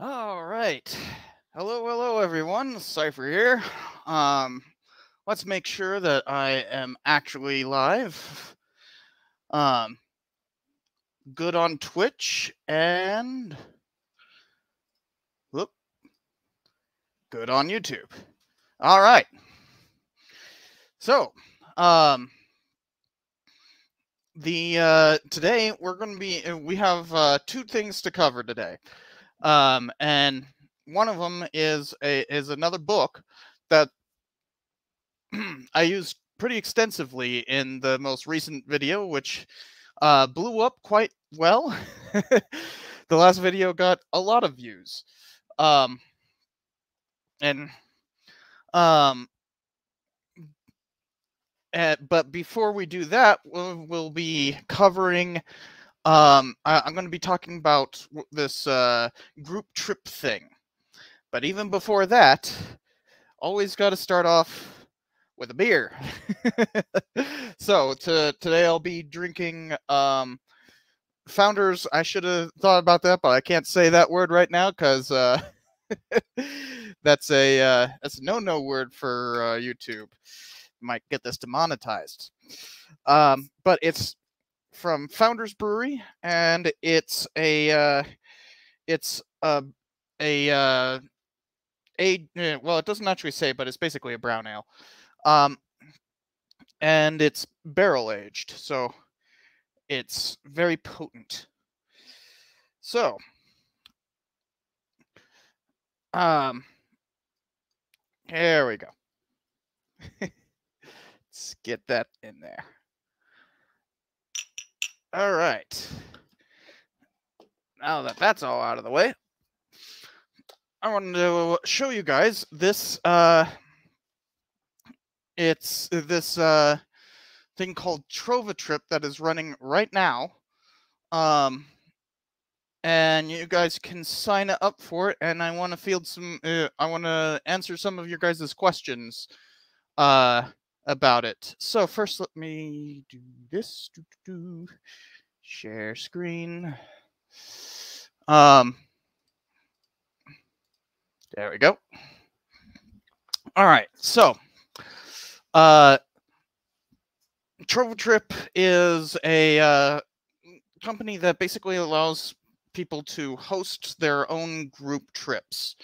All right. Hello, hello, everyone. Cypher here. Um, let's make sure that I am actually live. Um, good on Twitch and whoop, good on YouTube. All right. So, um, the uh, today we're going to be we have uh, two things to cover today. Um, and one of them is a is another book that I used pretty extensively in the most recent video, which uh, blew up quite well. the last video got a lot of views. Um, and um, uh, but before we do that, we'll, we'll be covering um, I, am going to be talking about this uh, group trip thing. But even before that, always got to start off with a beer. so to, today I'll be drinking um, Founders. I should have thought about that, but I can't say that word right now because uh, that's a uh, that's a no-no word for uh, YouTube. Might get this demonetized. Um, but it's from Founders Brewery, and it's a uh, it's a a uh, a eh, well, it doesn't actually say, but it's basically a brown ale, um, and it's barrel aged, so it's very potent. So, um, there we go. Let's get that in there. All right. Now that that's all out of the way, I wanted to show you guys this. Uh, it's this uh, thing called Trova Trip that is running right now. Um, and you guys can sign up for it. And I want to field some. Uh, I want to answer some of your guys' questions. Uh, about it. So first, let me do this. Do, do, do. Share screen. Um, there we go. All right, so uh, Trova Trip is a uh, company that basically allows people to host their own group trips.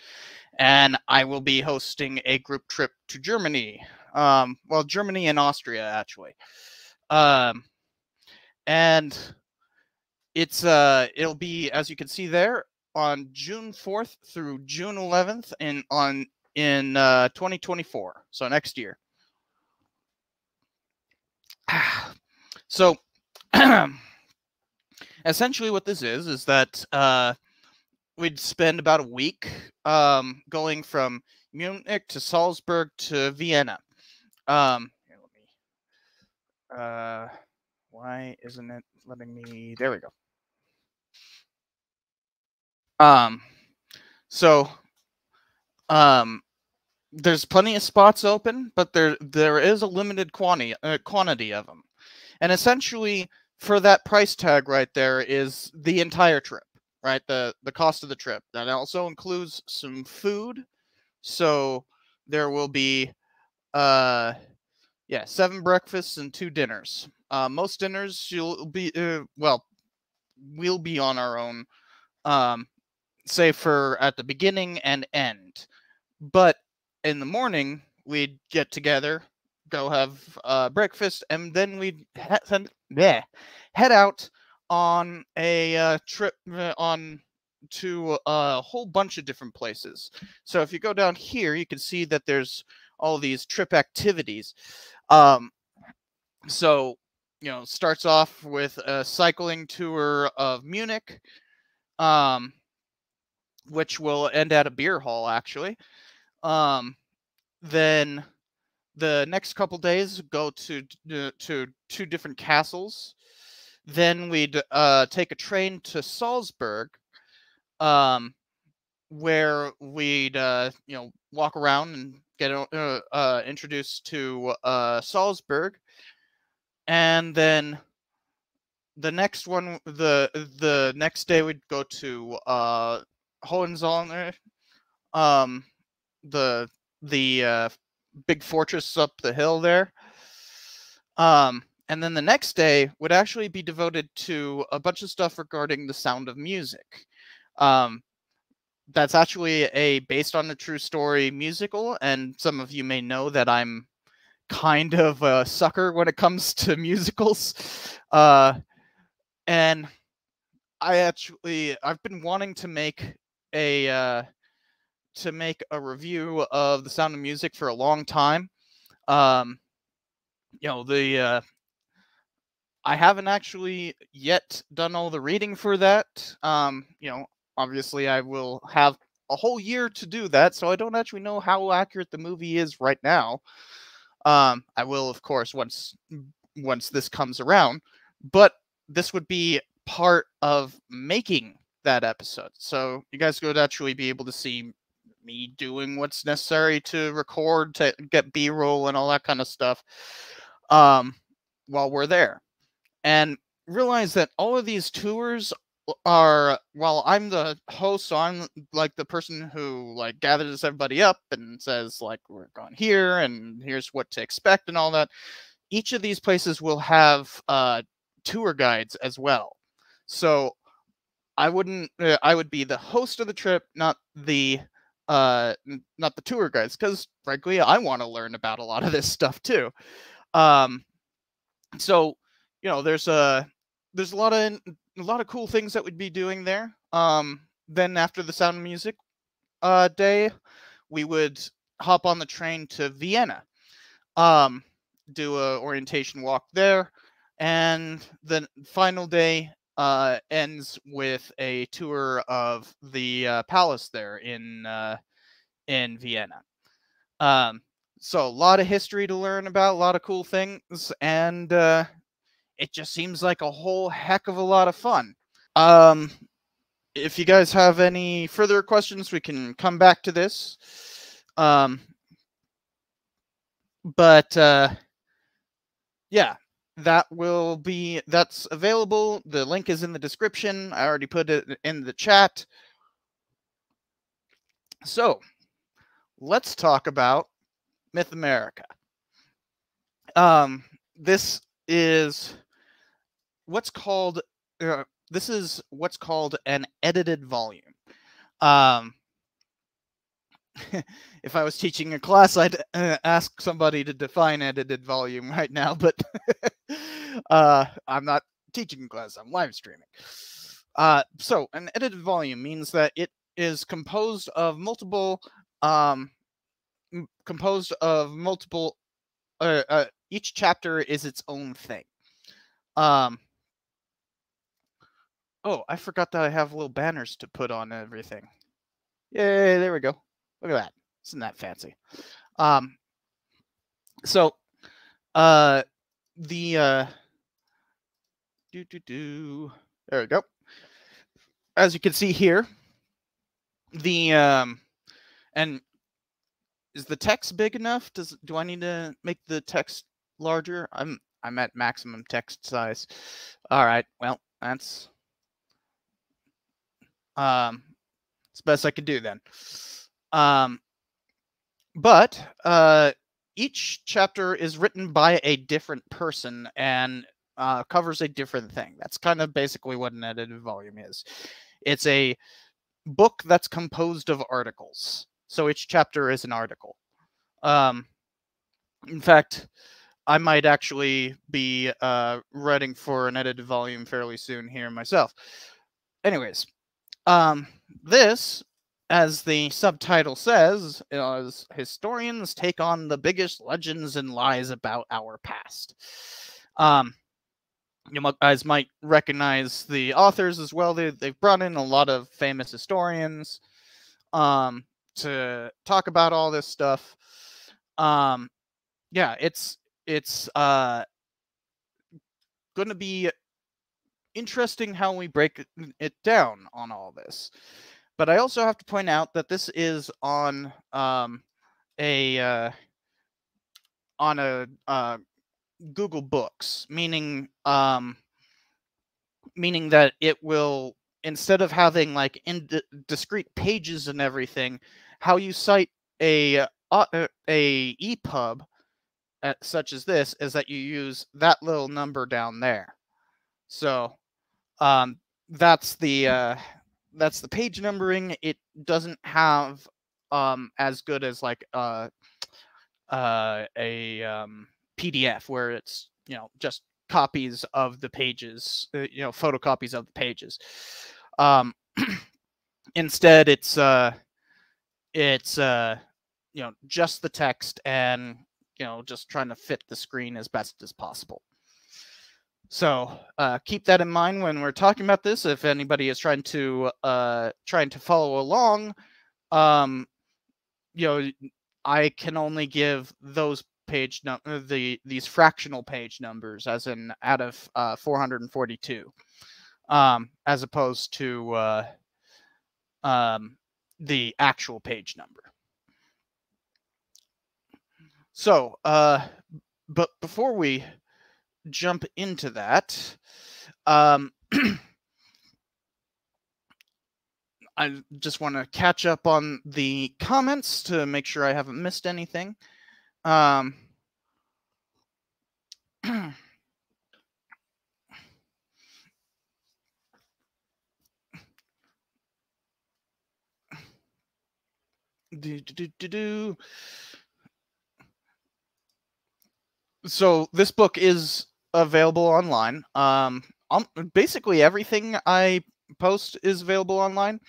And I will be hosting a group trip to Germany um, well, Germany and Austria actually. Um, and it's uh, it'll be as you can see there on June 4th through June 11th in on in uh, 2024. So next year. so essentially what this is is that uh, we'd spend about a week um, going from Munich to Salzburg to Vienna. Um, here, let me. Uh, why isn't it letting me? There we go. Um, so, um, there's plenty of spots open, but there there is a limited quantity uh, quantity of them, and essentially for that price tag right there is the entire trip, right? The the cost of the trip. That also includes some food, so there will be uh, yeah, seven breakfasts and two dinners. Uh, most dinners you'll be uh, well, we'll be on our own. Um, say for at the beginning and end, but in the morning we'd get together, go have uh, breakfast, and then we'd he- yeah, head out on a uh, trip uh, on to a whole bunch of different places. So if you go down here, you can see that there's all these trip activities. Um, so, you know, starts off with a cycling tour of Munich, um, which will end at a beer hall, actually. Um, then the next couple days go to uh, to two different castles. Then we'd uh, take a train to Salzburg, um, where we'd uh, you know walk around and get uh, uh, introduced to uh, Salzburg, and then the next one, the the next day we'd go to uh, Hohensalzburg, um, the the uh, big fortress up the hill there. Um, and then the next day would actually be devoted to a bunch of stuff regarding the sound of music. Um, that's actually a based on a true story musical, and some of you may know that I'm kind of a sucker when it comes to musicals. Uh, and I actually I've been wanting to make a uh, to make a review of The Sound of Music for a long time. Um, you know the uh, I haven't actually yet done all the reading for that. Um, you know, obviously I will have a whole year to do that, so I don't actually know how accurate the movie is right now. Um, I will, of course, once once this comes around, but this would be part of making that episode. So you guys would actually be able to see me doing what's necessary to record, to get B roll and all that kind of stuff um, while we're there. And realize that all of these tours are while I'm the host, so I'm like the person who like gathers everybody up and says like we're going here and here's what to expect and all that. Each of these places will have uh, tour guides as well. So I wouldn't uh, I would be the host of the trip, not the uh not the tour guides because frankly I want to learn about a lot of this stuff too. Um so you know there's a there's a lot of a lot of cool things that we'd be doing there. Um then after the sound of music uh day, we would hop on the train to Vienna. Um do a orientation walk there and the final day uh, ends with a tour of the uh, palace there in uh, in Vienna. Um, so a lot of history to learn about, a lot of cool things, and uh, it just seems like a whole heck of a lot of fun. Um, if you guys have any further questions, we can come back to this. Um, but uh, yeah, that will be that's available the link is in the description i already put it in the chat so let's talk about myth america um this is what's called uh, this is what's called an edited volume um if I was teaching a class, I'd uh, ask somebody to define edited volume right now, but uh, I'm not teaching a class, I'm live streaming. Uh, so, an edited volume means that it is composed of multiple, um, composed of multiple, uh, uh, each chapter is its own thing. Um, oh, I forgot that I have little banners to put on everything. Yay, there we go. Look at that. Isn't that fancy? Um, so, uh, the, uh, do, do, do, there we go. As you can see here, the, um, and is the text big enough? Does, do I need to make the text larger? I'm, I'm at maximum text size. All right. Well, that's, um, it's best I could do then. Um, but uh, each chapter is written by a different person and uh, covers a different thing. That's kind of basically what an edited volume is. It's a book that's composed of articles. So each chapter is an article. Um, in fact, I might actually be uh, writing for an edited volume fairly soon here myself. Anyways, um, this as the subtitle says, as historians take on the biggest legends and lies about our past. Um, you guys might recognize the authors as well. They, they've brought in a lot of famous historians um, to talk about all this stuff. Um, yeah, it's it's uh, going to be interesting how we break it down on all this. But I also have to point out that this is on um, a uh, on a uh, Google Books, meaning um, meaning that it will instead of having like in discrete pages and everything, how you cite a uh, uh a EPUB uh, such as this is that you use that little number down there. So um, that's the uh, that's the page numbering. It doesn't have um, as good as like uh, uh, a um, PDF where it's you know just copies of the pages, uh, you know, photocopies of the pages. Um, instead, it's uh, it's uh, you know just the text and you know just trying to fit the screen as best as possible. So uh, keep that in mind when we're talking about this. If anybody is trying to uh, trying to follow along, um, you know, I can only give those page num uh, the these fractional page numbers, as in out of uh, 442, um, as opposed to uh, um, the actual page number. So, uh, but before we jump into that, um, I just want to catch up on the comments to make sure I haven't missed anything. Um, do, do, do, do. So this book is available online. Um, um, basically everything I post is available online,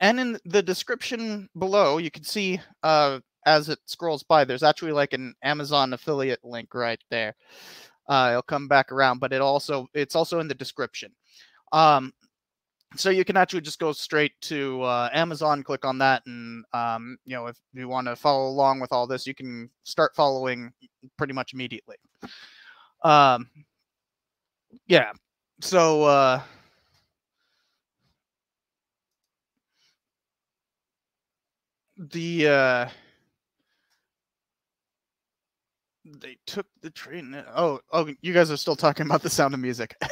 and in the description below, you can see uh, as it scrolls by, there's actually like an Amazon affiliate link right there. Uh, it'll come back around, but it also it's also in the description. Um, so you can actually just go straight to uh, Amazon, click on that, and um, you know if you want to follow along with all this, you can start following pretty much immediately. Um, yeah. So uh, the uh, they took the train. Oh, oh, you guys are still talking about the sound of music.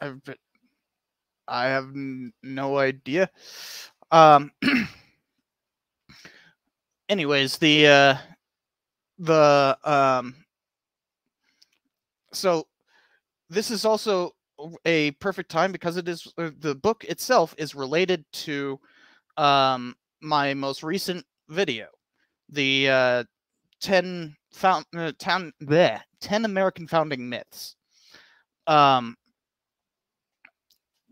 I've I have no idea. Um. anyways, the uh, the um. So this is also a perfect time because it is uh, the book itself is related to um my most recent video, the uh, ten found uh, town bleh, ten American founding myths. Um,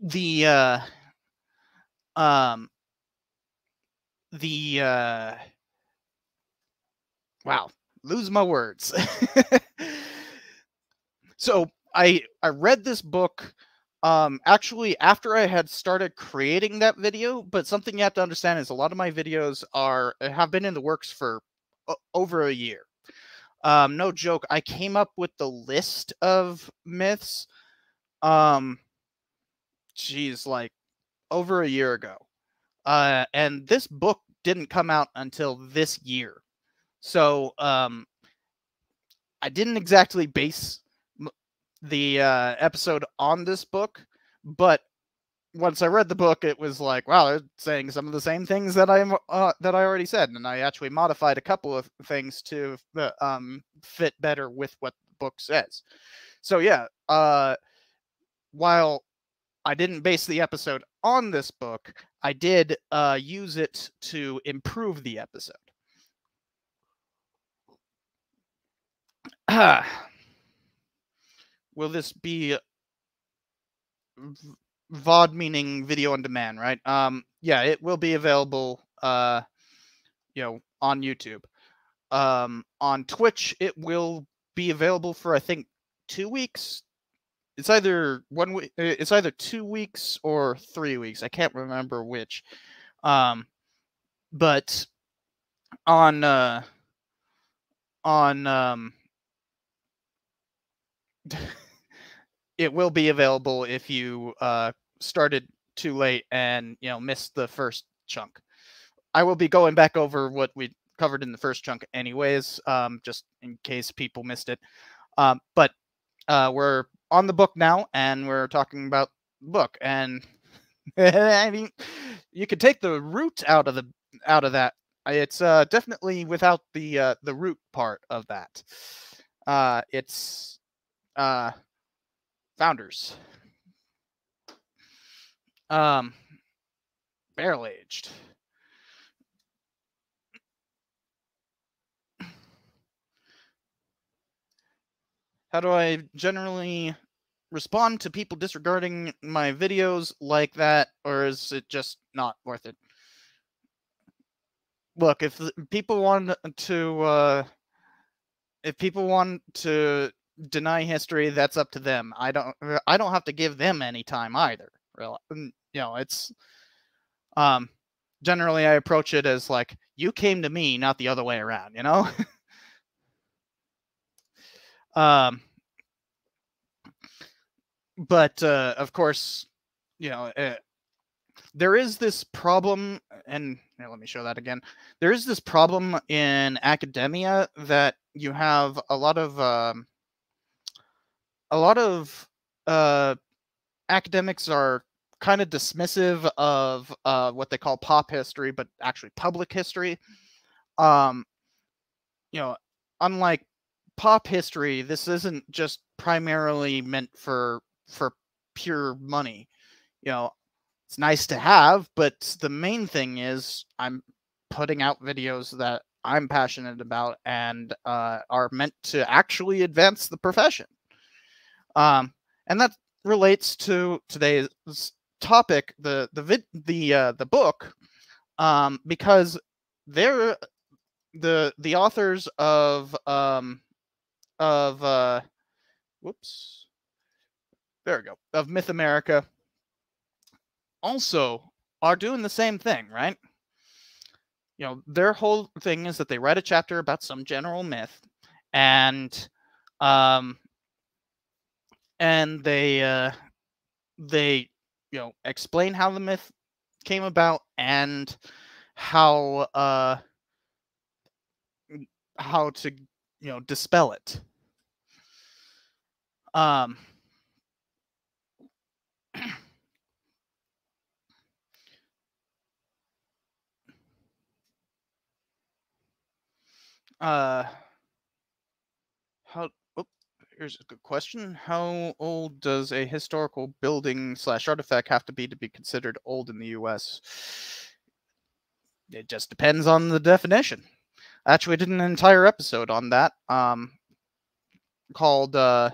the uh, um, the uh, wow, lose my words. so I I read this book um actually after I had started creating that video, but something you have to understand is a lot of my videos are have been in the works for over a year. Um no joke, I came up with the list of myths um geez like over a year ago. Uh and this book didn't come out until this year. So um I didn't exactly base the uh, episode on this book, but once I read the book, it was like, wow, they're saying some of the same things that I uh, that I already said, and I actually modified a couple of things to uh, um, fit better with what the book says. So yeah, uh, while I didn't base the episode on this book, I did uh, use it to improve the episode. will this be VOD meaning video on demand, right? Um, yeah, it will be available, uh, you know, on YouTube. Um, on Twitch, it will be available for I think two weeks. It's either one week. It's either two weeks or three weeks. I can't remember which. Um, but on uh, on um. It will be available if you uh, started too late and you know missed the first chunk. I will be going back over what we covered in the first chunk, anyways, um, just in case people missed it. Um, but uh, we're on the book now, and we're talking about the book. And I mean, you could take the root out of the out of that. It's uh, definitely without the uh, the root part of that. Uh, it's uh, founders. Um, barrel aged. How do I generally respond to people disregarding my videos like that, or is it just not worth it? Look, if people want to, uh, if people want to deny history, that's up to them. I don't, uh, I don't have to give them any time either. Real, you know, it's, um, generally I approach it as like you came to me, not the other way around. You know. Um, but uh, of course, you know, uh, there is this problem, and here, let me show that again. There is this problem in academia that you have a lot of um, a lot of uh, academics are kind of dismissive of uh, what they call pop history, but actually public history. Um, you know, unlike pop history, this isn't just primarily meant for for pure money. You know, it's nice to have, but the main thing is I'm putting out videos that I'm passionate about and uh, are meant to actually advance the profession. Um, and that relates to today's topic, the the vid, the uh, the book, um, because they're the the authors of um, of uh whoops there we go of myth america also are doing the same thing right? You know their whole thing is that they write a chapter about some general myth and um and they uh they you know explain how the myth came about and how uh how to you know dispel it. Um uh how here's a good question how old does a historical building slash artifact have to be to be considered old in the us it just depends on the definition. Actually I did an entire episode on that um called uh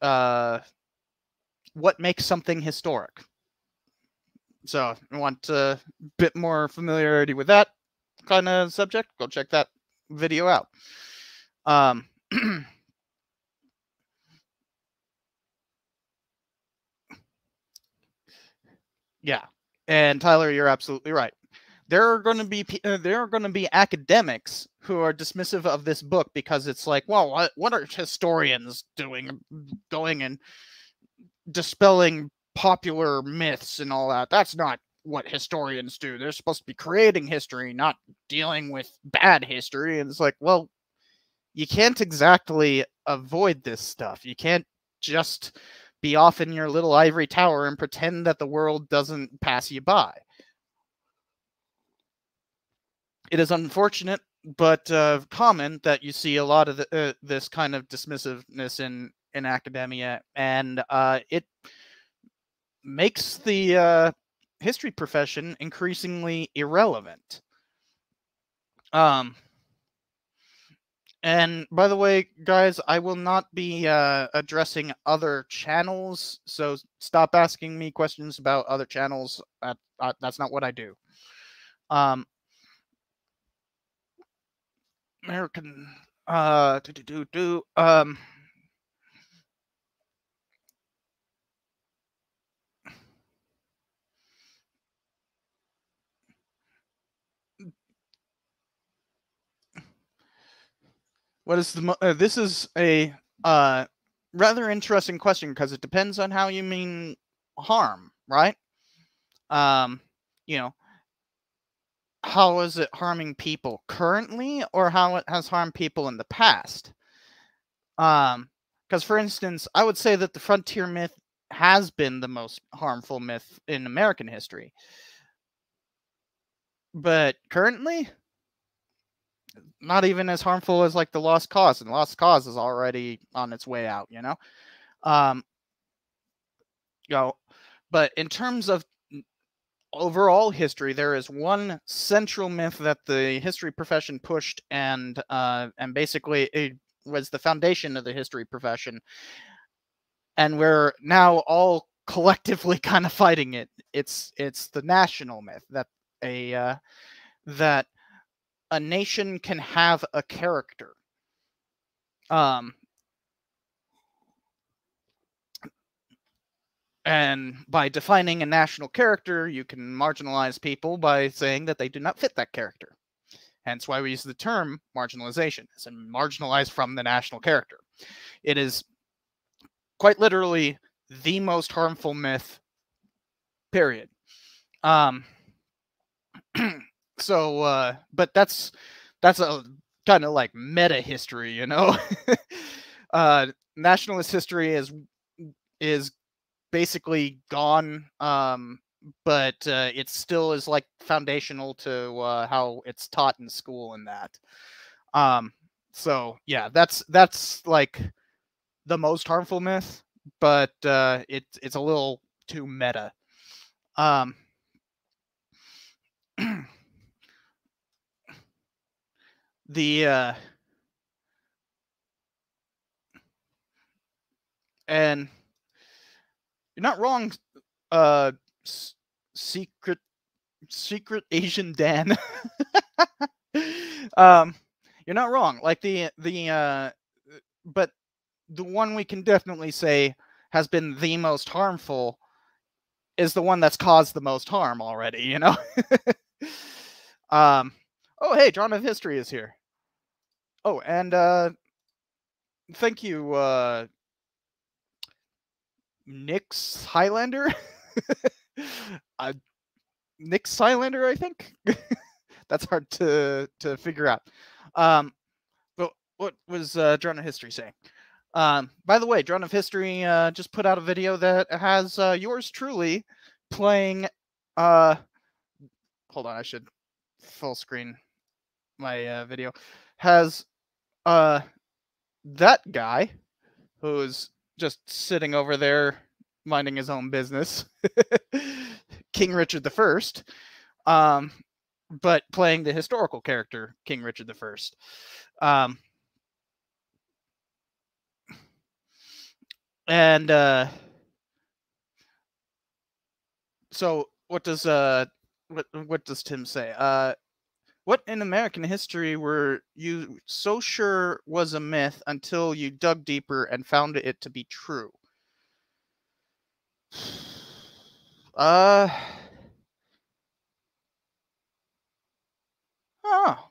uh what makes something historic. So if you want a bit more familiarity with that kind of subject? Go check that video out. Um yeah and tyler you're absolutely right there are going to be uh, there are going to be academics who are dismissive of this book because it's like, well, what, what are historians doing, going and dispelling popular myths and all that? That's not what historians do. They're supposed to be creating history, not dealing with bad history. And it's like, well, you can't exactly avoid this stuff. You can't just be off in your little ivory tower and pretend that the world doesn't pass you by it is unfortunate but uh, common that you see a lot of the, uh, this kind of dismissiveness in in academia, and uh, it makes the uh, history profession increasingly irrelevant. Um, and by the way, guys, I will not be uh, addressing other channels, so stop asking me questions about other channels. That, that's not what I do. Um, American uh do do do do um what is the uh, this is a uh rather interesting question because it depends on how you mean harm right um you know how is it harming people currently or how it has harmed people in the past. Um, because for instance, I would say that the frontier myth has been the most harmful myth in American history. But currently, not even as harmful as like the lost cause and lost cause is already on its way out you know? Um you know but in terms of overall history there is one central myth that the history profession pushed and uh and basically it was the foundation of the history profession and we're now all collectively kind of fighting it. It's it's the national myth that a uh that a nation can have a character. Um, and by defining a national character, you can marginalize people by saying that they do not fit that character. Hence why we use the term marginalization, as in marginalized from the national character. It is quite literally the most harmful myth, period. Um, so uh but that's that's a kind of like meta history you know? Uh nationalist history is is basically gone um but uh, it still is like foundational to uh, how it's taught in school and that. Um so yeah that's that's like the most harmful myth but uh it, it's a little too meta. Um the uh and you're not wrong uh secret secret asian dan. Um you're not wrong like the the uh but the one we can definitely say has been the most harmful is the one that's caused the most harm already you know? Um oh hey john of history is here Oh, and uh thank you, uh Nix Highlander. uh, Nix Highlander, I think. That's hard to to figure out. Um, but what was uh, Drone of History saying? Um, by the way, Drone of History uh, just put out a video that has uh, yours truly playing. Uh, hold on, I should full screen my uh, video. Has uh that guy who's just sitting over there minding his own business king richard the first um but playing the historical character king richard the first. Um and uh so what does uh what what does tim say? Uh what in American history were you so sure was a myth until you dug deeper and found it to be true? Uh. Oh,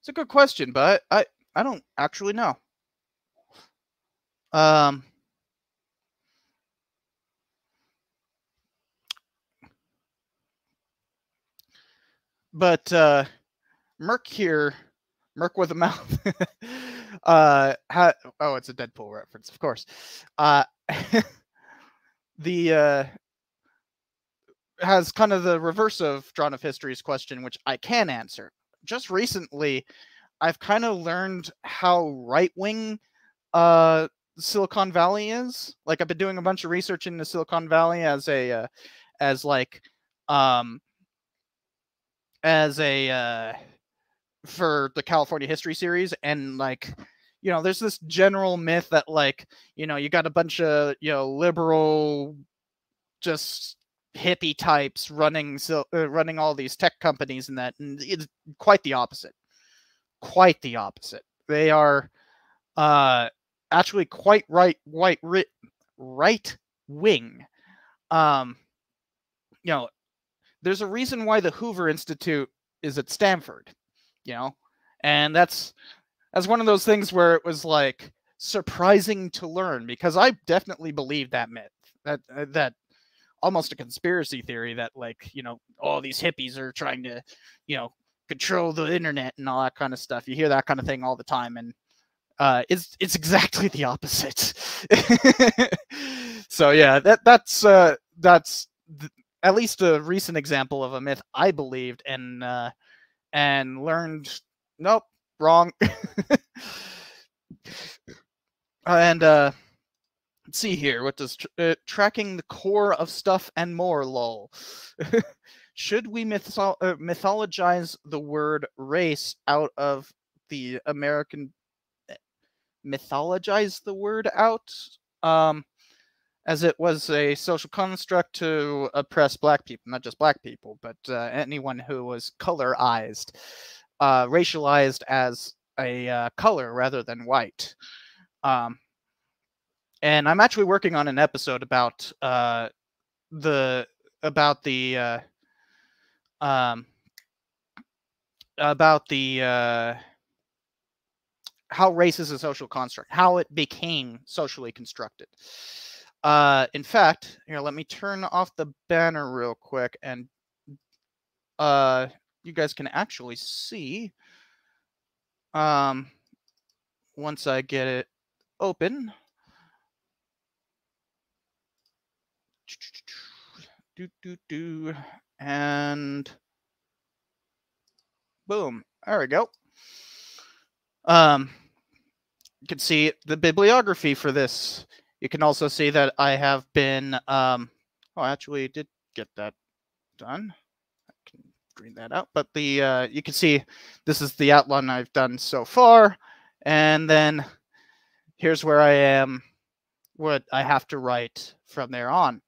it's a good question, but I I don't actually know. Um. But uh Merc here, Merc with a mouth. uh, ha- oh, it's a Deadpool reference, of course. Uh, the uh, has kind of the reverse of Drone of History's question, which I can answer. Just recently, I've kind of learned how right wing uh, Silicon Valley is. Like I've been doing a bunch of research into Silicon Valley as a uh, as like um as a uh for the California history series and like you know there's this general myth that like you know you got a bunch of you know liberal just hippie types running so uh, running all these tech companies and that and it's quite the opposite quite the opposite. They are uh actually quite right white right, right wing. Um you know there's a reason why the hoover institute is at stanford you know? And that's that's one of those things where it was like surprising to learn because i definitely believed that myth that uh, that almost a conspiracy theory that like you know all these hippies are trying to you know control the internet and all that kind of stuff. You hear that kind of thing all the time and uh, it's it's exactly the opposite. So yeah that that's uh, that's th- at least a recent example of a myth i believed and uh, and learned nope wrong. And uh let's see here what does tr- uh, tracking the core of stuff and more lol. Should we mytho- uh, mythologize the word race out of the american eh, mythologize the word out? Um as it was a social construct to oppress black people not just black people but uh, anyone who was colorized uh, racialized as a uh, color rather than white um, and I'm actually working on an episode about uh, the about the uh, um, about the uh, how race is a social construct, how it became socially constructed. Uh, in fact, here, let me turn off the banner real quick, and uh, you guys can actually see. Um, once I get it open. Do, do, do. And boom. There we go. Um, you can see the bibliography for this. You can also see that I have been, um, oh, actually did get that done. I can green that out, but the, uh, you can see this is the outline I've done so far. And then here's where I am, what I have to write from there on.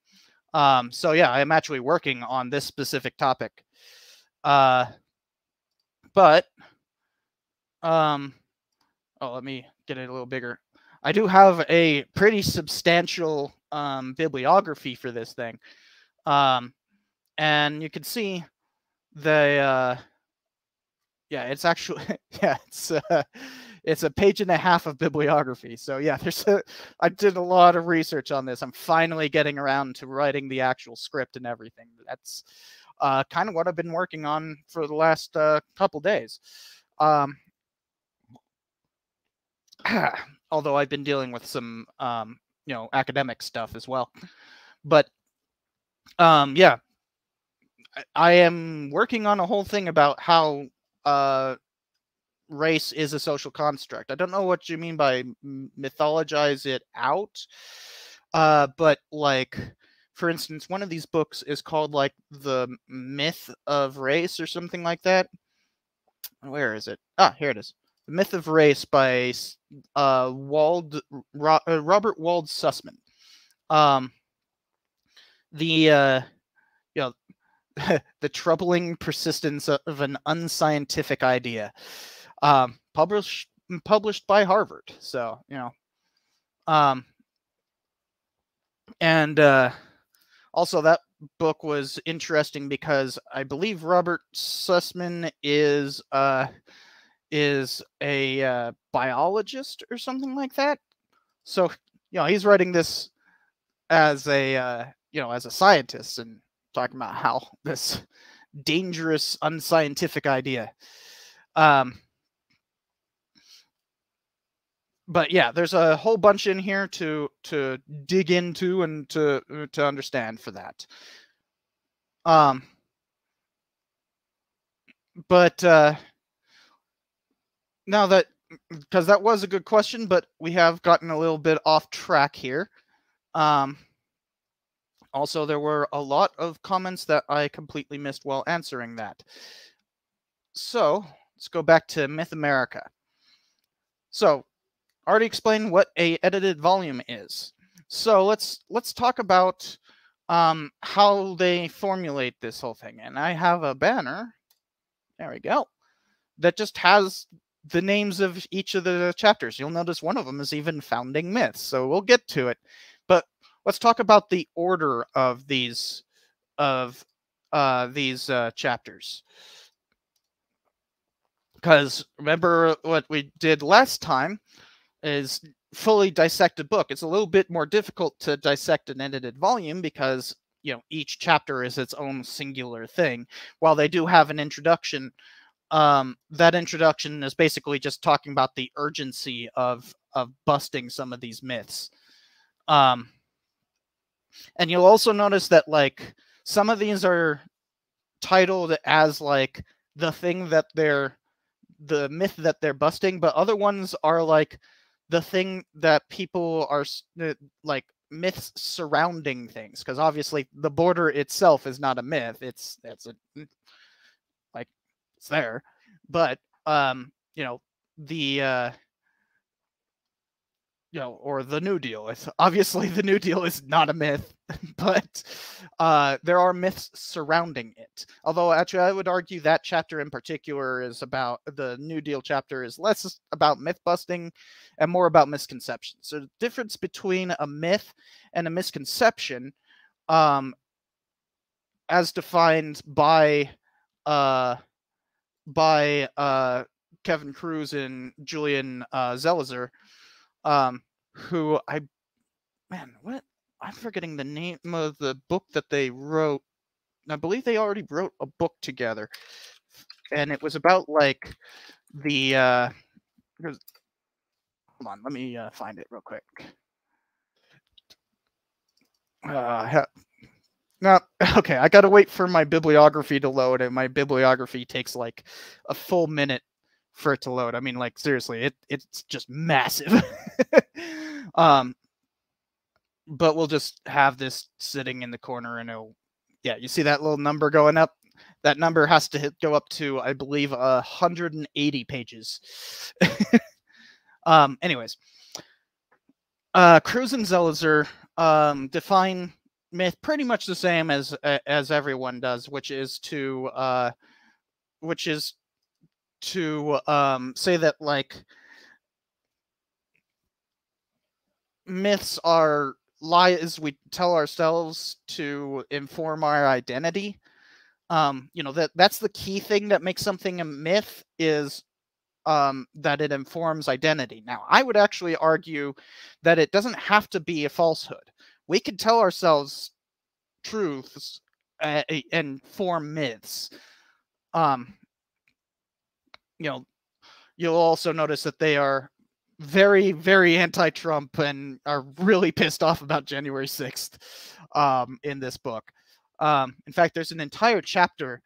Um, so yeah, I'm actually working on this specific topic. Uh, but um, oh, let me get it a little bigger. I do have a pretty substantial um, bibliography for this thing, um, and you can see the uh, yeah, it's actually yeah, it's uh, it's a page and a half of bibliography. So yeah, there's a I did a lot of research on this. I'm finally getting around to writing the actual script and everything. That's uh, kind of what I've been working on for the last uh, couple days. Um, although I've been dealing with some um, you know academic stuff as well. But um, yeah, I, I am working on a whole thing about how uh, race is a social construct. I don't know what you mean by mythologize it out, uh, but like, for instance, one of these books is called like the Myth of Race or something like that. Where is it? Ah, here it is. Myth of Race by uh, Wald Ro, uh, Robert Wald Sussman. Um, the uh, you know the troubling persistence of an unscientific idea um, published published by Harvard. So you know, um, and uh, also that book was interesting because I believe Robert Sussman is uh, is a uh, biologist or something like that. So you know, he's writing this as a uh, you know as a scientist and talking about how this dangerous unscientific idea um but yeah, there's a whole bunch in here to to dig into and to uh, to understand for that. Um, but uh, now that because that was a good question, but we have gotten a little bit off track here. Um, also, there were a lot of comments that I completely missed while answering that. So let's go back to Myth America. So already explained what a edited volume is. So let's let's talk about um, how they formulate this whole thing. And I have a banner. There we go. That just has the names of each of the chapters. You'll notice one of them is even founding myths. So we'll get to it. But let's talk about the order of these of uh, these uh, chapters. Because remember what we did last time is fully dissect a book. It's a little bit more difficult to dissect an edited volume because you know each chapter is its own singular thing while they do have an introduction um, that introduction is basically just talking about the urgency of of busting some of these myths. Um, and you'll also notice that like some of these are titled as like the thing that they're the myth that they're busting but other ones are like the thing that people are uh, like myths surrounding things because obviously the border itself is not a myth it's it's a it's there but um you know the uh you know, or the New Deal. It's obviously the New Deal is not a myth, but uh, there are myths surrounding it. Although, actually, I would argue that chapter in particular is about the New Deal chapter is less about myth busting and more about misconceptions. So, the difference between a myth and a misconception, um, as defined by uh, by uh, Kevin Kruse and Julian uh, Zelizer um, who I, man, what? I'm forgetting the name of the book that they wrote. I believe they already wrote a book together, and it was about like the. Uh, hold on, let me uh, find it real quick. Uh, no, okay, I gotta wait for my bibliography to load, and my bibliography takes like a full minute for it to load. I mean, like seriously, it it's just massive. um, but we'll just have this sitting in the corner, and it'll yeah. You see that little number going up? That number has to hit, go up to I believe 180 pages. um, anyways, uh, Kruse and Zelizer um, define myth pretty much the same as as everyone does, which is to uh, which is to um, say that like myths are lies we tell ourselves to inform our identity. Um you know that that's the key thing that makes something a myth is um that it informs identity. Now i would actually argue that it doesn't have to be a falsehood we can tell ourselves truths uh, and form myths um you know, you'll also notice that they are very, very anti-Trump and are really pissed off about January 6th um, in this book. Um, in fact, there's an entire chapter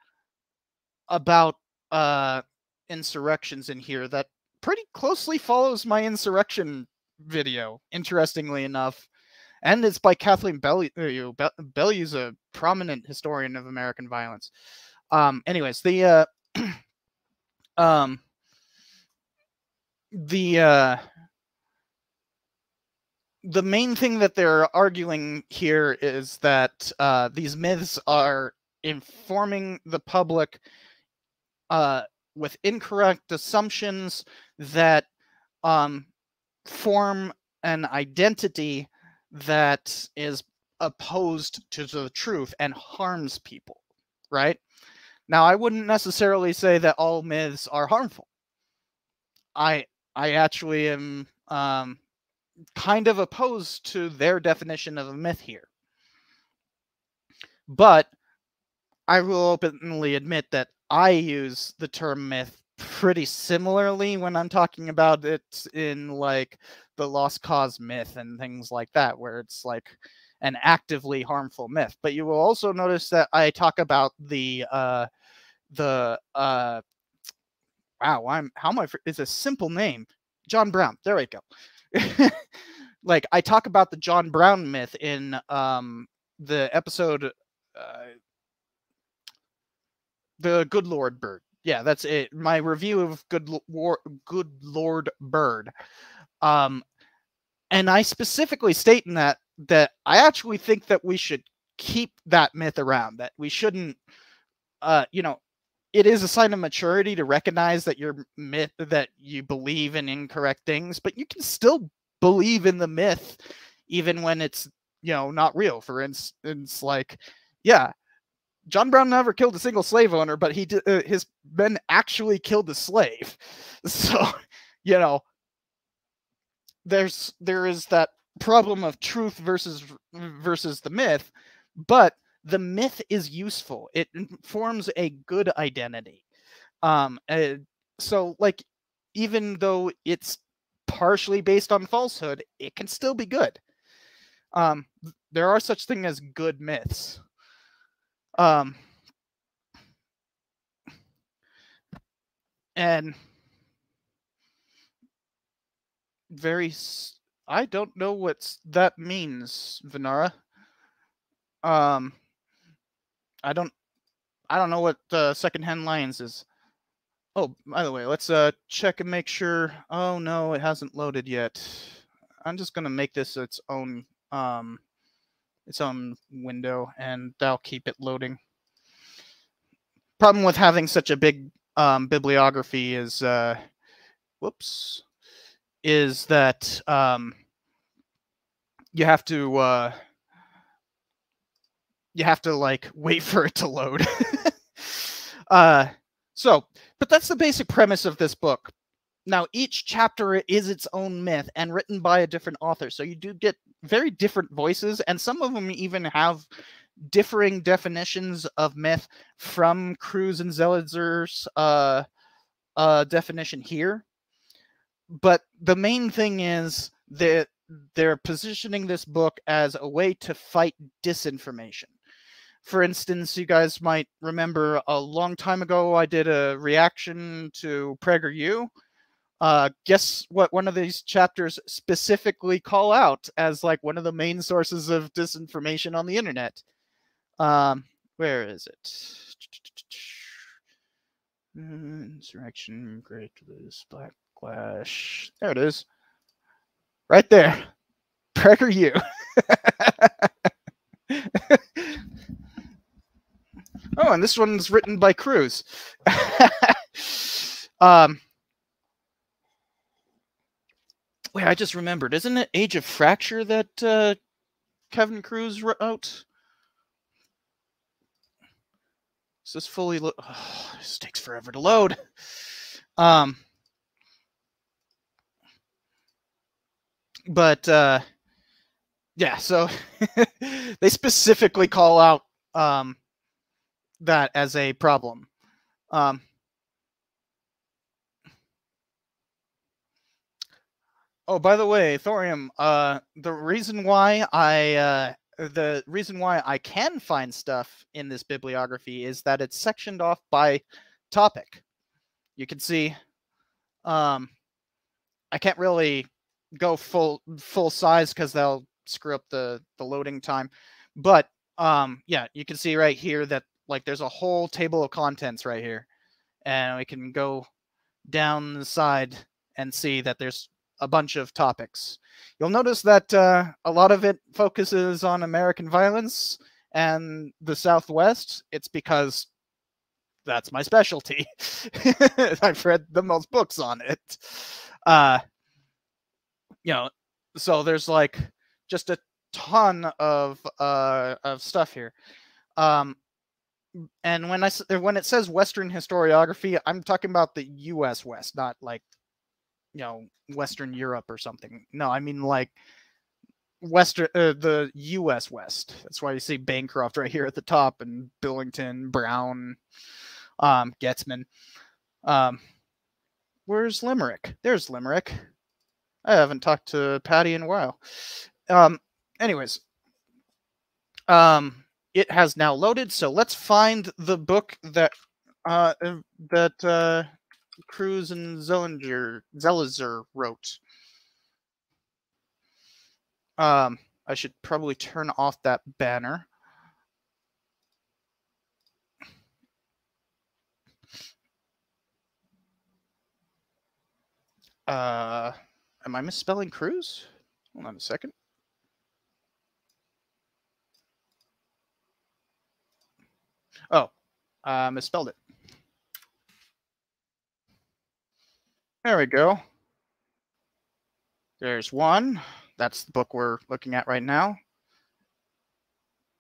about uh, insurrections in here that pretty closely follows my insurrection video, interestingly enough. And it's by Kathleen Belew. Uh, Belew's a prominent historian of American violence. Um, anyways, the uh, um the uh the main thing that they're arguing here is that uh, these myths are informing the public uh, with incorrect assumptions that um, form an identity that is opposed to the truth and harms people, right? Now, I wouldn't necessarily say that all myths are harmful. I I actually am um, kind of opposed to their definition of a myth here. But I will openly admit that I use the term myth pretty similarly when I'm talking about it in like the lost cause myth and things like that, where it's like an actively harmful myth. But you will also notice that I talk about the uh, the uh, wow, I'm how am I? It's a simple name, John Brown. There we go. like I talk about the John Brown myth in um, the episode, uh, the Good Lord Bird. Yeah, that's it. My review of Good Lord, Good Lord Bird. Um, and I specifically state in that that I actually think that we should keep that myth around. That we shouldn't, uh, you know, it is a sign of maturity to recognize that you're myth that you believe in incorrect things, but you can still believe in the myth even when it's you know not real. For instance, like yeah, John Brown never killed a single slave owner, but he did, uh, his men actually killed a slave. So you know there's there is that problem of truth versus versus the myth, but the myth is useful. It forms a good identity. Um, uh, so like even though it's partially based on falsehood, it can still be good. Um, there are such thing as good myths. Um, and very I don't know what that means, Venara. Um, I don't, I don't know what uh, secondhand lions is. Oh, by the way, let's uh check and make sure. Oh no, it hasn't loaded yet. I'm just gonna make this its own um its own window, and that'll keep it loading. Problem with having such a big um, bibliography is, uh, whoops, is that um, you have to uh, you have to like wait for it to load. uh, so, but that's the basic premise of this book. Now, each chapter is its own myth and written by a different author. So you do get very different voices, and some of them even have differing definitions of myth from Kruse and Zelizer's uh, uh, definition here. But the main thing is that they're positioning this book as a way to fight disinformation. For instance, you guys might remember a long time ago I did a reaction to PragerU uh, guess what? One of these chapters specifically call out as like one of the main sources of disinformation on the internet. Um, where is it? Insurrection, Great Black Backlash. There it is. Right there. PragerU. oh, and this one's written by Kruse. um, Wait, I just remembered. Isn't it Age of Fracture that uh, Kevin Kruse wrote? Is this fully lo- oh, this takes forever to load. Um, but uh, yeah, so they specifically call out um, that as a problem. Um, Oh, by the way, Thorium, uh, the reason why I uh, the reason why I can find stuff in this bibliography is that it's sectioned off by topic. You can see, um, I can't really go full full size because they'll screw up the the loading time. But um, yeah, you can see right here that like there's a whole table of contents right here, and we can go down the side and see that there's a bunch of topics. You'll notice that uh, a lot of it focuses on American violence and the Southwest. It's because that's my specialty. I've read the most books on it. Uh, you know, so there's like just a ton of uh, of stuff here. Um, and when I when it says Western historiography, I'm talking about the U.S. West, not like you know Western Europe or something. No, I mean like Western uh, the U.S. West. That's why you see Bancroft right here at the top, and Billington, Brown, um, Goetzmann. Um, where's Limerick? There's Limerick. I haven't talked to Patty in a while. Um, anyways, um, it has now loaded. So let's find the book that uh, that uh, Kruse and Zellinger Zelizer wrote. Um, I should probably turn off that banner. Uh, am I misspelling Kruse? Hold on a second. Oh, I uh, misspelled it. There we go. There's one. That's the book we're looking at right now.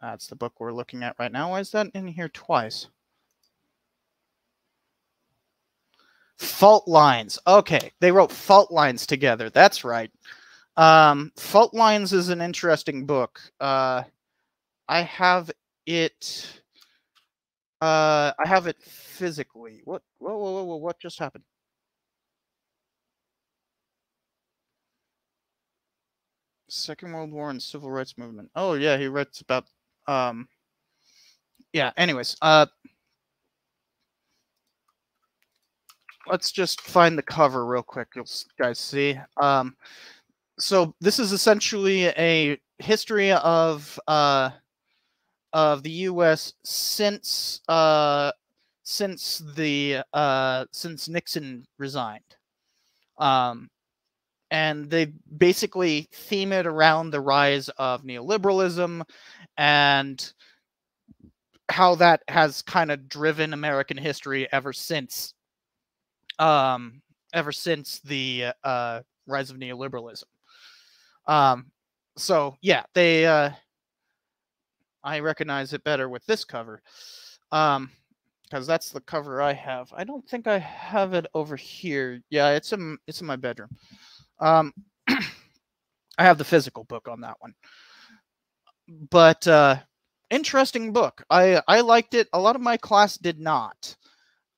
That's the book we're looking at right now. Why is that in here twice? Fault lines. Okay, they wrote fault lines together. That's right. Um, fault lines is an interesting book. Uh, I have it. Uh, I have it physically. What? Whoa, whoa, whoa, whoa! What just happened? Second World War and Civil Rights Movement. Oh yeah, he writes about. Um. Yeah. Anyways, uh, let's just find the cover real quick. You'll guys see. Um, so this is essentially a history of uh of the U.S. since uh since the uh since Nixon resigned. Um, and they basically theme it around the rise of neoliberalism and how that has kind of driven American history ever since um ever since the uh rise of neoliberalism. Um so yeah, they uh I recognize it better with this cover. Um because that's the cover I have. I don't think I have it over here. Yeah, it's in it's in my bedroom. Um, I have the physical book on that one. But uh, interesting book. I I liked it. A lot of my class did not.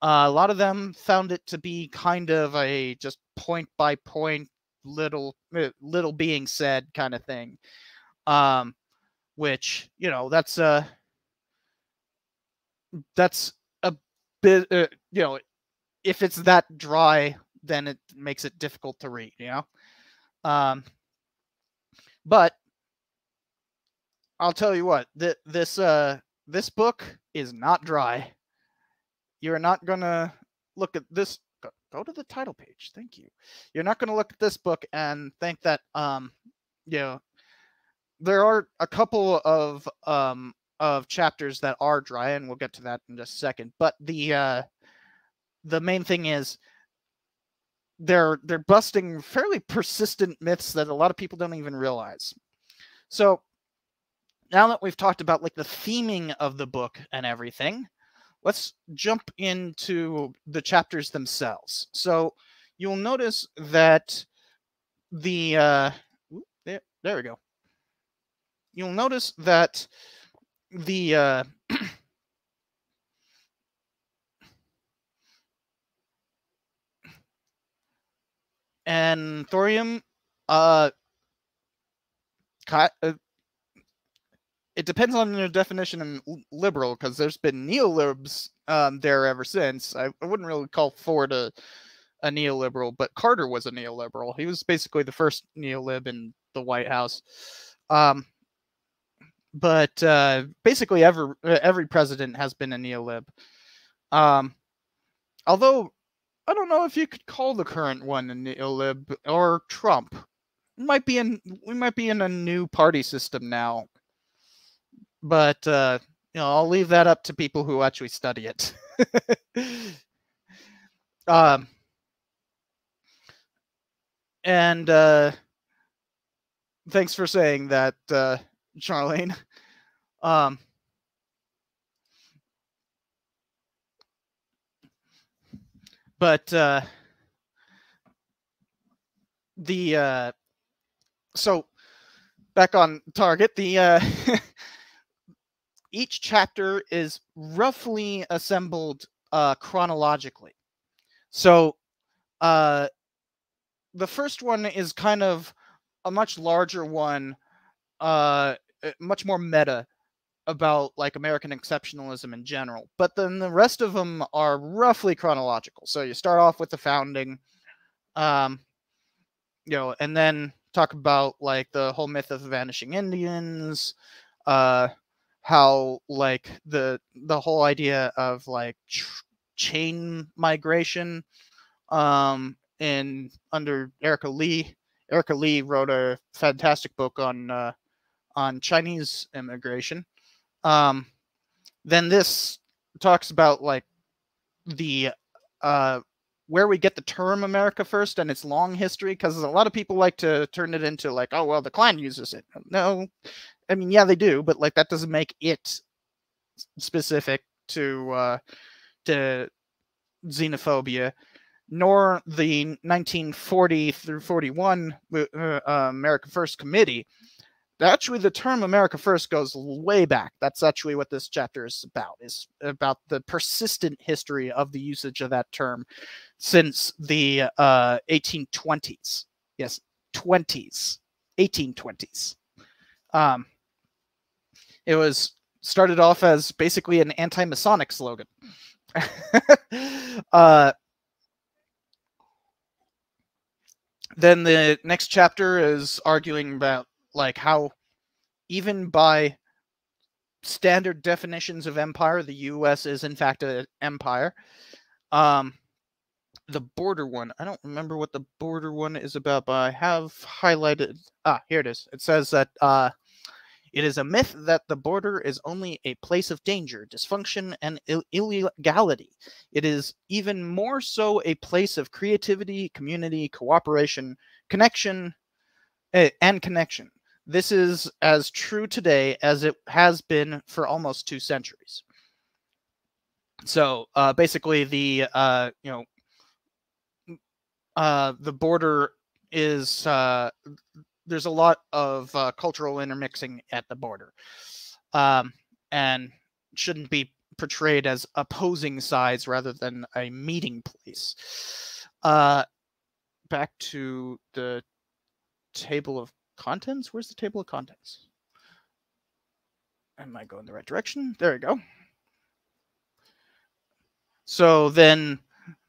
Uh, a lot of them found it to be kind of a just point by point little uh, little being said kind of thing. Um, which you know that's uh that's a bit uh, you know if it's that dry then it makes it difficult to read, you know? Um, but I'll tell you what, th- this, uh, this book is not dry. You're not going to look at this. Go, to the title page. Thank you. You're not going to look at this book and think that, um, you know, there are a couple of, um, of chapters that are dry, and we'll get to that in just a second. But the, uh, the main thing is they're they're busting fairly persistent myths that a lot of people don't even realize. So now that we've talked about like the theming of the book and everything, let's jump into the chapters themselves. So you'll notice that the uh, there there we go. You'll notice that the uh, and thorium uh, uh it depends on your definition in liberal because there's been neolibs um, there ever since. I, I, wouldn't really call Ford a, a neoliberal, but Carter was a neoliberal. He was basically the first neolib in the White House. Um, but uh, basically, every every president has been a neolib. Um, although I don't know if you could call the current one a neolib or Trump. Might be in we might be in a new party system now. But uh, you know, I'll leave that up to people who actually study it. um and uh thanks for saying that uh Charlene. Um but uh, the uh, so back on target the uh, each chapter is roughly assembled uh, chronologically so uh, the first one is kind of a much larger one uh, much more meta about like American exceptionalism in general, but then the rest of them are roughly chronological. So you start off with the founding, um, you know, and then talk about like the whole myth of vanishing Indians, uh, how like the the whole idea of like ch- chain migration, um, in under Erika Lee. Erika Lee wrote a fantastic book on uh, on Chinese immigration um, then this talks about like the uh, where we get the term America first and its long history, because a lot of people like to turn it into like, oh well, the Klan uses it. No, I mean yeah they do, but like that doesn't make it specific to uh, to xenophobia, nor the 1940 through 41 uh, uh, America First Committee actually the term America First goes way back. That's actually what this chapter is about. Is about the persistent history of the usage of that term since the uh, 1820s. Yes, 20s, 1820s. Um, it was started off as basically an anti-Masonic slogan. uh, then the next chapter is arguing about like how even by standard definitions of empire the us is in fact an empire um the border one i don't remember what the border one is about but i have highlighted ah here it is it says that uh it is a myth that the border is only a place of danger, dysfunction, and Ill- illegality. It is even more so a place of creativity, community, cooperation, connection, uh, and connection. This is as true today as it has been for almost two centuries. So uh, basically, the uh, you know uh, the border is uh, there's a lot of uh, cultural intermixing at the border, um, and shouldn't be portrayed as opposing sides rather than a meeting place. Uh, back to the table of contents. Where's the table of contents? Am I going the right direction? There we go. So then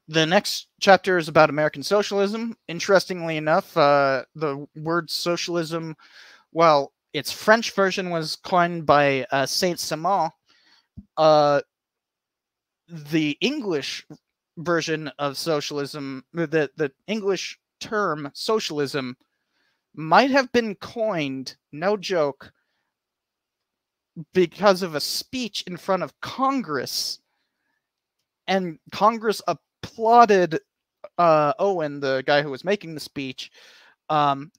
the next chapter is about American socialism. Interestingly enough, uh, the word socialism, well, its French version was coined by uh, Saint Simon. Uh, the English version of socialism, the, the English term socialism, might have been coined, no joke, because of a speech in front of Congress. And Congress applauded uh, Owen, the guy who was making the speech, um,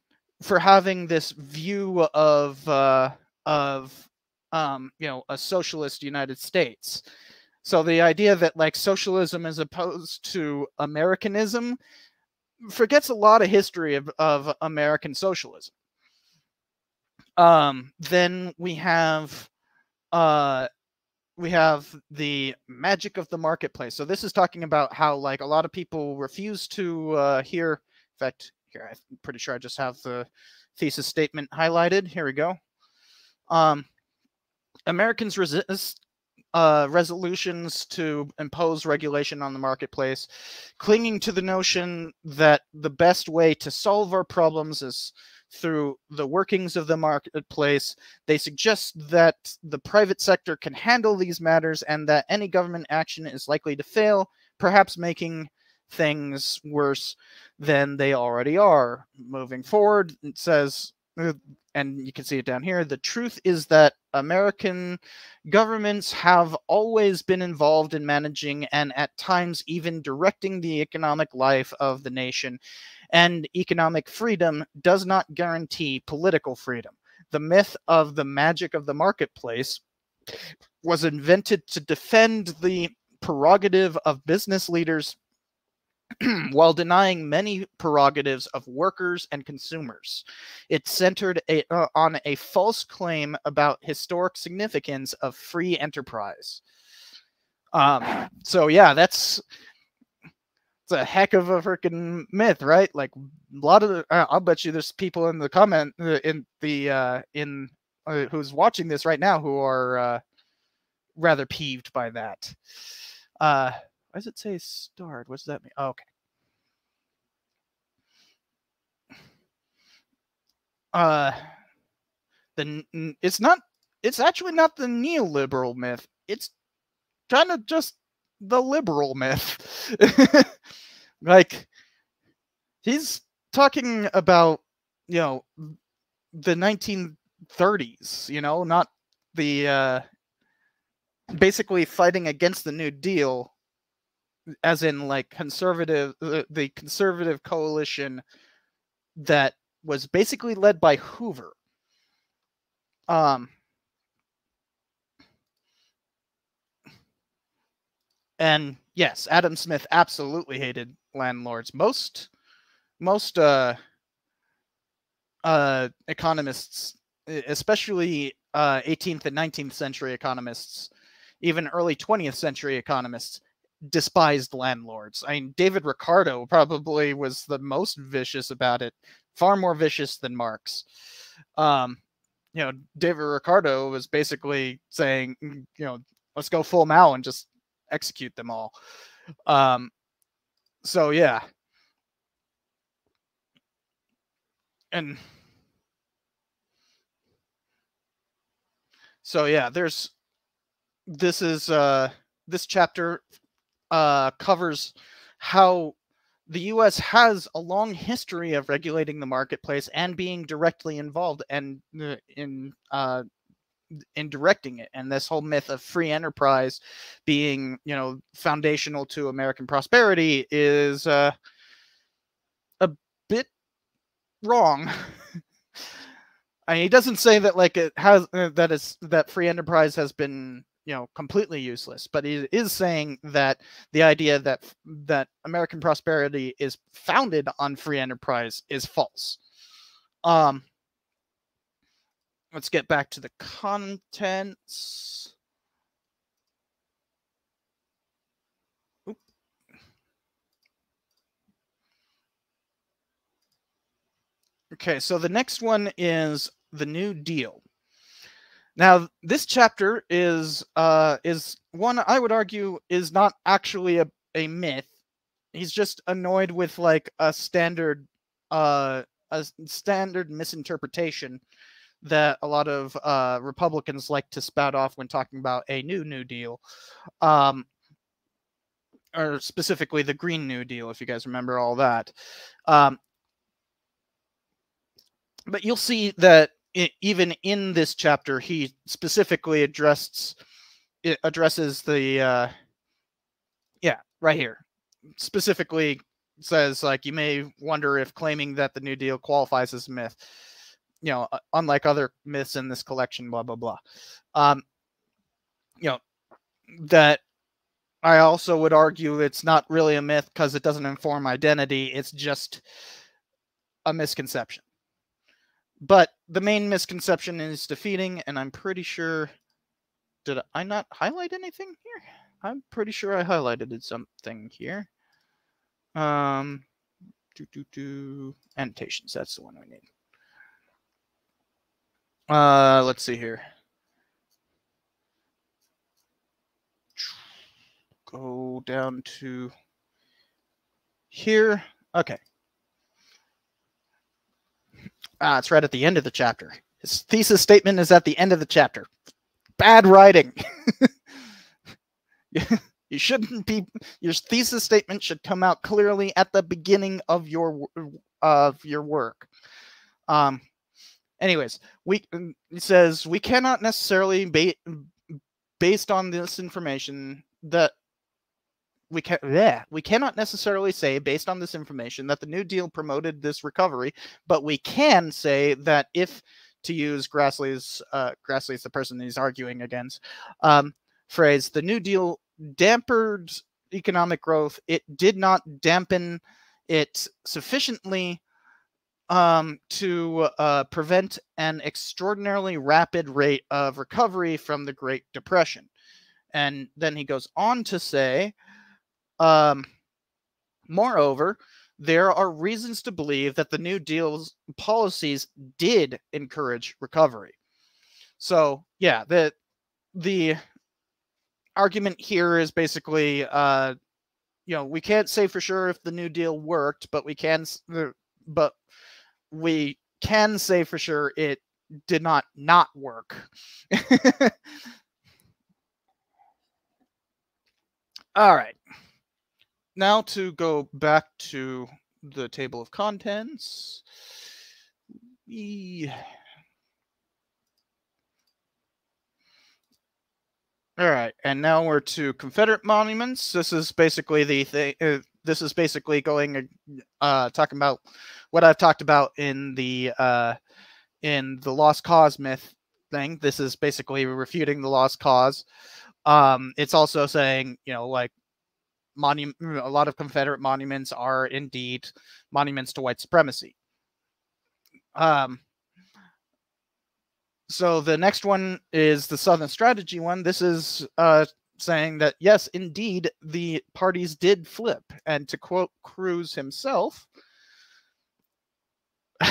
for having this view of uh, of um, you know a socialist United States. So the idea that like socialism is opposed to Americanism forgets a lot of history of, of American socialism. Um, then we have uh, we have the magic of the marketplace. So this is talking about how like a lot of people refuse to uh, hear. In fact, here I'm pretty sure I just have the thesis statement highlighted. Here we go. Um, Americans resist uh, resolutions to impose regulation on the marketplace, clinging to the notion that the best way to solve our problems is through the workings of the marketplace. They suggest that the private sector can handle these matters and that any government action is likely to fail, perhaps making things worse than they already are. Moving forward, it says, uh, and you can see it down here, the truth is that American governments have always been involved in managing and at times even directing the economic life of the nation and economic freedom does not guarantee political freedom. The myth of the magic of the marketplace was invented to defend the prerogative of business leaders while denying many prerogatives of workers and consumers. It centered a, uh, on a false claim about historic significance of free enterprise. Um, so yeah, that's it's a heck of a freaking myth, right? Like a lot of the, uh, I'll bet you there's people in the comment uh, in the uh, in uh, who's watching this right now who are uh, rather peeved by that. Uh, why does it say starred? What does that mean? Oh, okay. Uh, the it's not. It's actually not the neoliberal myth. It's kind of just the liberal myth. like he's talking about, you know, the 1930s, you know, not the uh basically fighting against the New Deal as in like conservative the, the conservative coalition that was basically led by Hoover. Um And yes, Adam Smith absolutely hated landlords. Most most uh uh economists especially uh, 18th and 19th century economists, even early 20th century economists, despised landlords. I mean, David Ricardo probably was the most vicious about it, far more vicious than Marx. Um, you know, David Ricardo was basically saying, mm, you know, let's go full Mao and just execute them all. Um, so yeah. And so yeah, there's this is uh this chapter uh covers how the US has a long history of regulating the marketplace and being directly involved and uh, in uh, in directing it and this whole myth of free enterprise being you know foundational to american prosperity is uh, a bit wrong. I mean, he doesn't say that like it has uh, that is that free enterprise has been you know completely useless but he is saying that the idea that that american prosperity is founded on free enterprise is false. Um let's get back to the contents Oop. okay so the next one is the new deal now, this chapter is uh, is one I would argue is not actually a, a myth. He's just annoyed with like a standard uh, a standard misinterpretation that a lot of uh, Republicans like to spout off when talking about a new New Deal, um, or specifically the Green New Deal, if you guys remember all that. Um, but you'll see that it, even in this chapter, he specifically addresses addresses the uh, yeah right here specifically says like you may wonder if claiming that the New Deal qualifies as a myth, you know, unlike other myths in this collection, blah blah blah. Um, you know that I also would argue it's not really a myth because it doesn't inform identity. It's just a misconception. But the main misconception is defeating, and I'm pretty sure. Did I not highlight anything here? I'm pretty sure I highlighted something here. Um, do do do annotations. That's the one we need. Uh, let's see here. Go down to here. Okay. Ah, it's right at the end of the chapter. His thesis statement is at the end of the chapter. Bad writing. you shouldn't be. Your thesis statement should come out clearly at the beginning of your of your work. Um. Anyways, we it says we cannot necessarily ba- based on this information that we can we cannot necessarily say based on this information that the New Deal promoted this recovery, but we can say that if to use Grassley's uh, Grassley's the person he's arguing against um, phrase, the New Deal dampened economic growth. It did not dampen it sufficiently um, to uh, prevent an extraordinarily rapid rate of recovery from the Great Depression. And then he goes on to say um, moreover, there are reasons to believe that the New Deal's policies did encourage recovery. So, yeah, the the argument here is basically, uh, you know, we can't say for sure if the New Deal worked, but we can, but we can say for sure it did not not work. All right now to go back to the table of contents. We... All right, and now we're to Confederate monuments. This is basically the thing. Uh, this is basically going uh, talking about what I've talked about in the uh, in the lost cause myth thing. This is basically refuting the lost cause. Um, it's also saying, you know, like monument a lot of confederate monuments are indeed monuments to white supremacy um so the next one is the Southern Strategy one. This is uh, saying that yes, indeed, the parties did flip, and to quote Kruse himself.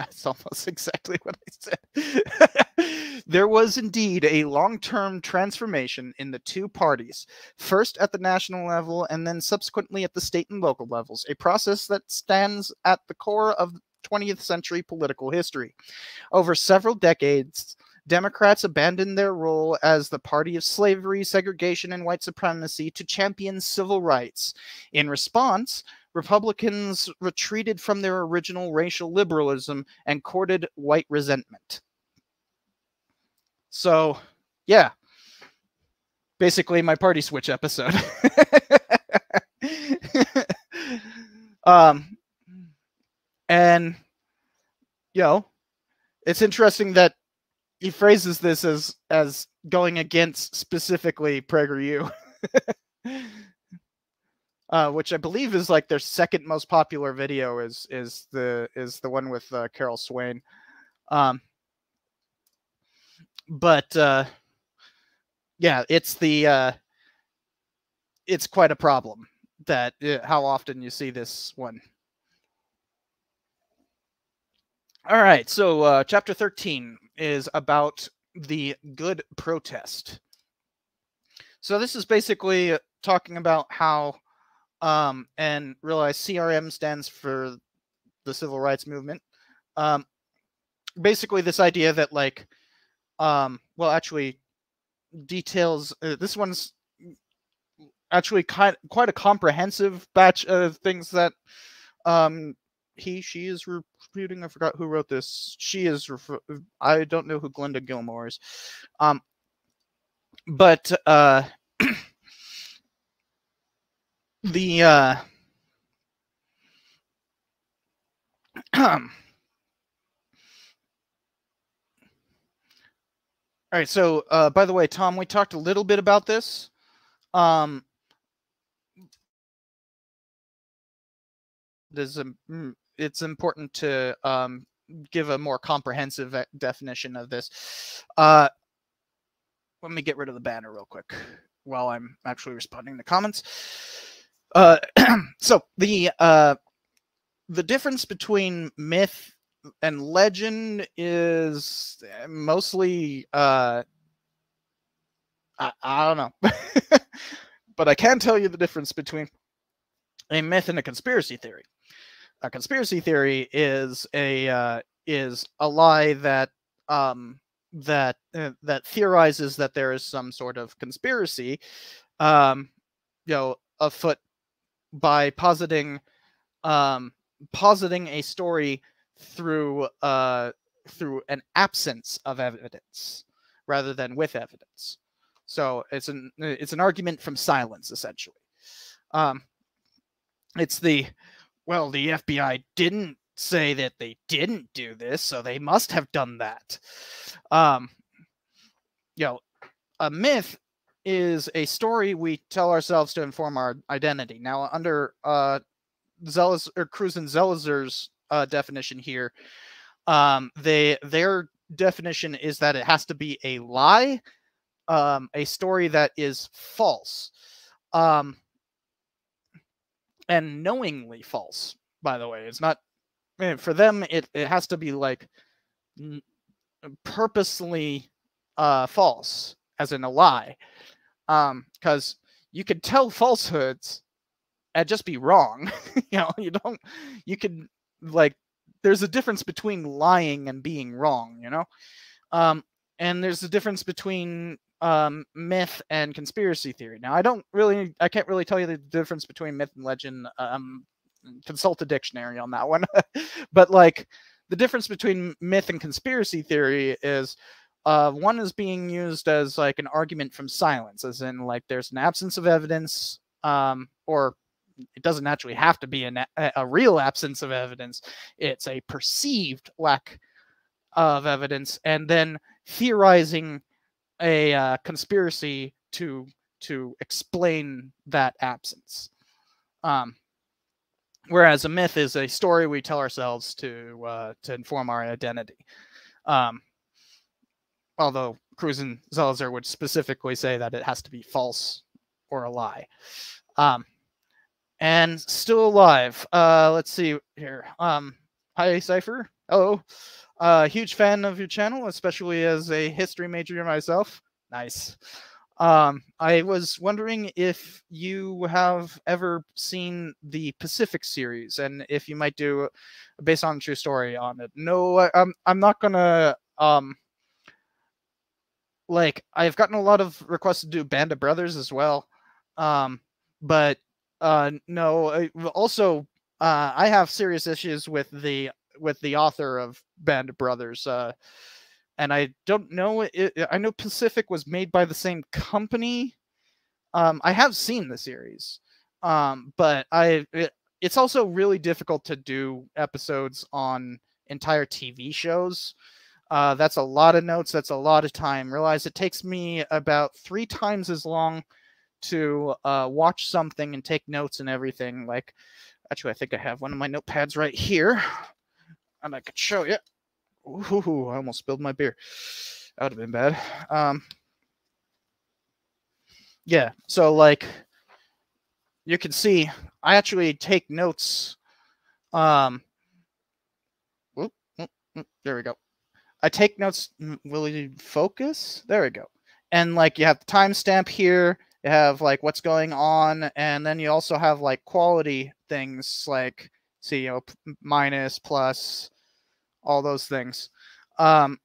That's almost exactly what I said. there was indeed a long term transformation in the two parties, first at the national level and then subsequently at the state and local levels, a process that stands at the core of 20th century political history. Over several decades, Democrats abandoned their role as the party of slavery, segregation, and white supremacy to champion civil rights. In response, Republicans retreated from their original racial liberalism and courted white resentment. So, yeah. Basically, my party switch episode. um, and, you know, it's interesting that he phrases this as as going against specifically PragerU. uh, which I believe is like their second most popular video is is the is the one with uh, Carol Swain. Um, but uh, yeah, it's the uh, it's quite a problem that uh, how often you see this one. All right, so uh, chapter 13 is about the good protest. So this is basically talking about how um, and realize CRM stands for the civil rights movement. Um, basically, this idea that like, um, well, actually, details. Uh, this one's actually kind quite a comprehensive batch of things that um, he she is refuting. I forgot who wrote this. She is. I don't know who Glenda Gilmore is. Um, but uh. the uh um All right, so uh, by the way, Tom, we talked a little bit about this. Um, there's a, mm, it's important to um, give a more comprehensive definition of this. Uh, let me get rid of the banner real quick while I'm actually responding to comments. Uh, so the uh, the difference between myth and legend is mostly uh, I, I don't know, but I can tell you the difference between a myth and a conspiracy theory. A conspiracy theory is a uh, is a lie that um, that uh, that theorizes that there is some sort of conspiracy, um, you know, afoot by positing um, positing a story through uh, through an absence of evidence rather than with evidence. So it's an it's an argument from silence essentially. Um, it's the well, the FBI didn't say that they didn't do this, so they must have done that. Um, you know, a myth is a story we tell ourselves to inform our identity. Now, under uh, Zealous or Kruse and Zelizer's uh, definition here, um, they their definition is that it has to be a lie, um, a story that is false, um, and knowingly false. By the way, it's not eh, for them. It it has to be like purposely uh, false, as in a lie um because you could tell falsehoods and just be wrong you know you don't you could like there's a difference between lying and being wrong you know um and there's a difference between um myth and conspiracy theory now i don't really i can't really tell you the difference between myth and legend um consult a dictionary on that one but like the difference between myth and conspiracy theory is uh, one is being used as like an argument from silence, as in like there's an absence of evidence, um, or it doesn't actually have to be a, a real absence of evidence. It's a perceived lack of evidence, and then theorizing a uh, conspiracy to to explain that absence. Um, whereas a myth is a story we tell ourselves to uh, to inform our identity. Um, although Kruse and Zelizer would specifically say that it has to be false or a lie. Um, and still alive. Uh, let's see here. Um, hi, Cipher. Hello. Uh, huge fan of your channel, especially as a history major myself. Nice. Um, I was wondering if you have ever seen the Pacific series and if you might do based on true story on it. No, I, I'm I'm not gonna um like I've gotten a lot of requests to do Band of Brothers as well. Um, but uh no, also uh I have serious issues with the with the author of Band of Brothers. Uh and I don't know. It, I know Pacific was made by the same company. Um, I have seen the series, um, but I it, it's also really difficult to do episodes on entire TV shows. Uh, that's a lot of notes. That's a lot of time. Realize it takes me about three times as long to uh, watch something and take notes and everything. Like, actually, I think I have one of my notepads right here, and I could show you. Ooh, I almost spilled my beer. That would have been bad. Um, yeah, so like you can see, I actually take notes. Um, whoop, whoop, whoop, there we go. I take notes. Will you focus? There we go. And like you have the timestamp here. You have like what's going on, and then you also have like quality things like see you know minus plus all those things. Um,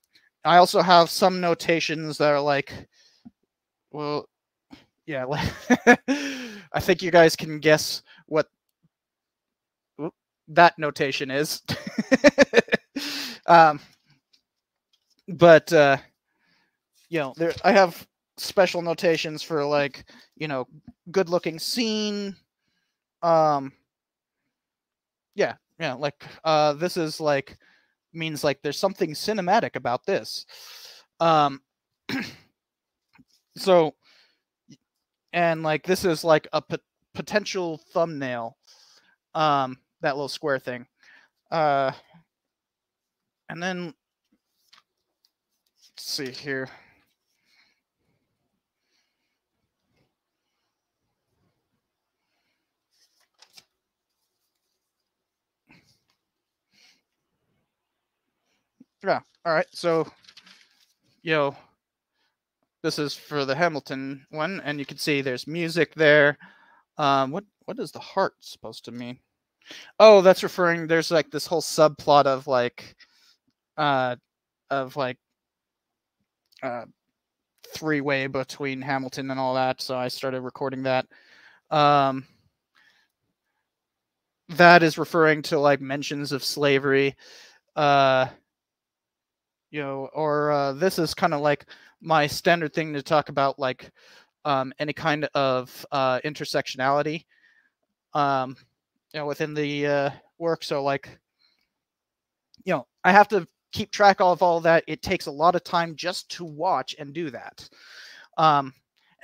I also have some notations that are like, well, yeah, I think you guys can guess what that notation is. um, but uh, you know, there I have special notations for like, you know, good looking scene. Um, yeah, yeah, like uh, this is like means like there's something cinematic about this. Um, so, and like this is like a p- potential thumbnail. Um, that little square thing. Uh, and then let's see here. Yeah. All right. So, you know, this is for the Hamilton one, and you can see there's music there. Um, what what is the heart supposed to mean? Oh, that's referring. There's like this whole subplot of like, uh, of like, uh, three way between Hamilton and all that. So I started recording that. Um, that is referring to like mentions of slavery. Uh, you know, or uh, this is kind of like my standard thing to talk about, like um, any kind of uh, intersectionality, um, you know, within the uh, work. So, like, you know, I have to keep track of all that. It takes a lot of time just to watch and do that. Um,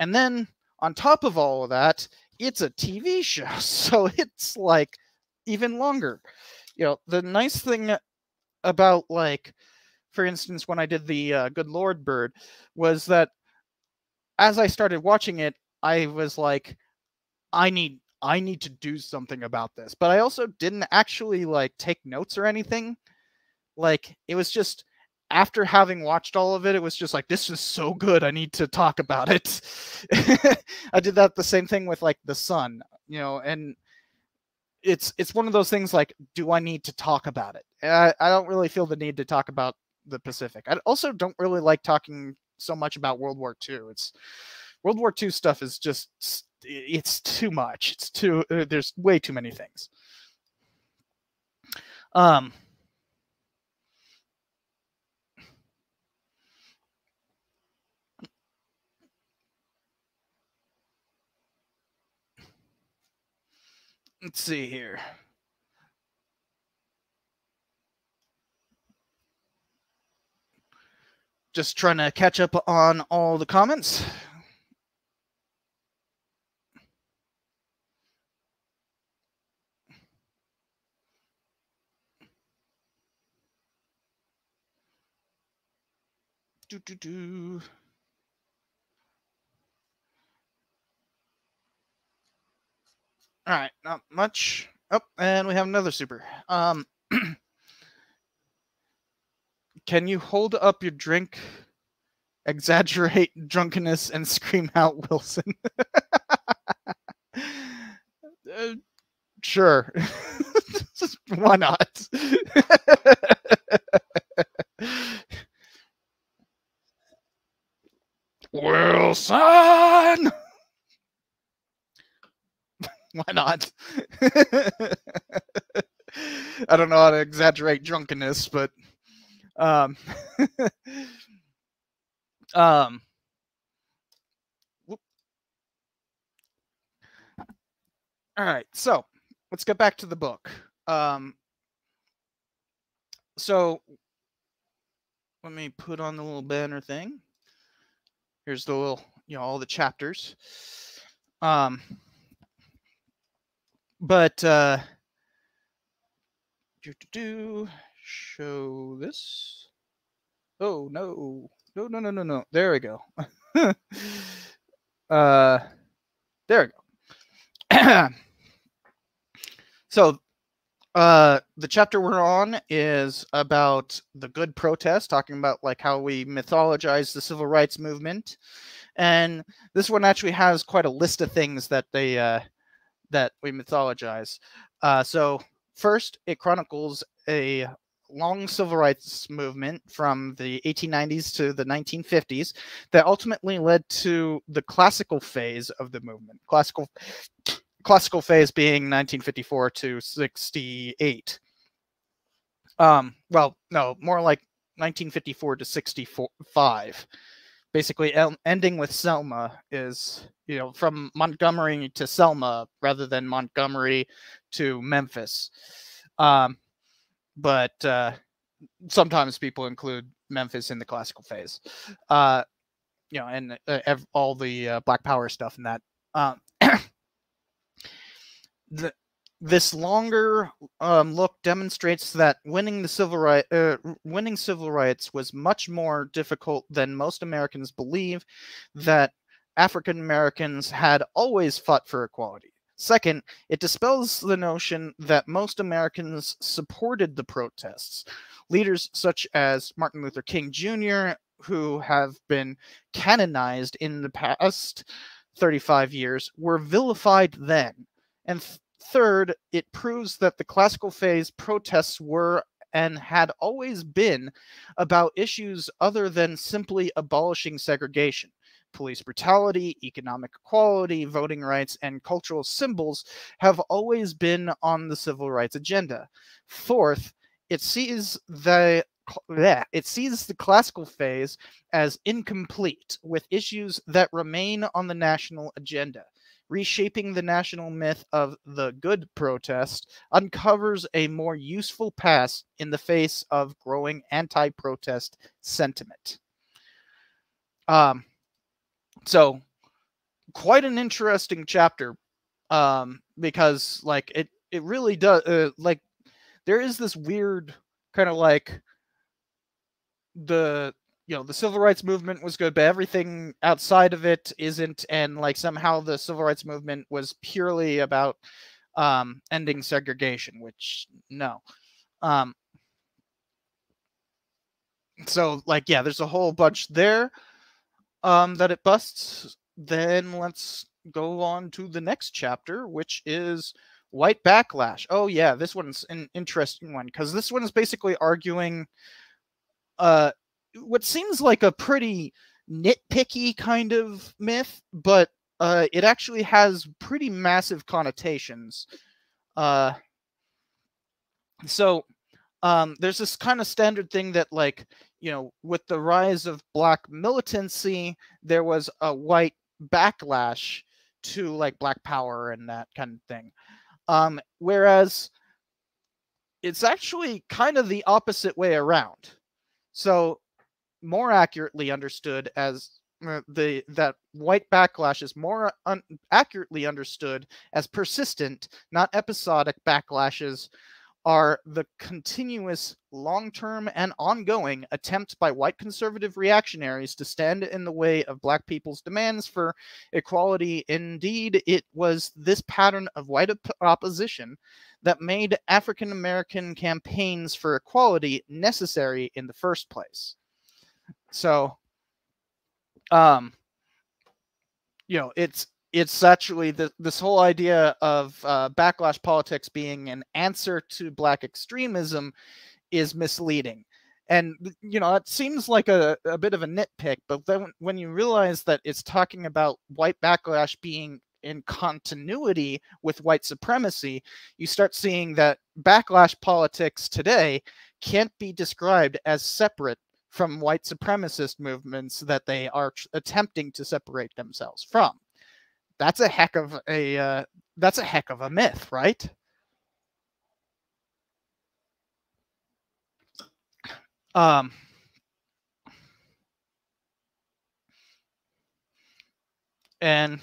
and then on top of all of that, it's a TV show, so it's like even longer. You know, the nice thing about like for instance, when I did the uh, Good Lord Bird, was that as I started watching it, I was like, I need I need to do something about this. But I also didn't actually like take notes or anything. Like it was just after having watched all of it, it was just like this is so good. I need to talk about it. I did that the same thing with like the sun, you know, and it's it's one of those things like, do I need to talk about it? I, I don't really feel the need to talk about the Pacific. I also don't really like talking so much about World War II. It's World War II stuff is just it's too much. It's too uh, there's way too many things. Um Let's see here. Just trying to catch up on all the comments. do, do, do. All right, not much. Oh, and we have another super. Um, can you hold up your drink, exaggerate drunkenness, and scream out Wilson? uh, sure. Why not? Wilson! Why not? I don't know how to exaggerate drunkenness, but um um all right so let's get back to the book. Um so let me put on the little banner thing. Here's the little you know all the chapters. Um but uh do do do show this? Oh no. No no no no no. There we go. Uh there we go. So uh the chapter we're on is about the good protest talking about like how we mythologize the civil rights movement. And this one actually has quite a list of things that they uh that we mythologize. Uh so first it chronicles a long civil rights movement from the 1890s to the 1950s that ultimately led to the classical phase of the movement. Classical classical phase being 1954 to 68 um well no more like 1954 to 65 basically ending with selma is you know from montgomery to selma rather than montgomery to memphis. Um but uh sometimes people include memphis in the classical phase uh you know and uh, ev- all the uh, black power stuff and that um the, this longer um, look demonstrates that winning the civil right, uh, winning civil rights was much more difficult than most Americans believe. That African Americans had always fought for equality. Second, it dispels the notion that most Americans supported the protests. Leaders such as Martin Luther King Jr., who have been canonized in the past 35 years, were vilified then. And th- third, it proves that the classical phase protests were and had always been about issues other than simply abolishing segregation. Police brutality, economic equality, voting rights, and cultural symbols have always been on the civil rights agenda. Fourth, it sees the it sees the classical phase as incomplete with issues that remain on the national agenda reshaping the national myth of the good protest uncovers a more useful path in the face of growing anti protest sentiment. Um, so, quite an interesting chapter um, because, like, it, it really does, uh, like, there is this weird kind of like the you know the civil rights movement was good but everything outside of it isn't and like somehow the civil rights movement was purely about um ending segregation which no. Um so like yeah there's a whole bunch there um that it busts then let's go on to the next chapter which is white backlash oh yeah this one's an interesting one because this one is basically arguing uh what seems like a pretty nitpicky kind of myth, but uh, it actually has pretty massive connotations. Uh, so um, there's this kind of standard thing that, like, you know, with the rise of black militancy, there was a white backlash to like black power and that kind of thing. Um, whereas it's actually kind of the opposite way around. So more accurately understood as uh, the that white backlash is more un- accurately understood as persistent, not episodic backlashes are the continuous long-term and ongoing attempt by white conservative reactionaries to stand in the way of black people's demands for equality. Indeed it was this pattern of white op- opposition that made african american campaigns for equality necessary in the first place. So um you know it's it's actually the, this whole idea of uh, backlash politics being an answer to black extremism is misleading. And you know it seems like a, a bit of a nitpick but then when you realize that it's talking about white backlash being in continuity with white supremacy you start seeing that backlash politics today can't be described as separate from white supremacist movements that they are attempting to separate themselves from that's a heck of a uh, that's a heck of a myth, right? Um, and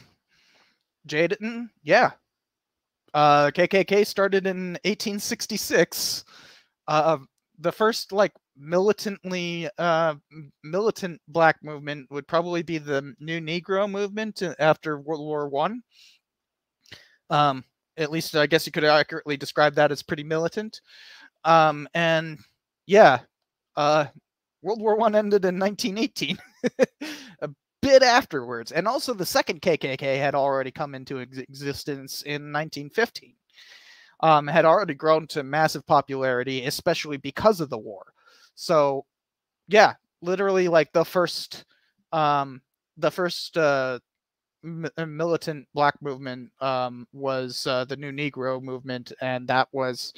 Jaden, yeah, uh, KKK started in 1866. Uh, the first like militantly uh, militant black movement would probably be the New Negro movement after World War One. Um, at least I guess you could accurately describe that as pretty militant. Um, and yeah, uh, World War One ended in 1918, a bit afterwards, and also the second KKK had already come into ex- existence in 1915. Um, had already grown to massive popularity, especially because of the war. So, yeah, literally like the first, um, the first uh, uh, militant black movement um, was uh, the New Negro movement, and that was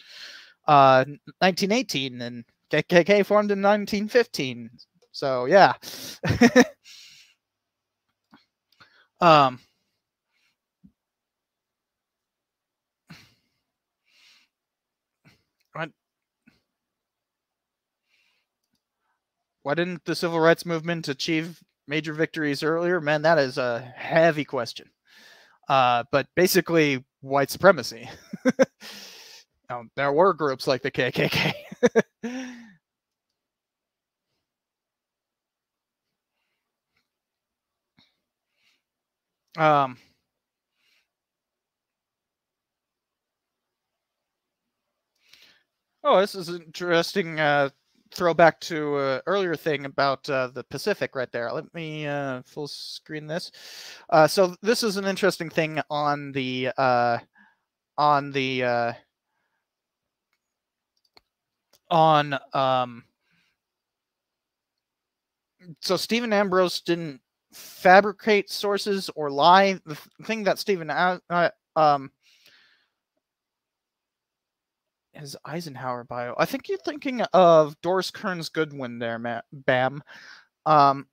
uh, 1918, and KKK formed in 1915. So yeah. um. Why didn't the civil rights movement achieve major victories earlier? Man, that is a heavy question. Uh, but basically, white supremacy. um, there were groups like the KKK. um, oh, this is interesting. Uh, throwback to uh, earlier thing about uh, the Pacific right there. Let me uh, full screen this. Uh, so this is an interesting thing on the uh, on the on um, so Stephen Ambrose didn't fabricate sources or lie. The thing that Stephen um, his Eisenhower bio. I think you're thinking of Doris Kearns Goodwin there, Matt, Bam. Um,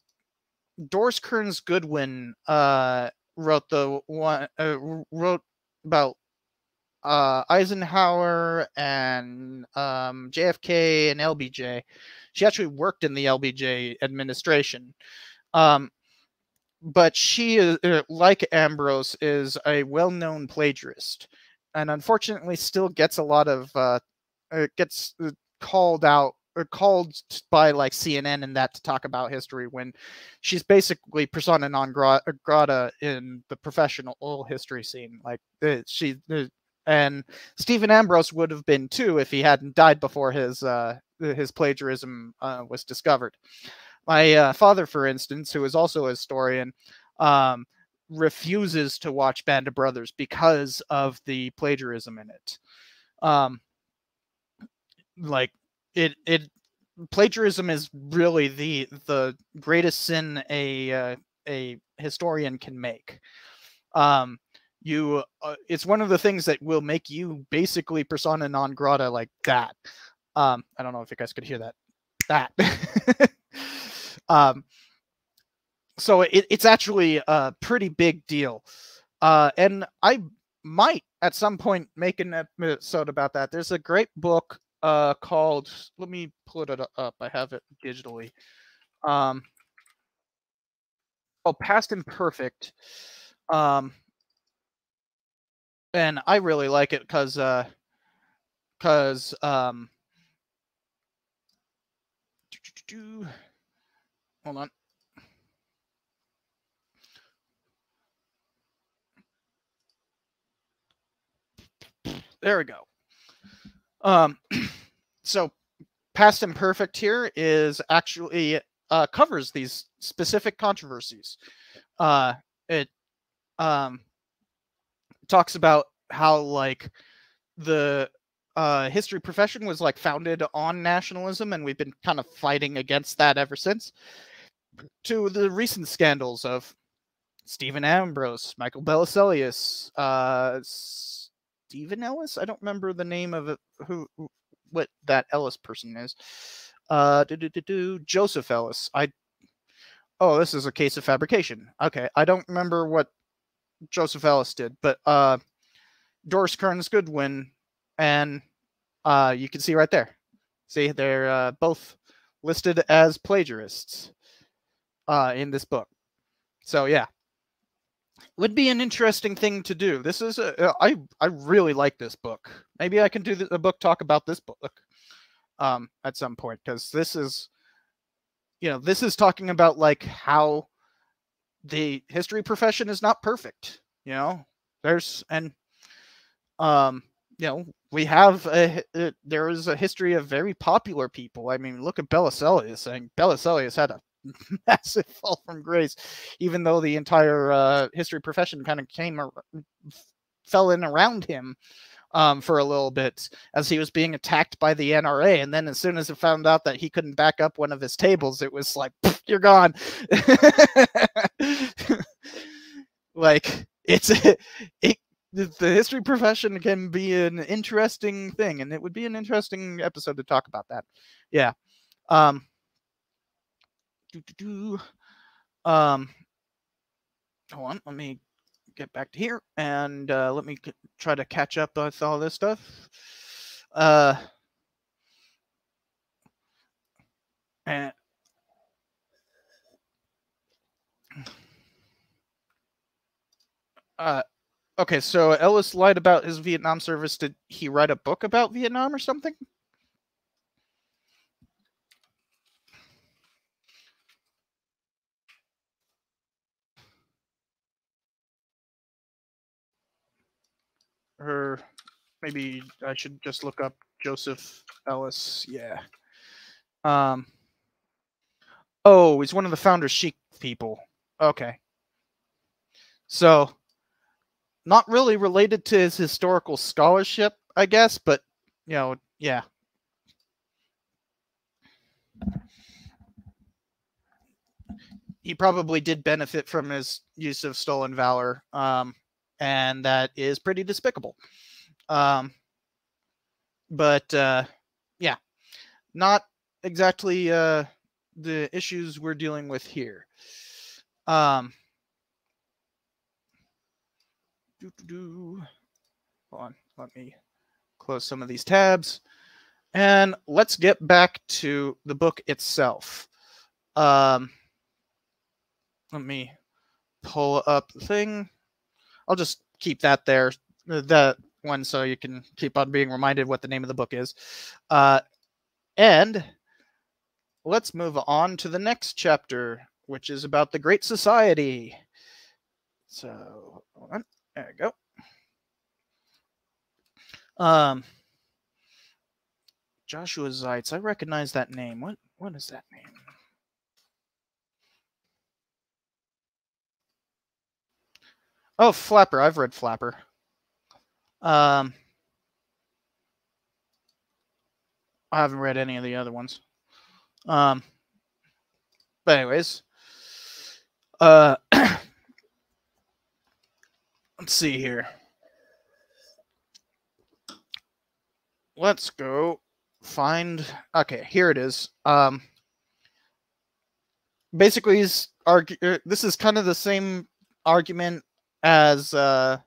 Doris Kearns Goodwin uh, wrote the one uh, wrote about uh, Eisenhower and um, JFK and LBJ. She actually worked in the LBJ administration. Um, but she, uh, like Ambrose, is a well-known plagiarist and unfortunately still gets a lot of uh, gets uh, called out or called by like CNN and that to talk about history when she's basically persona non grata in the professional history scene. Like uh, she uh, and Stephen Ambrose would have been too if he hadn't died before his uh, his plagiarism uh, was discovered. My uh, father, for instance, who is also a historian, um, refuses to watch Band of Brothers because of the plagiarism in it. Um, like it, it plagiarism is really the the greatest sin a uh, a historian can make. Um, you, uh, it's one of the things that will make you basically persona non grata like that. Um, I don't know if you guys could hear that. That. um, so it, it's actually a pretty big deal. Uh, and I might at some point make an episode about that. There's a great book uh, called, let me pull it up. I have it digitally. Um, oh, Past Imperfect. Um, and I really like it because uh, because um, hold on. There we go. Um, so past imperfect here is actually uh, covers these specific controversies. Uh, it um, talks about how like the uh, history profession was like founded on nationalism, and we've been kind of fighting against that ever since. To the recent scandals of Stephen Ambrose, Michael Bellesiles, uh, Stephen Ellis. I don't remember the name of it. Who, what that Ellis person is? Uh, do, do, Joseph Ellis. I. Oh, this is a case of fabrication. Okay, I don't remember what Joseph Ellis did, but uh, Doris Kearns Goodwin, and uh, you can see right there. See, they're uh, both listed as plagiarists uh, in this book. So yeah, would be an interesting thing to do. This is a, uh, I I really like this book. Maybe I can do the, a book talk about this book um, at some point because this is, you know, this is talking about like how the history profession is not perfect. You know, there's and um, you know, we have a, a there is a history of very popular people. I mean, look at Bellesiles. saying Bellesiles had a massive fall from grace, even though the entire uh, history profession kind of came or fell in around him um, for a little bit as he was being attacked by the NRA. And then as soon as it found out that he couldn't back up one of his tables, it was like, you're gone. like it's it, the history profession can be an interesting thing, and it would be an interesting episode to talk about that. Yeah. Um, do, do, do. Um, hold on, let me get back to here and uh, let me try to catch up with all this stuff. Uh, and uh, okay, so Ellis lied about his Vietnam service. Did he write a book about Vietnam or something? Her maybe I should just look up Joseph Ellis. Yeah. Um Oh, he's one of the founder chic people. Okay. So not really related to his historical scholarship, I guess, but you know, yeah. He probably did benefit from his use of stolen valor. Um and that is pretty despicable. Um, but uh, yeah, not exactly uh, the issues we're dealing with here. Um. Hold on, let me close some of these tabs. And let's get back to the book itself. Um, let me pull up the thing. I'll just keep that there, uh, that one, so you can keep on being reminded what the name of the book is. Uh, and let's move on to the next chapter, which is about the Great Society. So, there we go. Um, Joshua Zeitz. I recognize that name. What what is that name? Oh, Flapper. I've read Flapper. Um, I haven't read any of the other ones. Um, but anyways, uh, let's see here. Let's go find. Okay, here it is. Um, basically, argue. Uh, this is kind of the same argument as uh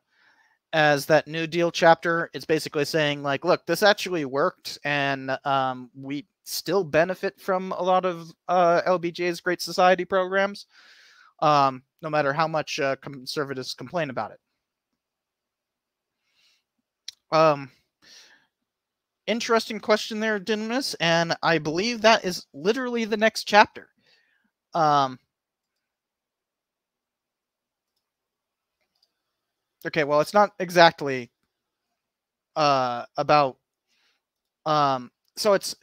as that New Deal chapter. It's basically saying like, look, this actually worked, and um, we still benefit from a lot of uh, LBJ's Great Society programs, um, no matter how much uh, conservatives complain about it. Um, interesting question there, Dynamis, and I believe that is literally the next chapter. Um, okay, well, it's not exactly uh, about. Um, so it's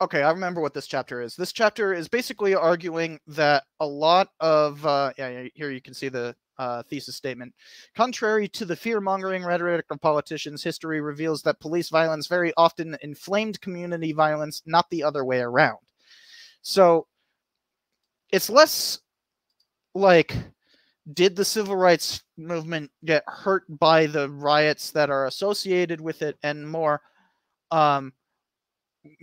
okay. I remember what this chapter is. This chapter is basically arguing that a lot of uh, yeah, here you can see the uh, thesis statement. Contrary to the fear mongering rhetoric of politicians, history reveals that police violence very often inflamed community violence, not the other way around. So it's less like did the civil rights movement get hurt by the riots that are associated with it and more um,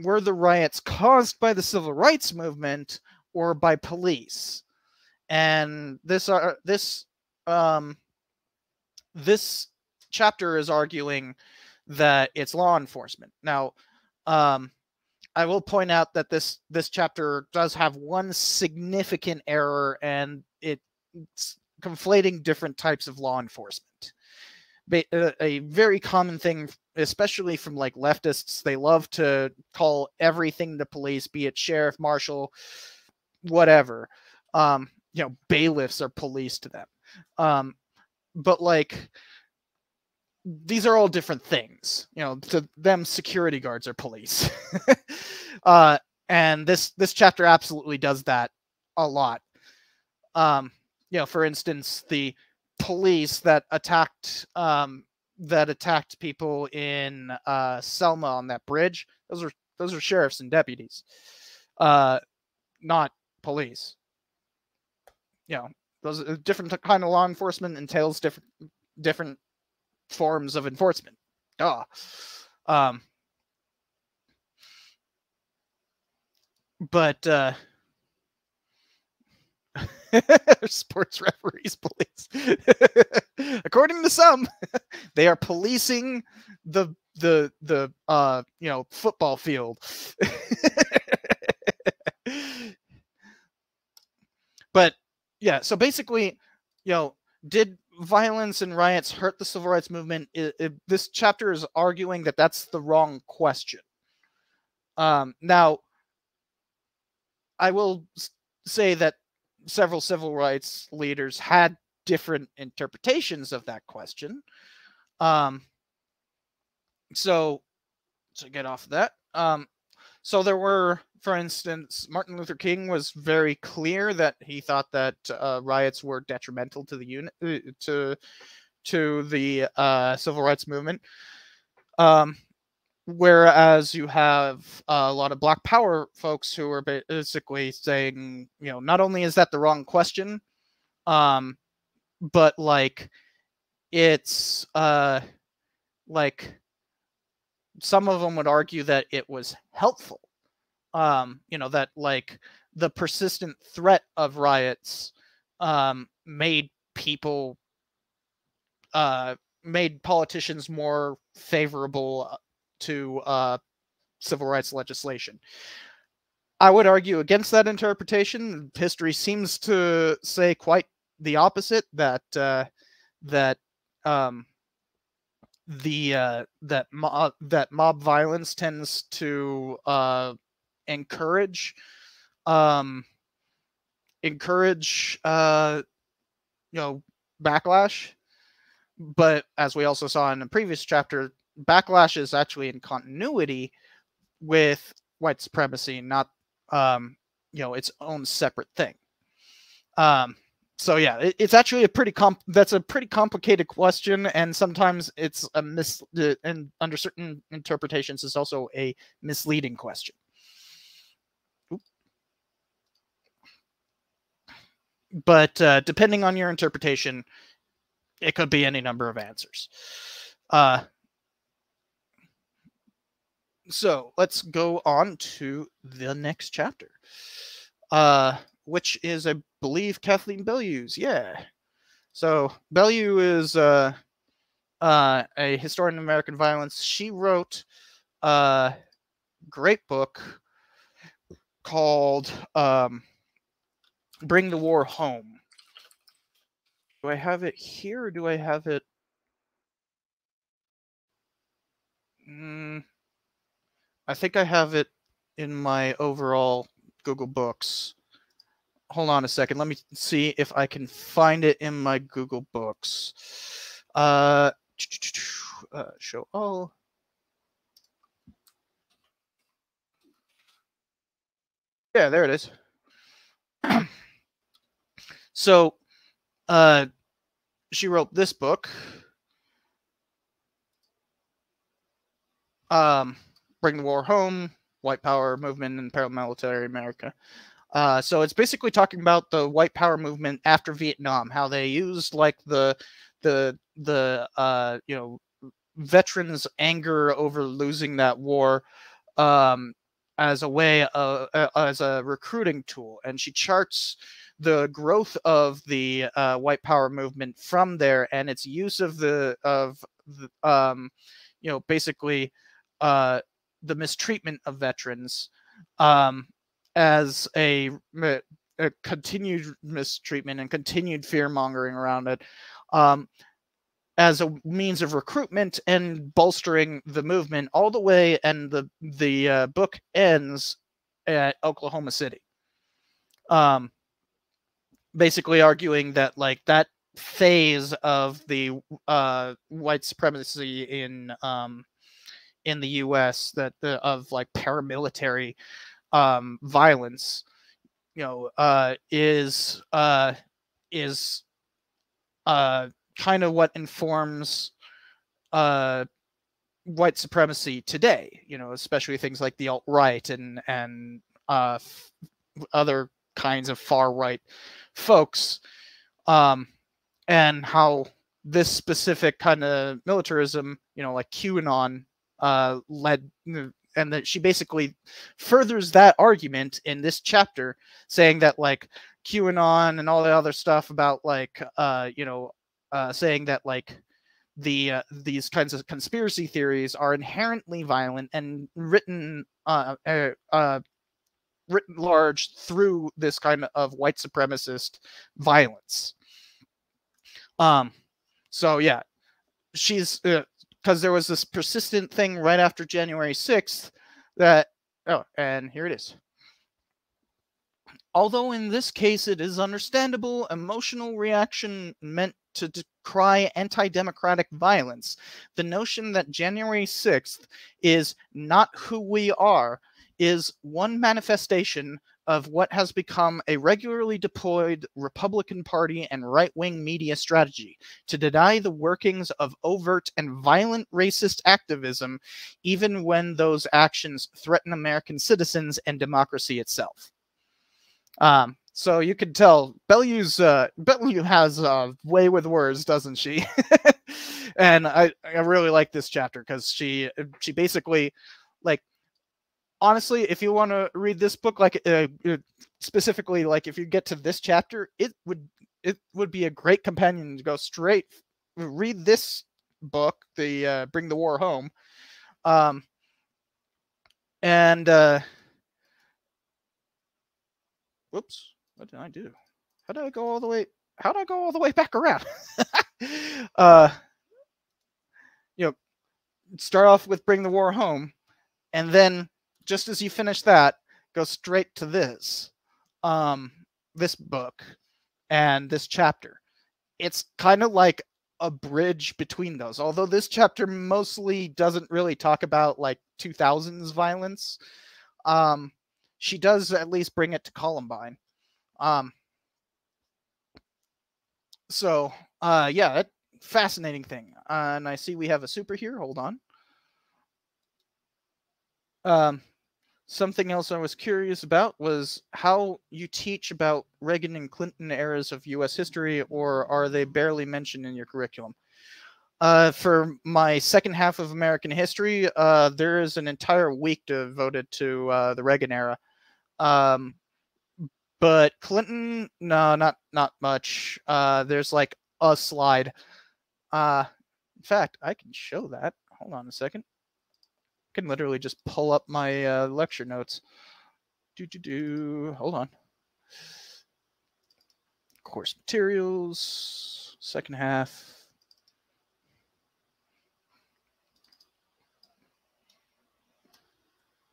were the riots caused by the civil rights movement or by police and this are uh, this um, this chapter is arguing that it's law enforcement. Now, um, I will point out that this this chapter does have one significant error, and it's conflating different types of law enforcement. A, uh, a very common thing, especially from like leftists, they love to call everything the police, be it sheriff, marshal, whatever. Um, you know, bailiffs are police to them. Um, but like these are all different things. You know, to them, security guards are police. uh, and this this chapter absolutely does that a lot. Um, you know, for instance, the police that attacked um, that attacked people in uh, Selma on that bridge. Those are those are sheriffs and deputies, uh, not police. You know, those uh, different kind of law enforcement entails different different forms of enforcement. Duh. Um, but uh, sports referees police. According to some, they are policing the the the uh you know football field. but yeah, so basically, you know, did violence and riots hurt the civil rights movement? It, it, this chapter is arguing that that's the wrong question. Um, now, I will say that several civil rights leaders had different interpretations of that question. Um, so to get off of that, um, so there were for instance, Martin Luther King was very clear that he thought that uh, riots were detrimental to the unit uh, to to the uh, civil rights movement. Um, whereas you have a lot of Black Power folks who are basically saying, you know, not only is that the wrong question, um, but like it's uh, like some of them would argue that it was helpful um, you know, that like the persistent threat of riots um, made people uh, made politicians more favorable uh, to uh, civil rights legislation. I would argue against that interpretation. History seems to say quite the opposite. That uh, that um, the uh, that mob that mob violence tends to uh, encourage um encourage uh you know backlash but as we also saw in the previous chapter backlash is actually in continuity with white supremacy not um you know its own separate thing um so yeah it, it's actually a pretty comp that's a pretty complicated question and sometimes it's a mis and under certain interpretations it's also a misleading question but uh, depending on your interpretation, it could be any number of answers. Uh, so let's go on to the next chapter, uh, which is, I believe, Kathleen Belew's. Yeah. So Belew is uh, uh, a historian of American violence. She wrote a great book called um, Bring the War Home. Do I have it here do I have it? Mm, I think I have it in my overall Google Books. Hold on a second. Let me see if I can find it in my Google Books. Uh, uh show all. Yeah, there it is. so, uh, she wrote this book. Um, Bring the War Home, White Power Movement in Paramilitary America. Uh, so it's basically talking about the white power movement after Vietnam, how they used like the the the uh, you know veterans' anger over losing that war um, as a way of uh, as a recruiting tool, and she charts the growth of the uh, white power movement from there and its use of the of the, um, you know basically uh, the mistreatment of veterans um, as a, a, continued mistreatment and continued fear mongering around it um, as a means of recruitment and bolstering the movement all the way and the the uh, book ends at Oklahoma City. Um, basically arguing that like that phase of the uh, white supremacy in um, in the U.S. that the, of like paramilitary um, violence, you know, uh, is uh, is uh, kind of what informs uh, white supremacy today. You know, especially things like the alt right and and uh, other kinds of far right folks, um, and how this specific kind of militarism, you know, like QAnon, uh, led and that she basically furthers that argument in this chapter saying that like qanon and all the other stuff about like uh you know uh saying that like the uh, these kinds of conspiracy theories are inherently violent and written uh, uh, uh written large through this kind of white supremacist violence. Um so yeah she's uh, because there was this persistent thing right after January 6th that, oh, and here it is. Although in this case it is understandable emotional reaction meant to decry anti democratic violence, the notion that January 6th is not who we are is one manifestation of what has become a regularly deployed Republican Party and right wing media strategy to deny the workings of overt and violent racist activism, even when those actions threaten American citizens and democracy itself. Um, so you can tell Belew's uh, Bellew has uh, way with words, doesn't she? and I, I really like this chapter because she she basically like honestly, if you want to read this book, like uh, uh, specifically, like if you get to this chapter, it would it would be a great companion to go straight read this book, the uh, Bring the War Home, um, and uh, whoops, what did I do? How did I go all the way? How did I go all the way back around? uh, you know, start off with Bring the War Home, and then just as you finish that, go straight to this, um, this book and this chapter. It's kind of like a bridge between those. Although this chapter mostly doesn't really talk about like 2000s violence, um, she does at least bring it to Columbine. Um, so, uh, yeah, fascinating thing. Uh, and I see we have a super here. Hold on. Um, Something else I was curious about was how you teach about Reagan and Clinton eras of U.S. history, or are they barely mentioned in your curriculum? Uh, for my second half of American history, uh, there is an entire week devoted to uh, the Reagan era. Um, but Clinton, no, not not much. Uh, there's like a slide. Uh, in fact, I can show that. Hold on a second can literally just pull up my uh, lecture notes. Do do do. Hold on. Course materials, second half.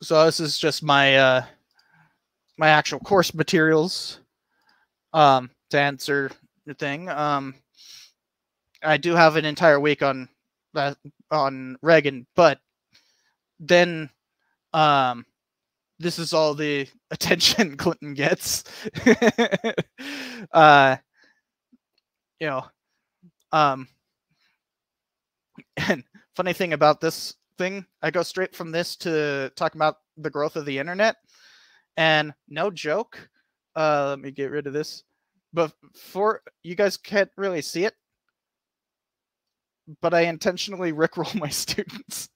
so this is just my uh, my actual course materials um, to answer the thing. Um, I do have an entire week on that on Reagan, but then um, this is all the attention Clinton gets. uh, you know, um, and funny thing about this thing, I go straight from this to talk about the growth of the internet, and no joke. Uh, let me get rid of this. But for you guys can't really see it, but I intentionally rickroll my students.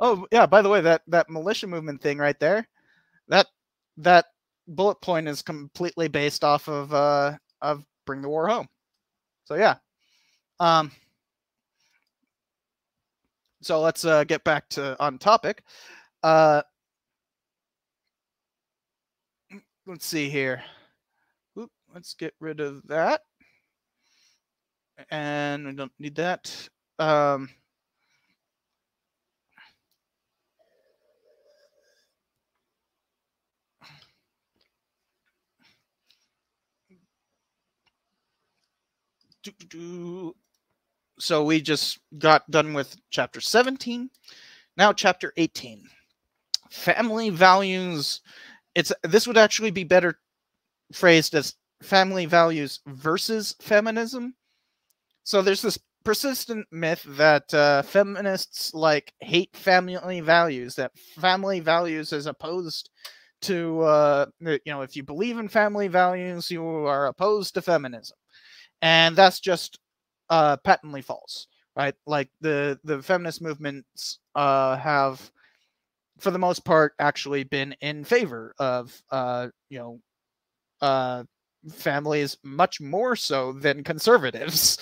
Oh yeah, by the way, that that militia movement thing right there, that that bullet point is completely based off of uh of bring the war home. So yeah. Um so let's uh, get back to on topic. Uh, let's see here. Oop, let's get rid of that. And we don't need that. Um, so we just got done with chapter 17 now chapter 18 family values it's this would actually be better phrased as family values versus feminism. So there's this persistent myth that uh, feminists like hate family values that family values is opposed to uh, you know if you believe in family values you are opposed to feminism and that's just uh, patently false, right? Like the the feminist movements uh, have, for the most part, actually been in favor of uh, you know uh, families much more so than conservatives.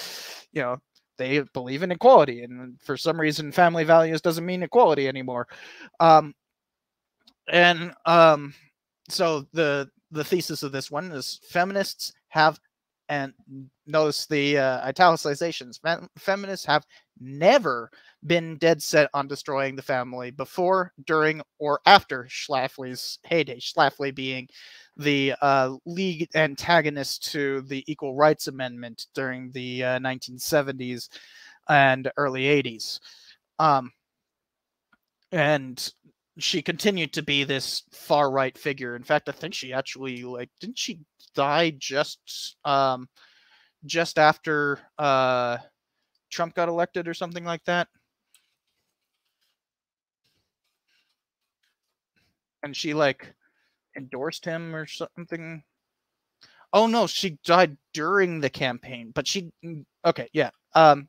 you know, they believe in equality, and for some reason, family values doesn't mean equality anymore. Um, and um, so the the thesis of this one is feminists have and notice the uh, italicizations. Fem- feminists have never been dead set on destroying the family before, during, or after Schlafly's heyday. Schlafly being the uh, league antagonist to the Equal Rights Amendment during the uh, 1970s and early 80s. Um, and she continued to be this far right figure. In fact, I think she actually like didn't she die just um just after uh Trump got elected or something like that? And she like endorsed him or something. Oh no, she died during the campaign, but she mm, okay, yeah. Um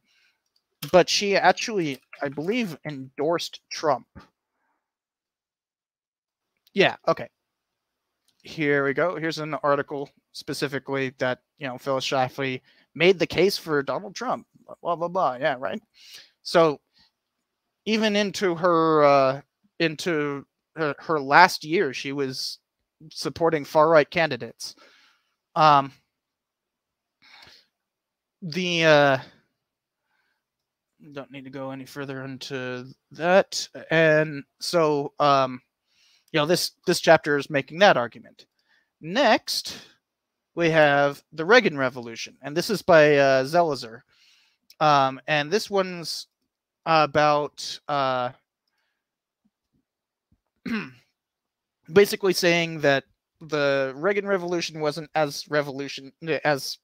but she actually I believe endorsed Trump yeah. Okay. Here we go. Here's an article specifically that you know Phyllis Schlafly made the case for Donald Trump. Blah blah blah. Yeah. Right. So even into her uh, into her, her last year, she was supporting far right candidates. Um, the uh, don't need to go any further into that, and so um, you know this this chapter is making that argument next we have the reagan revolution and this is by uh, zelizer um, and this one's about uh, basically saying that the reagan revolution wasn't as revolution as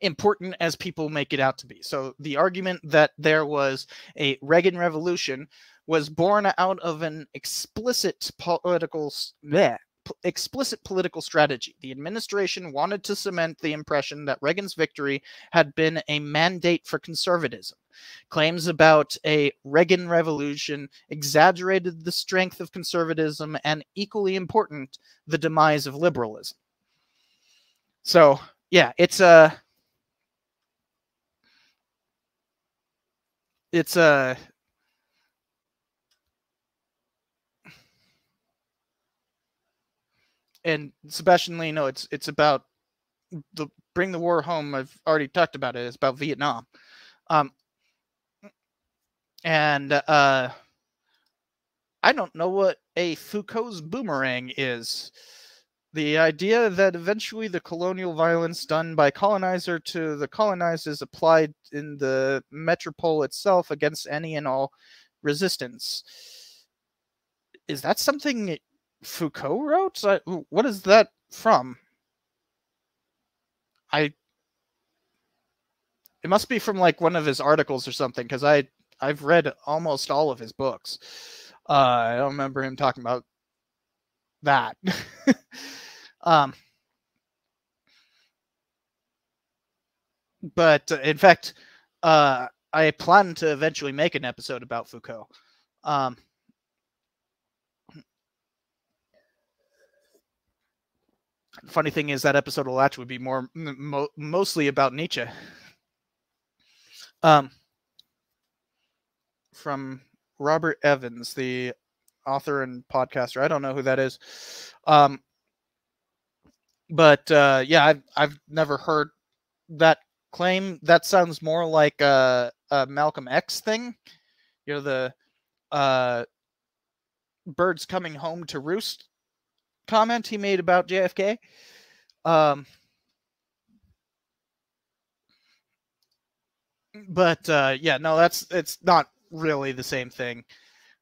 important as people make it out to be. So the argument that there was a Reagan revolution was born out of an explicit political bleh, explicit political strategy. The administration wanted to cement the impression that Reagan's victory had been a mandate for conservatism. Claims about a Reagan revolution exaggerated the strength of conservatism and, equally important, the demise of liberalism. So, yeah, it's a. It's a and Sebastian Lee, no, it's it's about the bring the war home. I've already talked about it. It's about Vietnam. Um, and uh, I don't know what a Foucault's boomerang is. The idea that eventually the colonial violence done by colonizer to the colonized is applied in the metropole itself against any and all resistance. Is that something Foucault wrote? What is that from? I it must be from like one of his articles or something because I I've read almost all of his books. Uh, I don't remember him talking about that. um, but in fact, uh, I plan to eventually make an episode about Foucault. Um, funny thing is that episode will actually be more mo- mostly about Nietzsche. Um, from Robert Evans, the author and podcaster. I don't know who that is. Um, but uh, yeah, I've I've never heard that claim. That sounds more like a, a Malcolm X thing. You know the uh, birds coming home to roost comment he made about JFK. Um, but uh, yeah, no, that's it's not really the same thing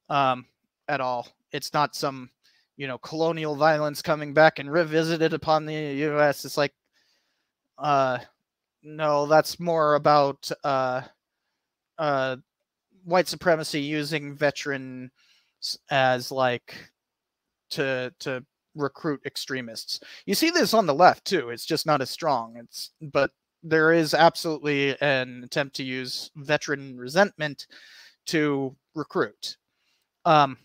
um, at all. It's not some you know colonial violence coming back and revisited upon the U.S. It's like, uh, no, that's more about uh, uh, white supremacy using veterans as like to to recruit extremists. You see this on the left too. It's just not as strong. It's but there is absolutely an attempt to use veteran resentment to recruit. Um,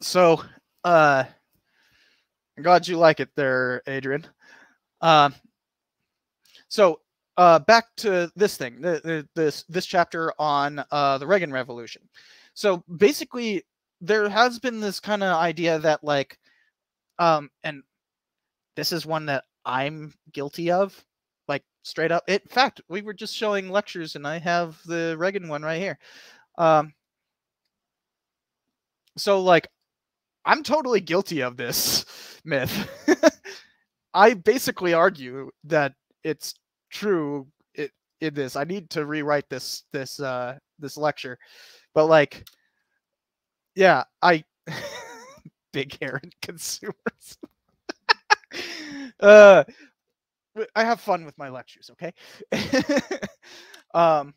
so, uh, you like it there, Adrian. Uh, so, uh, back to this thing, the, the, this this chapter on uh, the Reagan Revolution. So basically, there has been this kind of idea that like, um, and this is one that I'm guilty of like straight up. In fact, we were just showing lectures, and I have the Reagan one right here. Um, so like, I'm totally guilty of this myth. I basically argue that it's true it, in this. I need to rewrite this this uh this lecture, but like, yeah, I big hair and consumers. uh I have fun with my lectures, okay? um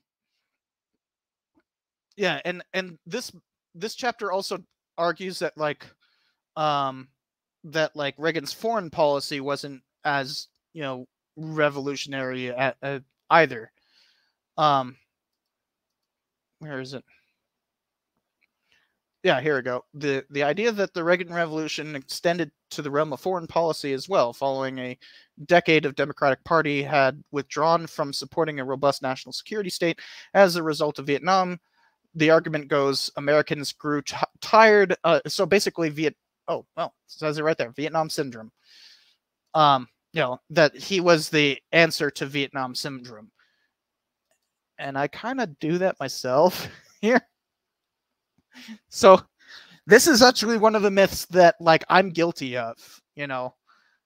yeah, and and this this chapter also argues that like um that like Reagan's foreign policy wasn't as, you know, revolutionary at, at either. Um where is it? Yeah, here we go. The the idea that the Reagan Revolution extended to the realm of foreign policy as well, following a decade of Democratic Party had withdrawn from supporting a robust national security state as a result of Vietnam. The argument goes Americans grew tired. Uh, so basically, Viet. Oh well, says it right there. Vietnam syndrome. Um, you know that he was the answer to Vietnam syndrome, and I kind of do that myself here so this is actually one of the myths that like I'm guilty of, you know,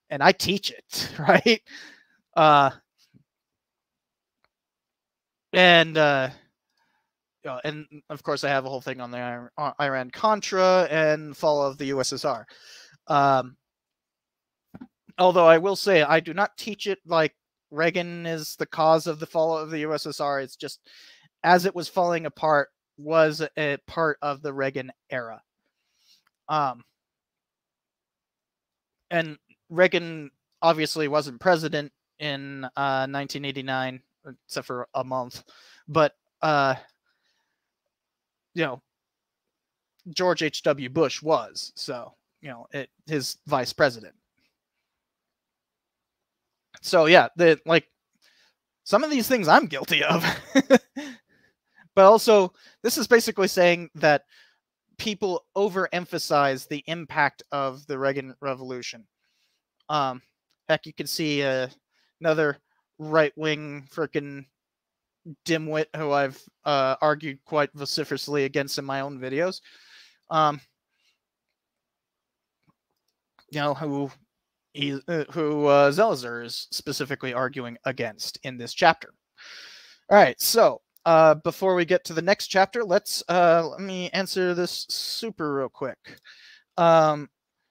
and I teach it, right? Uh and uh you know, and of course I have a whole thing on the Iran Contra and fall of the USSR. Um although I will say I do not teach it like Reagan is the cause of the fall of the USSR. It's just as it was falling apart, was a part of the Reagan era. Um, and Reagan obviously wasn't president in uh, 1989, except for a month, but uh, you know, George H.W. Bush was so you know it, his vice president. So yeah, the like some of these things I'm guilty of. but also this is basically saying that people overemphasize the impact of the Reagan Revolution. Um, heck, you can see uh, another right wing freaking dimwit who I've uh, argued quite vociferously against in my own videos. Um, you know who he uh, who uh, Zelizer is specifically arguing against in this chapter. All right, so uh, before we get to the next chapter, let's uh, let me answer this super real quick. Um,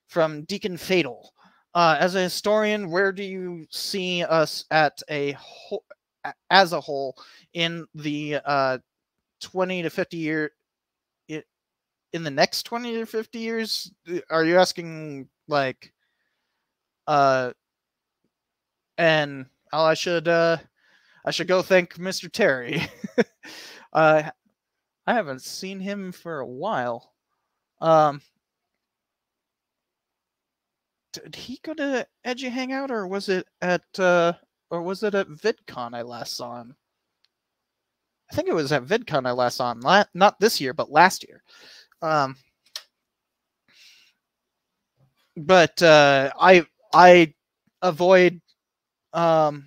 from Deacon Fatal. Uh, as a historian, where do you see us at a as a whole in the uh, 20 to 50 year in the next 20 to 50 years? Are you asking like uh and oh, I should uh I should go thank Mr. Terry. uh I haven't seen him for a while. Um did he go to Edgy Hangout or was it at uh or was it at VidCon I last saw him? I think it was at VidCon I last saw him. La- not this year, but last year. Um, but uh, I I avoid um,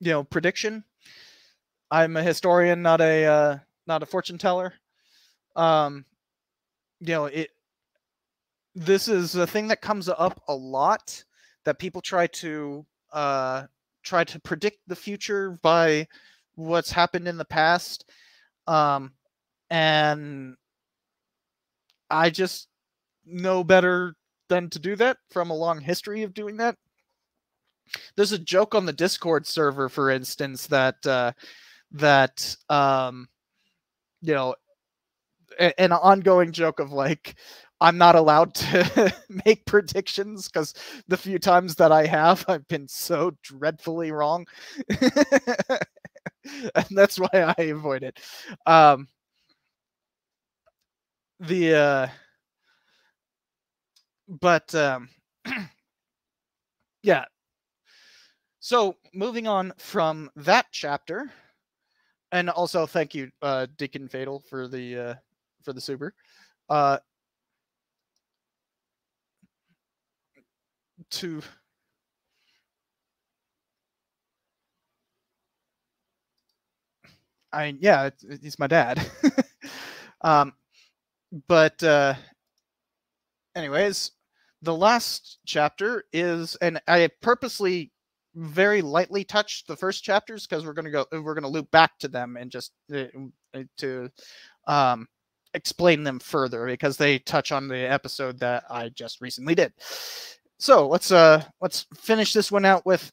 you know prediction. I'm a historian, not a uh, not a fortune teller. Um, you know it. This is a thing that comes up a lot that people try to uh, try to predict the future by what's happened in the past. Um, and I just know better than to do that from a long history of doing that. There's a joke on the Discord server, for instance, that uh, that um, you know, an ongoing joke of like, I'm not allowed to make predictions because the few times that I have, I've been so dreadfully wrong, and that's why I avoid it. Um, the uh but um yeah so moving on from that chapter and also thank you uh deacon fatal for the uh for the super uh to I mean, yeah, he's my dad. um, but uh, anyways, the last chapter is, and I purposely very lightly touch the first chapters because we're gonna go, we're gonna loop back to them and just uh, uh, to um, explain them further because they touch on the episode that I just recently did. So let's uh let's finish this one out with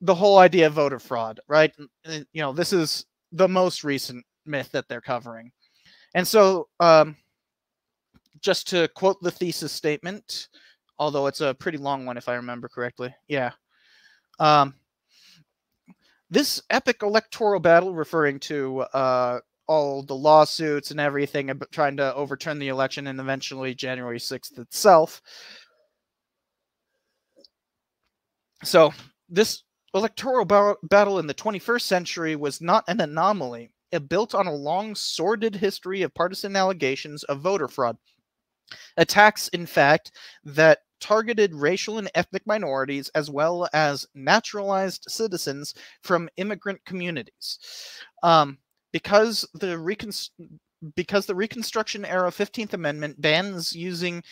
the whole idea of voter fraud, right? You know, this is the most recent myth that they're covering. And so um just to quote the thesis statement, although it's a pretty long one if I remember correctly. Yeah. Um, this epic electoral battle, referring to uh, all the lawsuits and everything, trying to overturn the election and eventually January 6th itself. So, this electoral battle in the 21st century was not an anomaly. It built on a long, sordid history of partisan allegations of voter fraud. Attacks, in fact, that targeted racial and ethnic minorities as well as naturalized citizens from immigrant communities. Um, because the because the Reconstruction era 15th Amendment bans using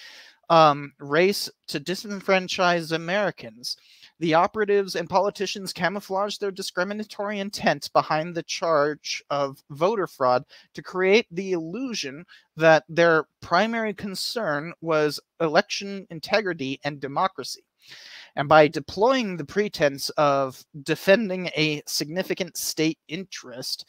um, race to disenfranchise Americans. The operatives and politicians camouflage their discriminatory intent behind the charge of voter fraud to create the illusion that their primary concern was election integrity and democracy. And by deploying the pretense of defending a significant state interest,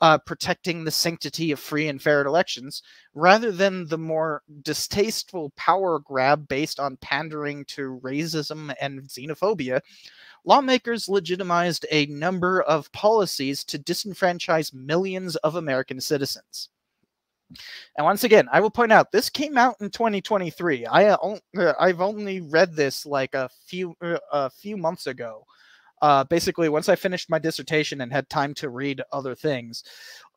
uh, protecting the sanctity of free and fair elections, rather than the more distasteful power grab based on pandering to racism and xenophobia, lawmakers legitimized a number of policies to disenfranchise millions of American citizens. And once again, I will point out this came out in 2023. I uh, uh, I've only read this like a few uh, a few months ago. Uh, basically, once I finished my dissertation and had time to read other things,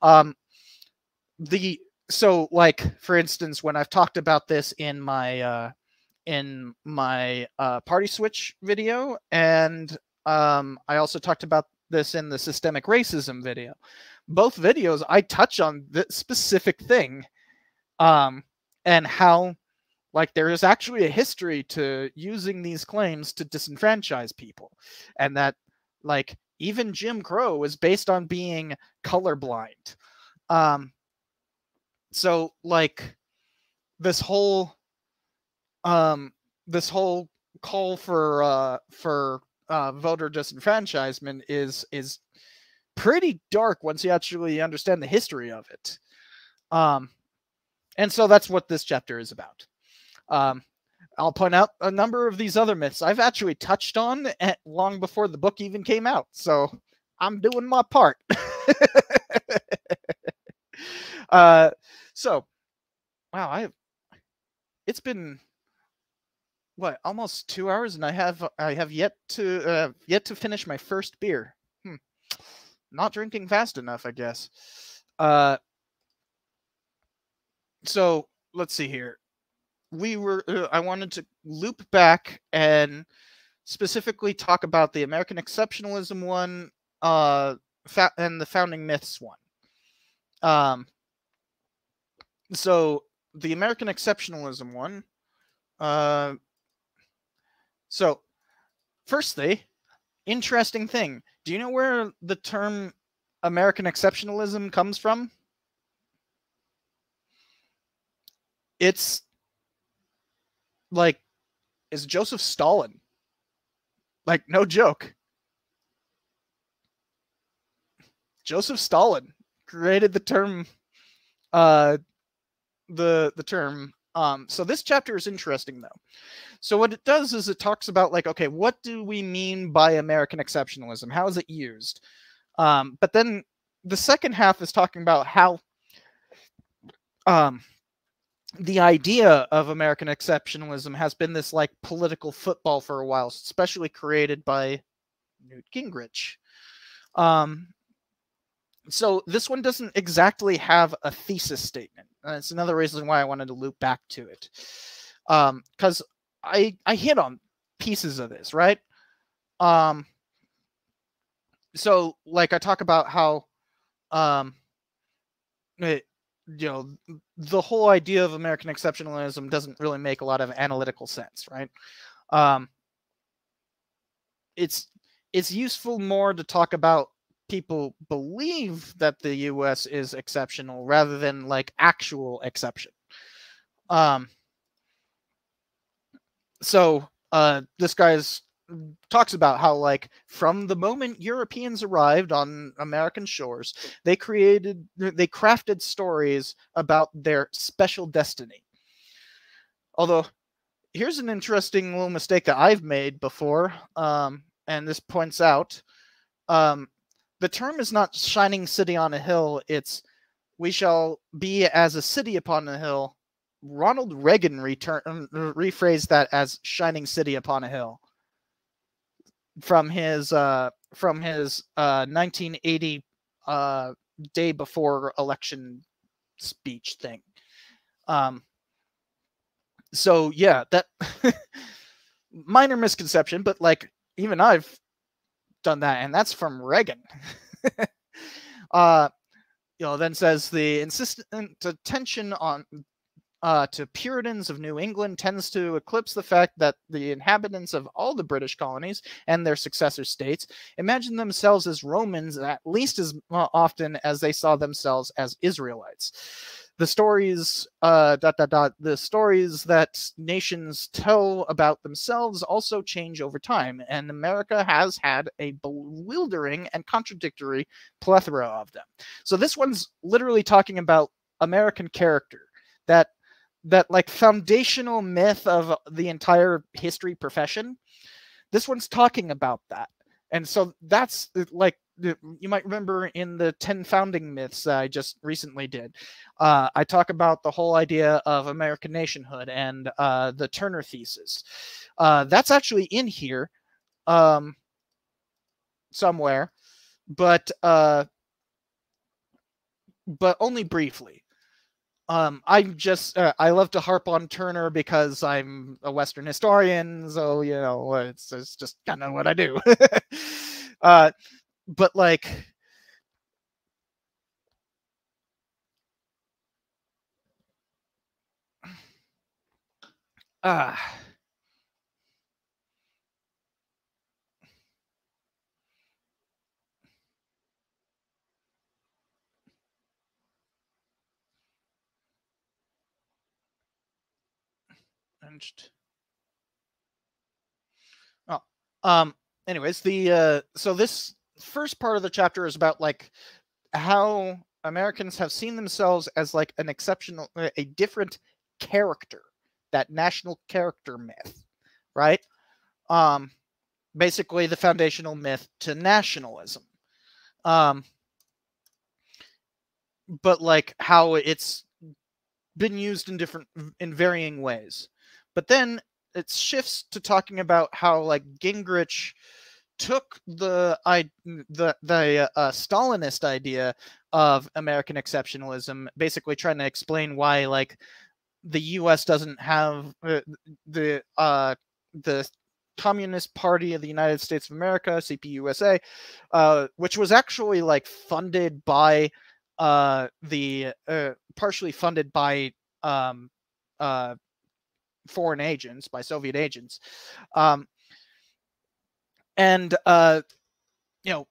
um, the so like for instance, when I've talked about this in my uh, in my uh, party switch video, and um, I also talked about this in the systemic racism video. Both videos, I touch on this specific thing, um, and how like there is actually a history to using these claims to disenfranchise people, and that like even Jim Crow was based on being colorblind. Um, so like this whole um this whole call for uh for uh voter disenfranchisement is is pretty dark once you actually understand the history of it. Um and so that's what this chapter is about. Um I'll point out a number of these other myths I've actually touched on at, long before the book even came out. So I'm doing my part. uh, so, wow, I. It's been what almost two hours, and I have I have yet to uh, yet to finish my first beer. Hmm. Not drinking fast enough, I guess. Uh, so let's see here we were uh, I wanted to loop back and specifically talk about the American exceptionalism one uh and the founding myths one. Um so the American exceptionalism one uh so firstly interesting thing do you know where the term American exceptionalism comes from? It's like is Joseph Stalin. Like no joke. Joseph Stalin created the term uh the the term um so this chapter is interesting though. So what it does is it talks about like okay, what do we mean by American exceptionalism? How is it used? Um but then the second half is talking about how um the idea of American exceptionalism has been this like political football for a while, especially created by Newt Gingrich. Um, so this one doesn't exactly have a thesis statement. And it's another reason why I wanted to loop back to it. Because um, I I hit on pieces of this, right? Um, so like I talk about how um, it, you know the whole idea of american exceptionalism doesn't really make a lot of analytical sense right? Um it's it's useful more to talk about people believe that the us is exceptional rather than like actual exception. Um so uh this guy's talks about how like from the moment Europeans arrived on American shores, they created they crafted stories about their special destiny. Although here's an interesting little mistake that I've made before, um, and this points out um, the term is not shining city on a hill, it's we shall be as a city upon a hill. Ronald Reagan return, rephrased that as shining city upon a hill from his uh, from his uh, 1980 uh, day before election speech thing. Um, so yeah, that minor misconception, but like even I've done that, and that's from Reagan. uh, you know, then says the insistent attention on uh, to Puritans of New England tends to eclipse the fact that the inhabitants of all the British colonies and their successor states imagine themselves as Romans at least as often as they saw themselves as Israelites. The stories, uh, dot, dot, dot, the stories that nations tell about themselves also change over time, and America has had a bewildering and contradictory plethora of them. So this one's literally talking about American character that that like foundational myth of the entire history profession this one's talking about that. And so that's like you might remember in the 10 founding myths that i just recently did uh, i talk about the whole idea of american nationhood and uh, the turner thesis. Uh, that's actually in here um, somewhere but uh, but only briefly um, I'm just uh, I love to harp on Turner because I'm a Western historian, so you know it's, it's just kind of what I do. uh, but like ah Oh, um. Anyways, the uh, so this first part of the chapter is about like how Americans have seen themselves as like an exceptional, uh, a different character, that national character myth, right? Um, basically the foundational myth to nationalism. Um, but like how it's been used in different in varying ways. But then it shifts to talking about how like Gingrich took the I the the uh, Stalinist idea of American exceptionalism, basically trying to explain why like the U.S. doesn't have uh, the uh, the Communist Party of the United States of America, CPUSA, uh, which was actually like funded by uh, the uh, partially funded by um, uh, foreign agents, by Soviet agents. Um, and, uh, you know,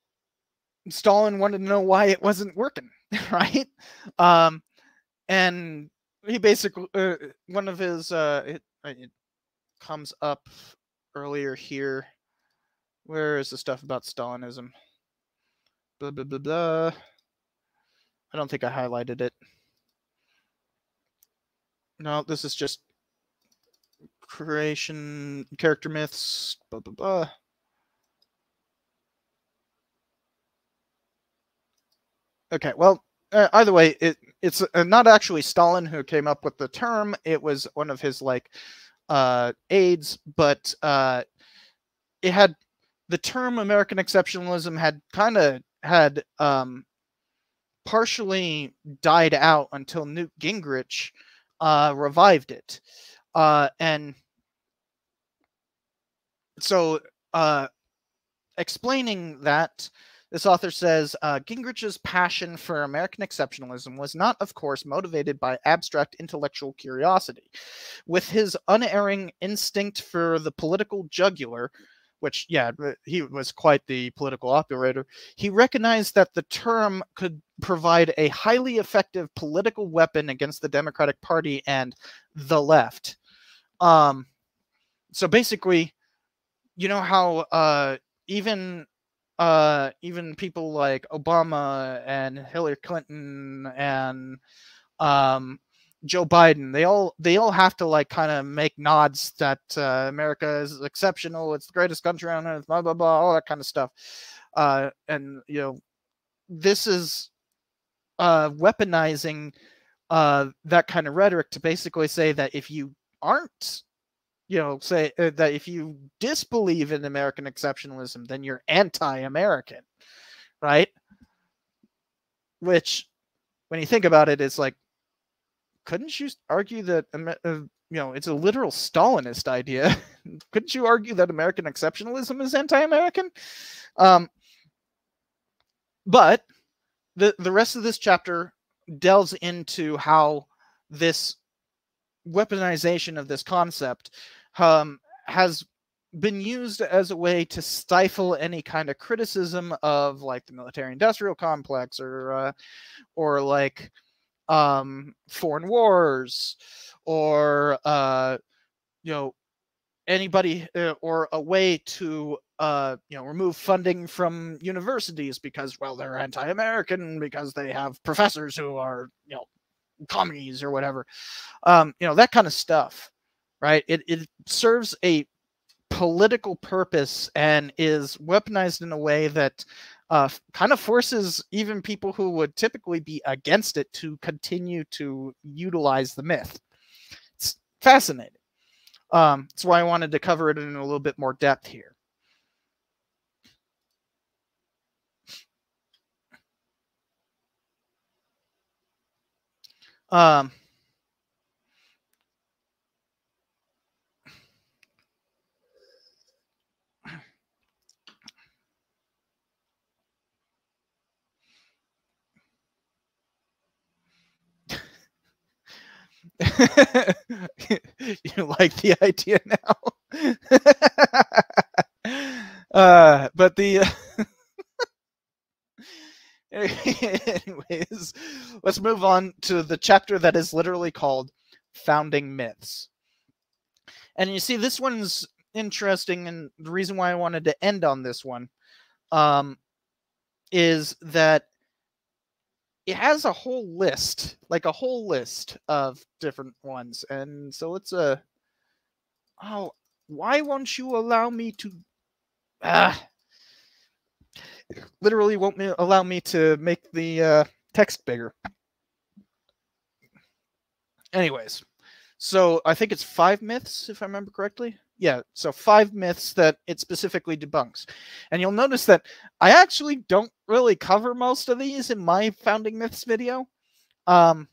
Stalin wanted to know why it wasn't working, right? Um, and he basically, uh, one of his, uh, it, it comes up earlier here. Where is the stuff about Stalinism? Blah, blah, blah, blah. I don't think I highlighted it. No, this is just creation, character myths, blah, blah, blah. Okay, well, uh, either way, it it's uh, not actually Stalin who came up with the term. It was one of his like uh, aides, but uh, it had the term American exceptionalism had kind of had um, partially died out until Newt Gingrich uh, revived it. Uh, and so, uh, explaining that, this author says uh, Gingrich's passion for American exceptionalism was not, of course, motivated by abstract intellectual curiosity. With his unerring instinct for the political jugular, which, yeah, he was quite the political operator, he recognized that the term could provide a highly effective political weapon against the Democratic Party and the left. Um, so basically, you know how uh, even uh, even people like Obama and Hillary Clinton and um, Joe Biden, they all they all have to like kind of make nods that uh, America is exceptional, it's the greatest country on earth, blah blah blah, all that kind of stuff. Uh, and you know, this is uh, weaponizing uh, that kind of rhetoric to basically say that if you aren't you know, say uh, that if you disbelieve in American exceptionalism, then you're anti-American, right? Which, when you think about it, it's like, couldn't you argue that uh, you know it's a literal Stalinist idea? couldn't you argue that American exceptionalism is anti-American? Um, but the the rest of this chapter delves into how this weaponization of this concept um, has been used as a way to stifle any kind of criticism of like the military industrial complex or uh, or like um, foreign wars or uh, you know anybody uh, or a way to uh, you know remove funding from universities because well they're anti-american because they have professors who are you know commies or whatever um, you know that kind of stuff right? It, it serves a political purpose and is weaponized in a way that uh, kind of forces even people who would typically be against it to continue to utilize the myth. It's fascinating. Um, that's why I wanted to cover it in a little bit more depth here. Um, you like the idea now? uh, but the Anyways, let's move on to the chapter that is literally called Founding Myths. And you see, this one's interesting, and the reason why I wanted to end on this one um, is that it has a whole list, like a whole list of different ones. And so it's a. Oh, why won't you allow me to. Ah. Literally won't allow me to make the uh, text bigger. Anyways, so I think it's five myths, if I remember correctly. Yeah, so five myths that it specifically debunks. And you'll notice that I actually don't really cover most of these in my founding myths video. Um,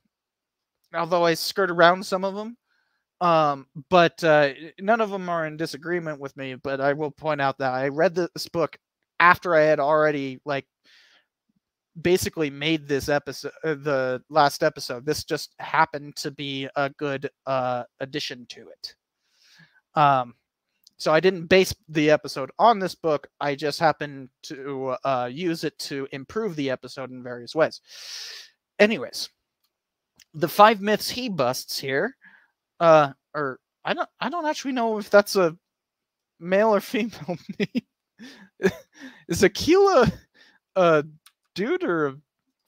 although I skirt around some of them. Um, but uh, none of them are in disagreement with me. But I will point out that I read this book after I had already like basically made this episode uh, the last episode this just happened to be a good uh addition to it. Um so i didn't base the episode on this book i just happened to uh use it to improve the episode in various ways. Anyways the five myths he busts here uh or i don't i don't actually know if that's a male or female name is aquila a dude or a?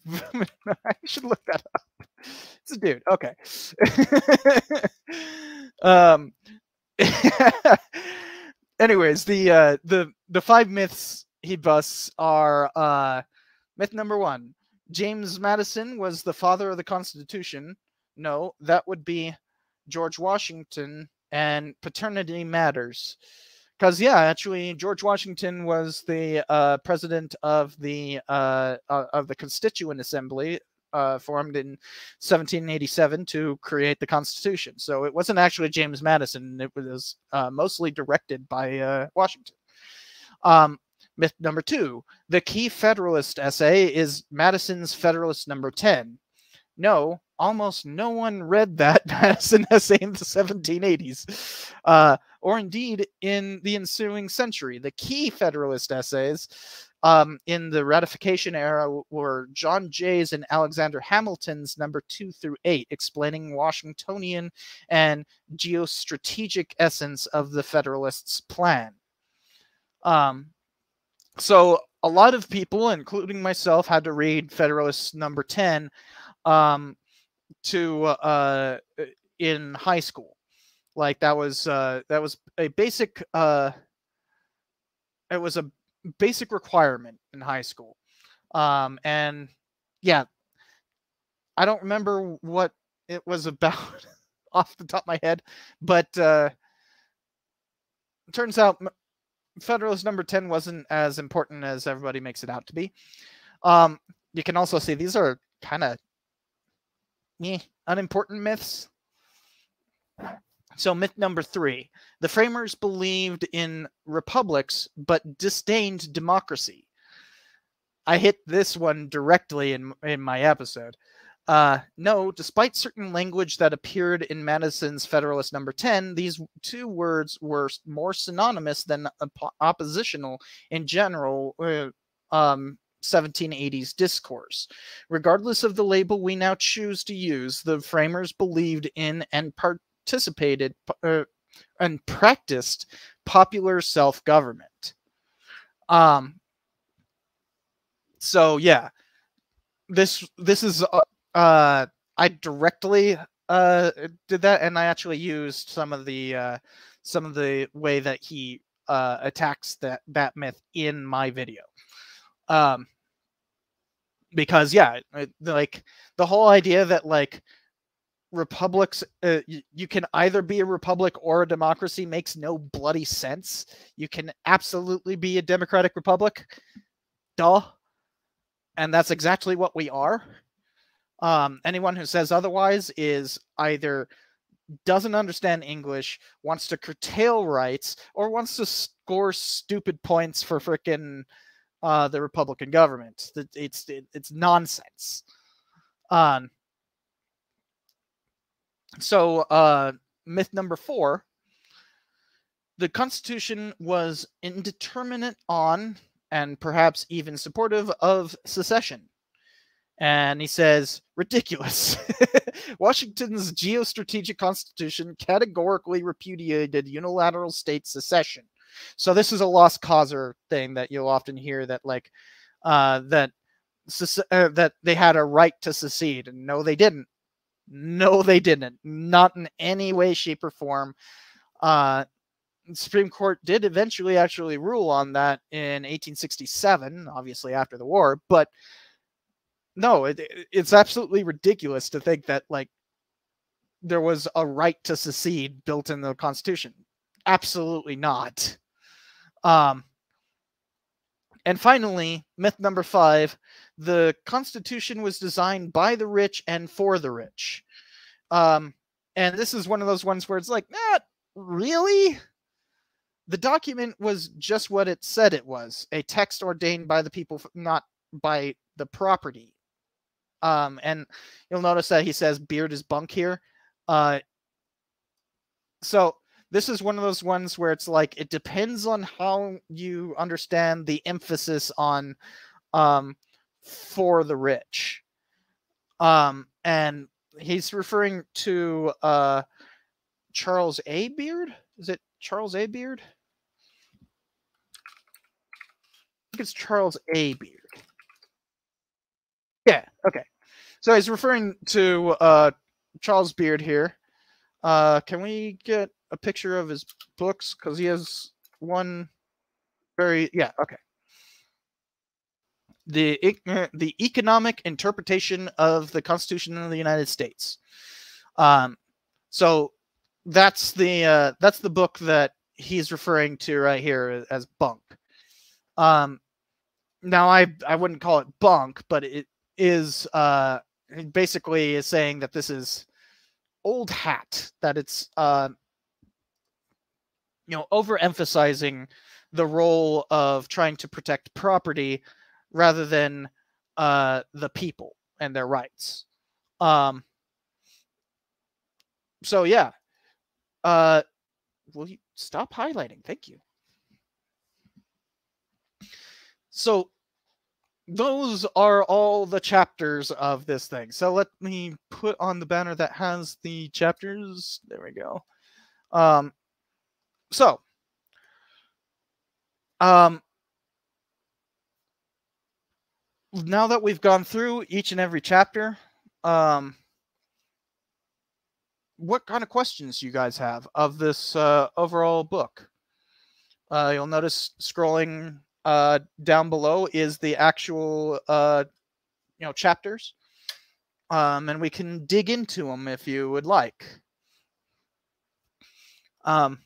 I should look that up. It's a dude. Okay. um. anyways, the uh, the the five myths he busts are uh, myth number one: James Madison was the father of the Constitution. No, that would be George Washington, and paternity matters because yeah, actually, George Washington was the uh, president of the uh, uh, of the Constituent Assembly, uh, formed in 1787 to create the Constitution. So it wasn't actually James Madison; it was uh, mostly directed by uh, Washington. Um, myth number two: the key Federalist essay is Madison's Federalist Number Ten. No, almost no one read that Madison essay in the 1780s, uh, or indeed in the ensuing century. The key Federalist essays um, in the ratification era were John Jay's and Alexander Hamilton's number two through eight, explaining Washingtonian and geostrategic essence of the Federalists' plan. Um, so a lot of people, including myself, had to read Federalist number 10 um, to uh, in high school. Like that was uh, that was a basic uh, it was a basic requirement in high school. Um, and yeah, I don't remember what it was about off the top of my head, but uh, turns out Federalist number 10 wasn't as important as everybody makes it out to be. Um, you can also see these are kind of eh, unimportant myths. So, myth number three the framers believed in republics but disdained democracy. I hit this one directly in, in my episode. Uh, no, despite certain language that appeared in Madison's Federalist number 10, these two words were more synonymous than op- oppositional in general uh, um, 1780s discourse. Regardless of the label we now choose to use, the framers believed in and participated uh, and practiced popular self government. Um, so yeah, this this is uh, uh I directly uh did that, and I actually used some of the uh, some of the way that he uh, attacks that that myth in my video um because yeah like the whole idea that like republics uh, you, you can either be a republic or a democracy makes no bloody sense you can absolutely be a democratic republic duh and that's exactly what we are um, anyone who says otherwise is either doesn't understand English, wants to curtail rights, or wants to score stupid points for freaking uh, the Republican government. It's it's nonsense. Um, so uh, myth number four the Constitution was indeterminate on and perhaps even supportive of secession. And he says, ridiculous. Washington's geostrategic constitution categorically repudiated unilateral state secession. So this is a lost causer thing that you'll often hear that like uh, that uh, that they had a right to secede. And no, they didn't. No, they didn't. Not in any way, shape, or form. Uh, the Supreme Court did eventually actually rule on that in 1867, obviously after the war, but no, it, it's absolutely ridiculous to think that like there was a right to secede built in the Constitution. Absolutely not. Um, and finally, myth number five the Constitution was designed by the rich and for the rich. Um, and this is one of those ones where it's like, not really? The document was just what it said it was a text ordained by the people, not by the property. Um, and you'll notice that he says beard is bunk here. Uh, so this is one of those ones where it's like it depends on how you understand the emphasis on um, for the rich. Um, and he's referring to uh, Charles A. Beard. Is it Charles A. Beard? I think it's Charles A. Beard. Yeah, okay. So he's referring to uh, Charles Beard here. Uh, can we get a picture of his books? Because he has one very, yeah, okay. The, the economic interpretation of the Constitution of the United States. Um, so that's the uh, that's the book that he's referring to right here as bunk. Um, now I I wouldn't call it bunk, but it is uh, basically is saying that this is old hat that it's uh, you know overemphasizing the role of trying to protect property rather than uh, the people and their rights. Um, so yeah, uh, will you stop highlighting? Thank you. So those are all the chapters of this thing. So let me put on the banner that has the chapters. There we go. Um, so, um, now that we've gone through each and every chapter, um, what kind of questions you guys have of this uh, overall book? Uh, you'll notice scrolling uh, down below is the actual uh, you know chapters, um, and we can dig into them if you would like. Um,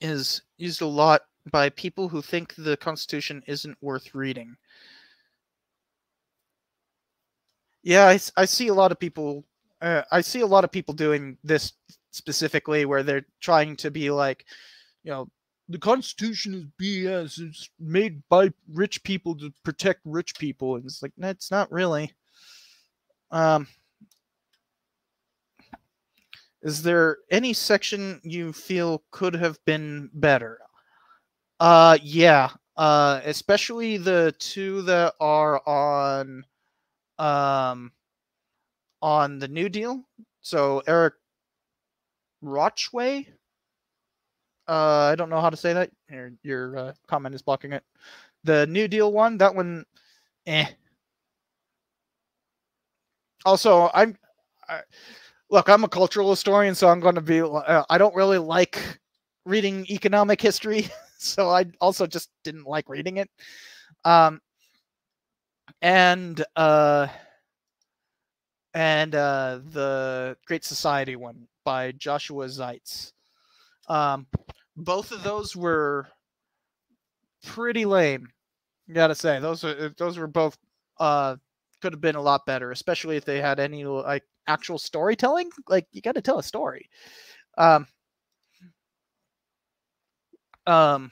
is used a lot by people who think the Constitution isn't worth reading. Yeah, I, I see a lot of people. Uh, I see a lot of people doing this specifically, where they're trying to be like, you know, the Constitution is BS. It's made by rich people to protect rich people, and it's like, it's not really. Um, is there any section you feel could have been better? Uh, yeah. Uh, especially the two that are on, um, on the New Deal. So Eric Rauchway. Uh, I don't know how to say that. Your, your uh, comment is blocking it. The New Deal one, that one, eh. Also, I'm. I, look, I'm a cultural historian, so I'm going to be. Uh, I don't really like reading economic history, so I also just didn't like reading it. Um, and uh, and uh, the Great Society one by Joshua Zeitz. Um, both of those were pretty lame. Gotta say, those are those were both uh could have been a lot better, especially if they had any like actual storytelling. Like you got to tell a story. Um, um,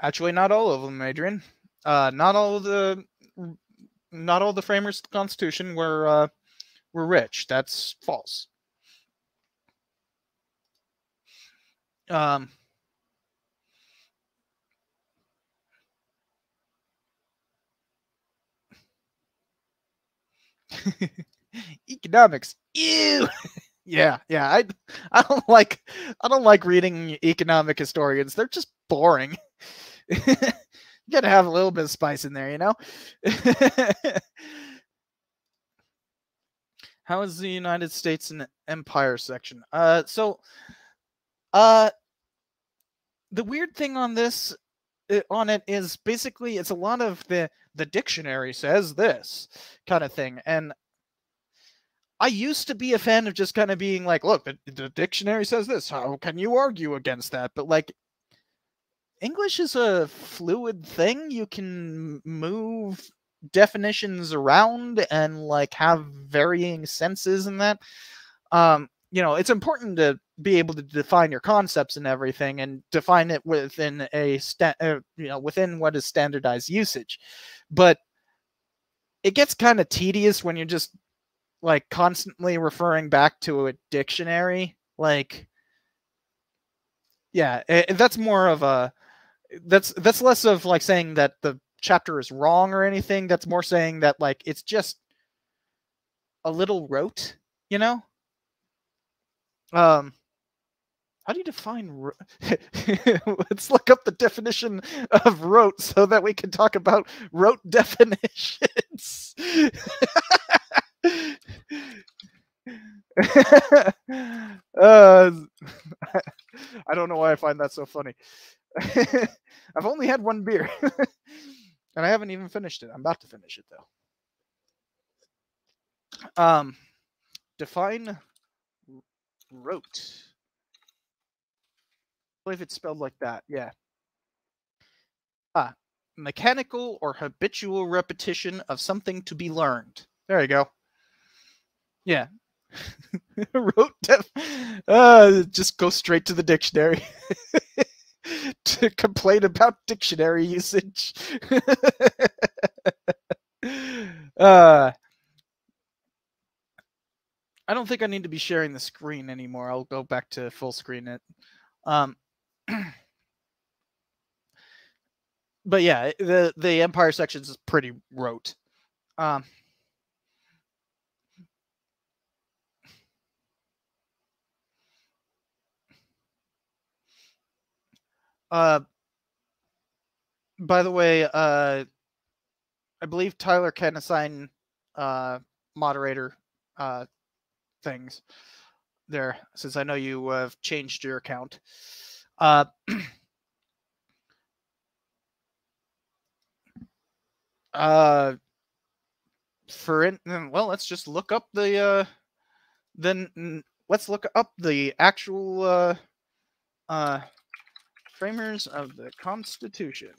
Actually, not all of them, Adrian. Uh, not all the not all the framers of the Constitution were uh, were rich. That's false. Um, economics. Ew. yeah, yeah. I I don't like I don't like reading economic historians. They're just boring. you gotta have a little bit of spice in there, you know. How is the United States an empire section? Uh, so, uh, the weird thing on this, uh, on it is basically it's a lot of the the dictionary says this kind of thing, and I used to be a fan of just kind of being like, look, the, the dictionary says this. How can you argue against that? But like, English is a fluid thing. You can move definitions around and like have varying senses in that. Um, you know, it's important to be able to define your concepts and everything and define it within a sta- uh, you know within what is standardized usage but it gets kind of tedious when you're just like constantly referring back to a dictionary like yeah it, that's more of a that's that's less of like saying that the chapter is wrong or anything. That's more saying that like it's just a little rote you know? Um how do you define ro- let's look up the definition of rote so that we can talk about rote definitions. Uh, I don't know why I find that so funny. I've only had one beer, and I haven't even finished it. I'm about to finish it though. Um, define rote. I believe it's spelled like that. Yeah. Ah, mechanical or habitual repetition of something to be learned. There you go. Yeah. rote. def- uh, just go straight to the dictionary to complain about dictionary usage. uh, I don't think I need to be sharing the screen anymore. I'll go back to full screen it. Um, but yeah, the the Empire sections is pretty rote. Um, Uh, by the way, uh, I believe Tyler can assign uh, moderator uh, things there, since I know you have changed your account. Uh, uh, for in, well, let's just look up the uh, then let's look up the actual uh, uh, Framers of the Constitution.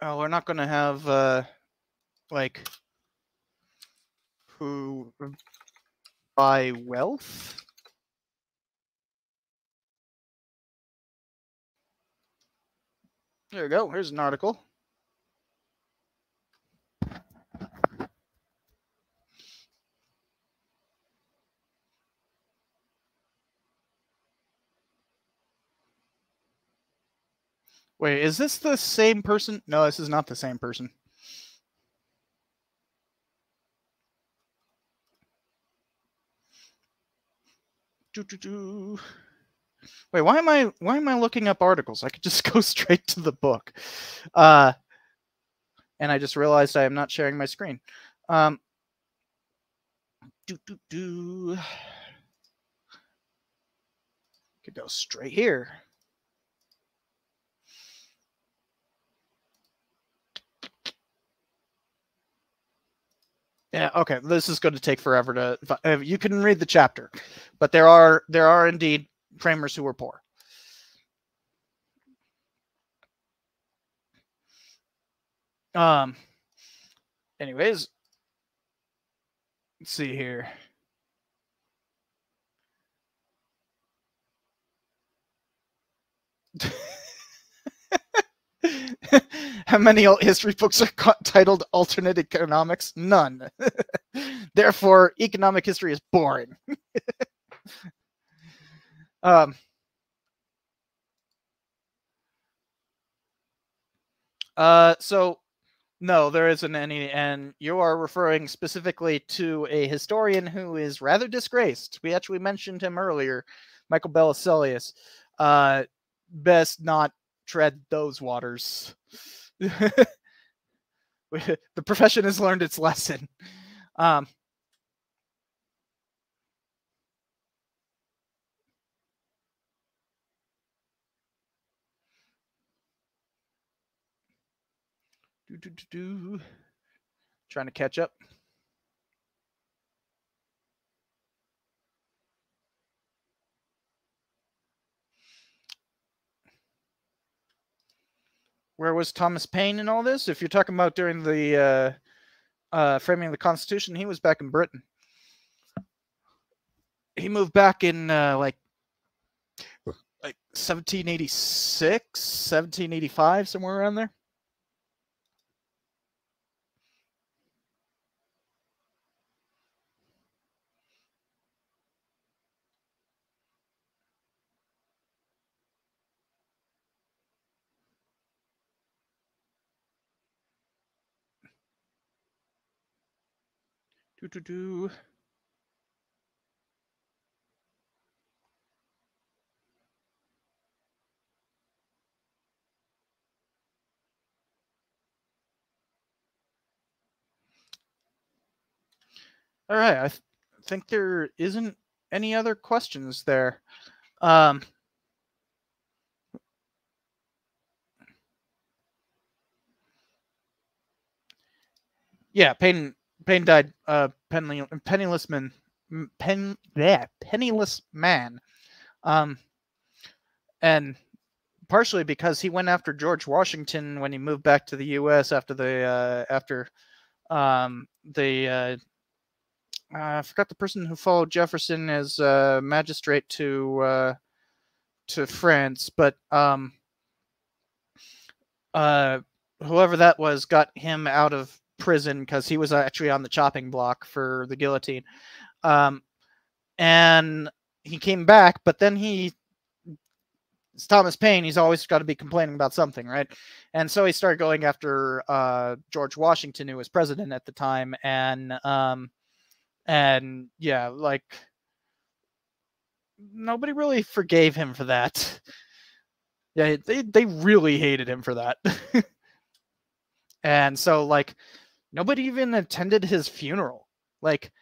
Oh, we're not going to have, uh, like, who by wealth? There we go. Here's an article. Wait, is this the same person? No, this is not the same person. Doo -doo -doo. Wait, why am I why am I looking up articles? I could just go straight to the book. Uh and I just realized I am not sharing my screen. Um do do do could go straight here. Yeah, okay. This is going to take forever to. You can read the chapter, but there are there are indeed framers who were poor. Um. Anyways, Let's see here. How many history books are titled alternate economics? None. Therefore, economic history is boring. um, uh, so, no, there isn't any, and you are referring specifically to a historian who is rather disgraced. We actually mentioned him earlier, Michael Bellesiles. Uh, best not tread those waters. the profession has learned its lesson. Um, do, do, do, do. Trying to catch up. Where was Thomas Paine in all this? If you're talking about during the uh, uh, framing of the Constitution, he was back in Britain. He moved back in uh, like like 1786, 1785, somewhere around there. Do do do. All right, I th think there isn't any other questions there. Um, yeah, Paine died uh, penniless, penniless man, pen, yeah, penniless man, um, and partially because he went after George Washington when he moved back to the U.S. after the uh, after um, the uh, I forgot the person who followed Jefferson as uh, magistrate to uh, to France, but um, uh, whoever that was got him out of prison because he was actually on the chopping block for the guillotine. Um, and he came back, but then he it's Thomas Paine, he's always got to be complaining about something, right? And so he started going after uh, George Washington, who was president at the time, and um, and yeah, like nobody really forgave him for that. Yeah, they they really hated him for that. and so like Nobody even attended his funeral. Like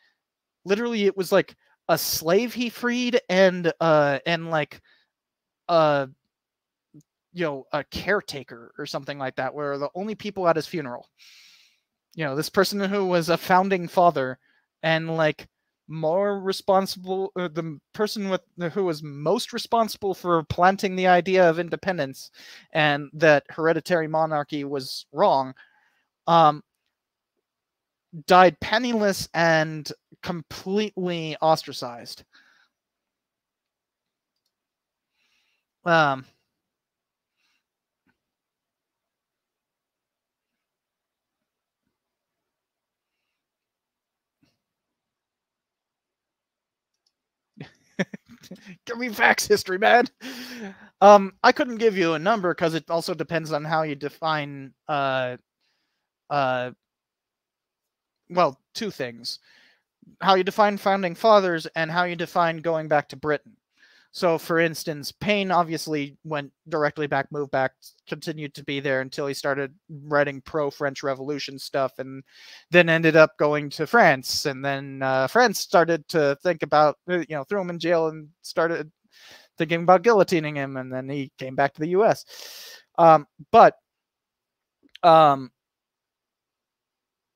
literally it was like a slave he freed and uh and like uh you know a caretaker or something like that were the only people at his funeral you know this person who was a founding father and like more responsible uh, the person with who was most responsible for planting the idea of independence and that hereditary monarchy was wrong um died penniless and completely ostracized. Um, give me facts history man um i couldn't give you a number because it also depends on how you define uh uh well, two things how you define founding fathers and how you define going back to Britain. So, for instance, Paine obviously went directly back, moved back, continued to be there until he started writing pro French Revolution stuff, and then ended up going to France. And then uh, France started to think about, uh, you know, threw him in jail and started thinking about guillotining him. And then he came back to the US. Um, but um,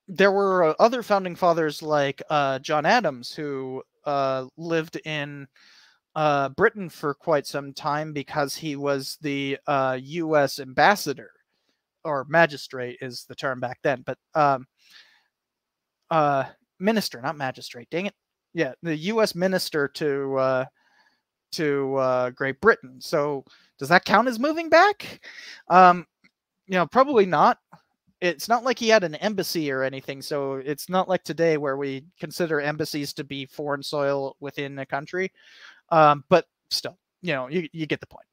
there were uh, other founding fathers like uh, John Adams who uh, lived in uh, Britain for quite some time because he was the U.S. Uh, ambassador or magistrate is the term back then. But um, uh, minister, not magistrate. Dang it. Yeah, the U.S. minister to to Great Britain. So does that count as moving back? Um, you know, probably not. It's not like he had an embassy or anything. So it's not like today where we consider embassies to be foreign soil within a country. Um, but still, you know, you, you get the point.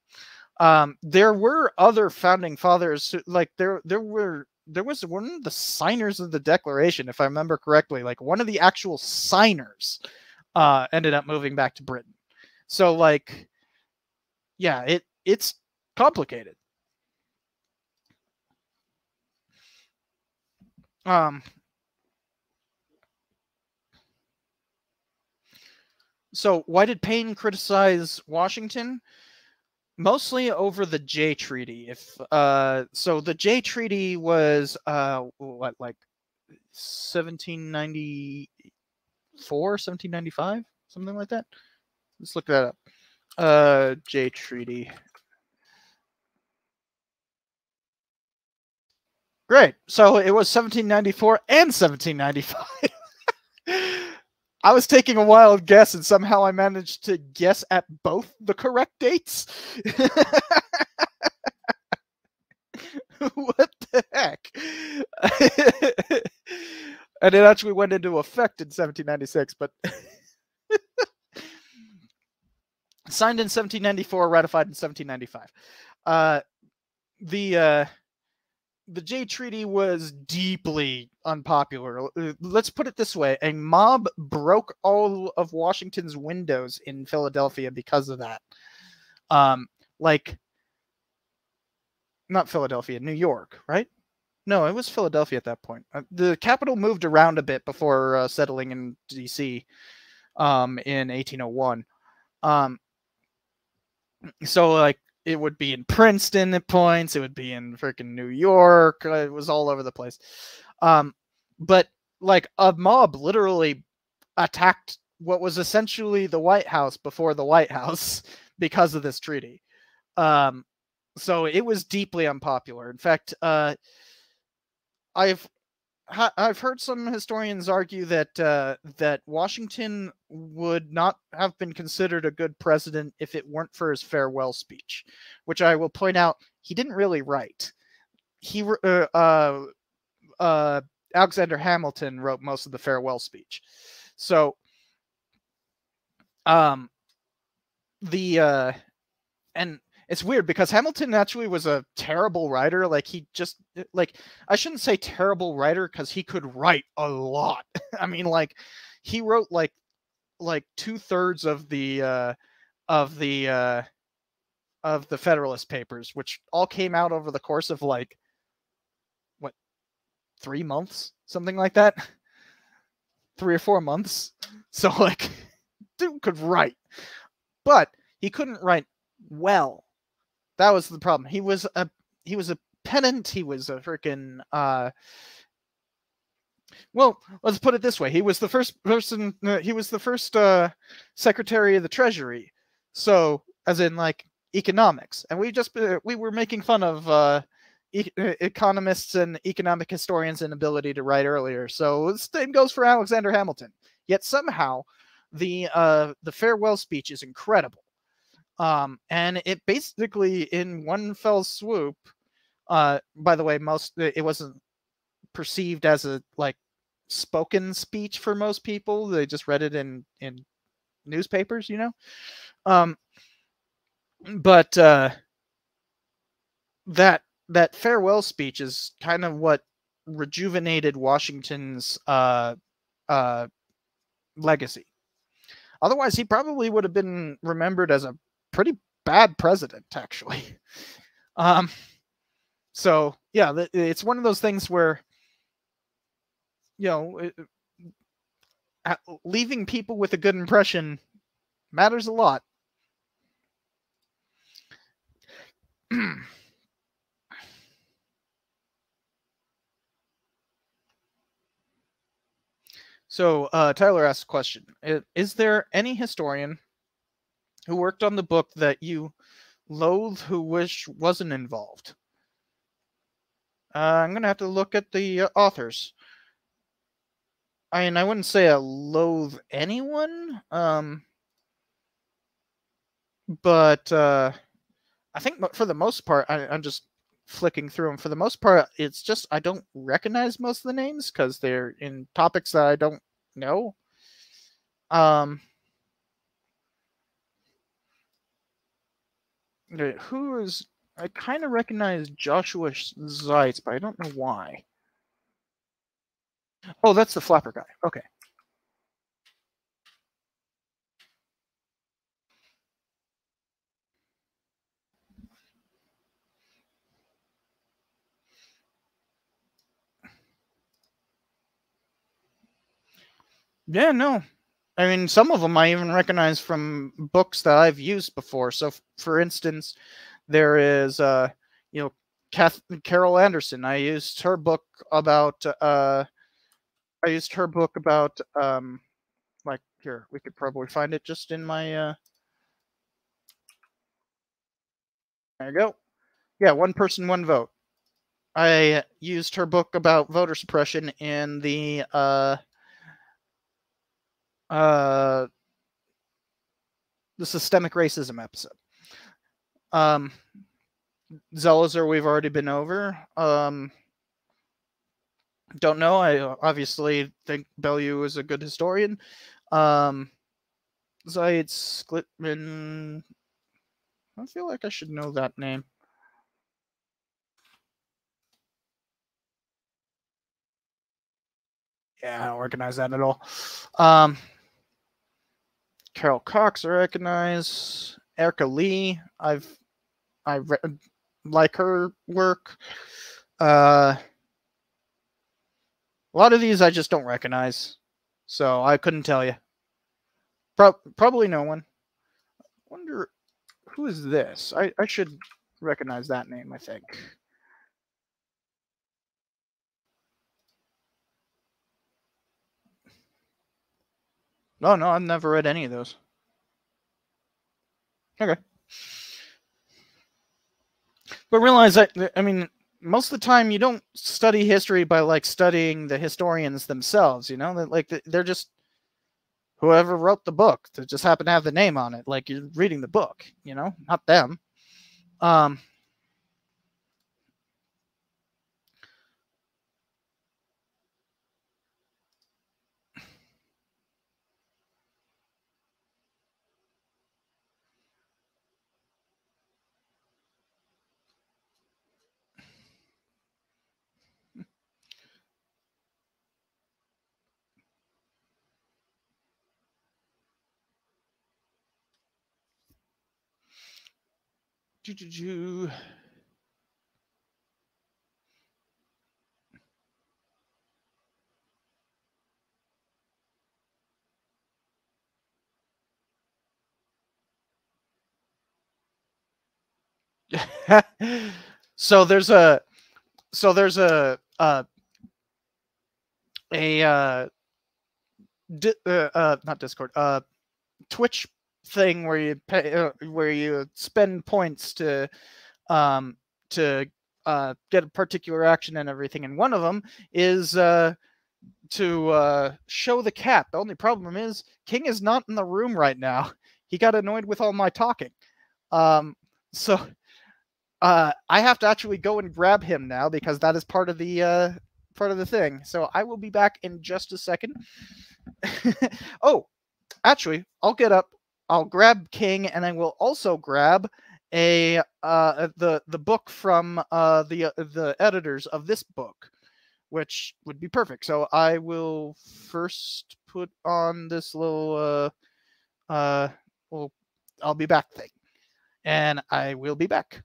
Um, there were other founding fathers, like there there were there was one of the signers of the Declaration, if I remember correctly, like one of the actual signers uh, ended up moving back to Britain. So like, yeah, it it's complicated. Um. So why did Paine criticize Washington? mostly over the Jay Treaty. If uh, so, the Jay Treaty was uh, what like 1794, 1795, something like that. Let's look that up. Uh, Jay Treaty. Great. So it was 1794 and 1795. I was taking a wild guess and somehow I managed to guess at both the correct dates. what the heck? and it actually went into effect in 1796, but signed in 1794, ratified in 1795. Uh, the uh, the Jay Treaty was deeply unpopular. Uh, let's put it this way a mob broke all of Washington's windows in Philadelphia because of that. Um, like, not Philadelphia, New York, right? No, it was Philadelphia at that point. Uh, the capital moved around a bit before uh, settling in D.C. Um, in 1801. Um, so, like, it would be in Princeton at points. It would be in freaking New York. Uh, it was all over the place. Um, but like a mob literally attacked what was essentially the White House before the White House because of this treaty. Um, so it was deeply unpopular. In fact, uh, I've I've heard some historians argue that uh, that Washington would not have been considered a good president if it weren't for his farewell speech, which I will point out he didn't really write. He uh, uh, uh, Alexander Hamilton wrote most of the farewell speech, so um, the uh, and it's weird because Hamilton actually was a terrible writer. Like he just eh, like I shouldn't say terrible writer because he could write a lot. I mean, like he wrote like like two thirds of the uh of the uh of the Federalist Papers, which all came out over the course of like what three months, something like that. Three or four months. So like dude could write. But he couldn't write well that was the problem. He was a he was a pedant. He was a freaking uh. Well, let's put it this way: he was the first person. Uh, he was the first uh, Secretary of the Treasury. So, as in like economics, and we just uh, we were making fun of uh, e- uh, economists and economic historians' inability to write earlier. So the same goes for Alexander Hamilton. Yet somehow, the uh, the farewell speech is incredible. Um, and it basically, in one fell swoop, uh, by the way, most it wasn't perceived as a like spoken speech for most people. They just read it in in newspapers, you know. Um, but uh, that that farewell speech is kind of what rejuvenated Washington's uh, uh, legacy. Otherwise, he probably would have been remembered as a pretty bad president, actually. Um, so yeah, it's one of those things where, you know, leaving people with a good impression matters a lot. so uh, Tyler asked a question: Is there any historian who worked on the book that you loathe who wish wasn't involved. Uh, I'm going to have to look at the uh, authors. I mean, I wouldn't say I loathe anyone. Um, but uh, I think for the most part, I, I'm just flicking through them. For the most part, it's just I don't recognize most of the names because they're in topics that I don't know. Um, who is I kind of recognize Joshua Zeitz, but I don't know why. Oh, that's the flapper guy. Okay. Yeah, no. I mean, some of them I even recognize from books that I've used before. So, for instance, there is, uh, you know, Kath- Carol Anderson. I used her book about, uh, I used her book about, um, like, here, we could probably find it just in my, uh, there you go. Yeah, one person, one vote. I used her book about voter suppression in the, uh, uh, the systemic racism episode. Um, Zelizer, we've already been over. Um, don't know. I obviously think Belew is a good historian. Um, Zeitz, Glickman. I feel like I should know that name. Yeah, I don't recognize that at all. Um, Carol Cox, I recognize. Erika Lee, I've I re- like her work. Uh, a lot of these I just don't recognize, so I couldn't tell you. Pro- probably no one. Wonder who is this? I, I should recognize that name. I think. No, no, I've never read any of those. Okay. But realize that I mean, most of the time you don't study history by like studying the historians themselves. You know, like they're just whoever wrote the book that just happened to have the name on it. Like you're reading the book. You know, not them. Um, so there's a so there's a uh, a uh, di- uh, uh, not Discord uh Twitch thing where you pay uh, where you spend points to um to uh get a particular action and everything and one of them is uh to uh show the cat the only problem is king is not in the room right now he got annoyed with all my talking um so uh, I have to actually go and grab him now because that is part of the uh, part of the thing. So I will be back in just a second. oh, actually, I'll get up. I'll grab King, and I will also grab a uh, the the book from uh, the uh, the editors of this book, which would be perfect. So I will first put on this little uh, uh, well, I'll be back thing, and I will be back.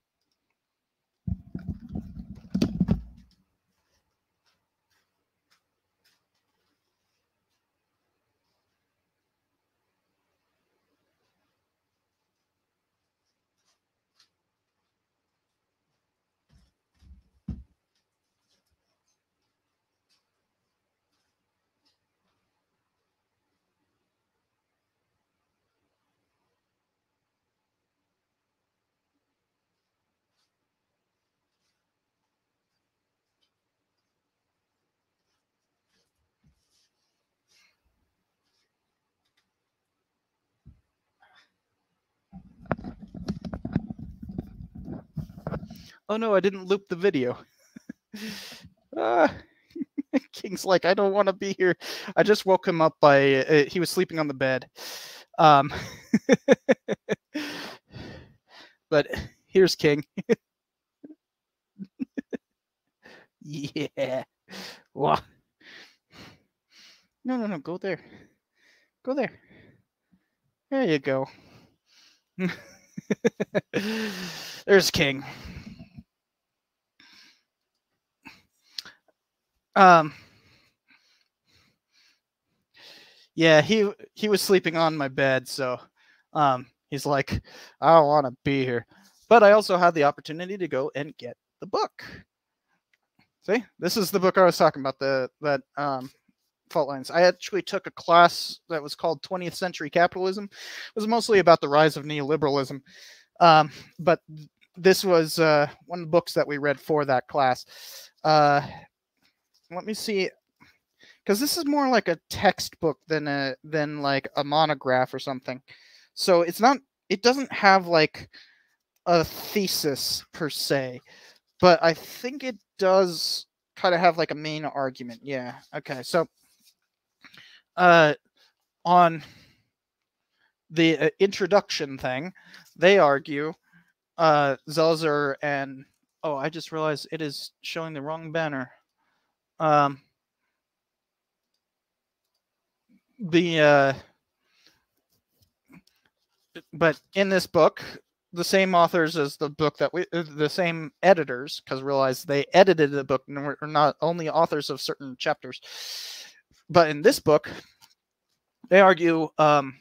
Oh no, I didn't loop the video. uh, King's like, I don't want to be here. I just woke him up by uh, he was sleeping on the bed. Um, but here's King. yeah. Wow. No, no, no. Go there. Go there. There you go. There's King. Um. Yeah, he he was sleeping on my bed, so um, he's like, I don't want to be here. But I also had the opportunity to go and get the book. See, this is the book I was talking about. The that um, fault lines. I actually took a class that was called 20th Century Capitalism. It was mostly about the rise of neoliberalism. Um, but this was uh, one of the books that we read for that class. Uh, let me see, because this is more like a textbook than a than like a monograph or something. So it's not. It doesn't have like a thesis per se, but I think it does kind of have like a main argument. Yeah. Okay. So uh, on the uh, introduction thing, they argue uh, Zelizer and oh, I just realized it is showing the wrong banner. Um, the uh, but in this book, the same authors as the book that we, uh, the same editors, because realize they edited the book and were not only authors of certain chapters. But in this book, they argue um,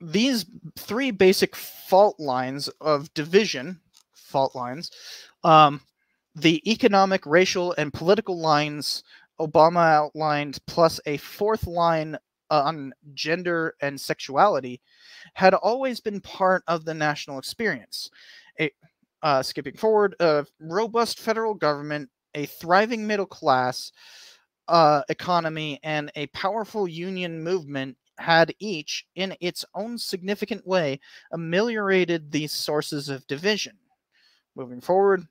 these three basic fault lines of division, fault lines, um, the economic, racial, and political lines Obama outlined, plus a fourth line on gender and sexuality, had always been part of the national experience. A, uh, skipping forward, a robust federal government a thriving middle class uh, economy and a powerful union movement had each, in its own significant way, ameliorated these sources of division. Moving forward,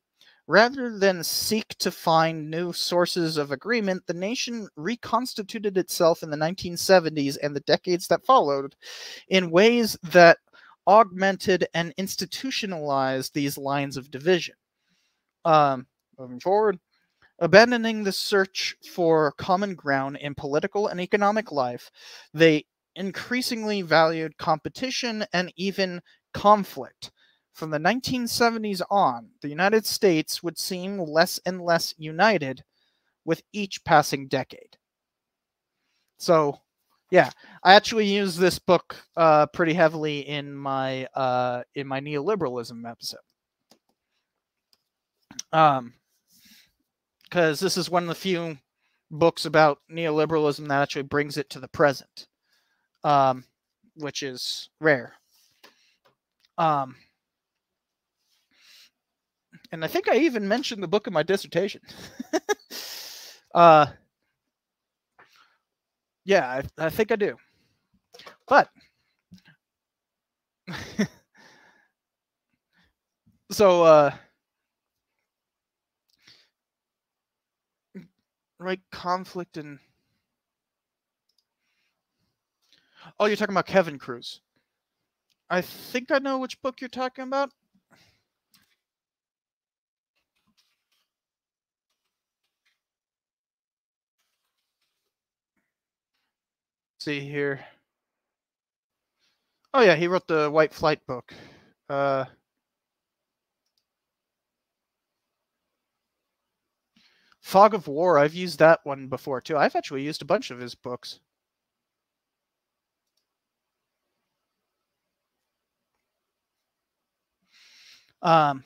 rather than seek to find new sources of agreement, the nation reconstituted itself in the 1970s and the decades that followed in ways that augmented and institutionalized these lines of division. Um, moving forward, Abandoning the search for common ground in political and economic life, they increasingly valued competition and even conflict. From the 1970s on, the United States would seem less and less united with each passing decade. So, yeah, I actually use this book uh, pretty heavily in my uh, in my neoliberalism episode. Um, because this is one of the few books about neoliberalism that actually brings it to the present, um, which is rare. Um, and I think I even mentioned the book in my dissertation. uh, yeah, I, I think I do. But so uh right conflict and oh you're talking about Kevin Kruse i think i know which book you're talking about see here oh yeah he wrote the white flight book uh Fog of War, I've used that one before too. I've actually used a bunch of his books. Um,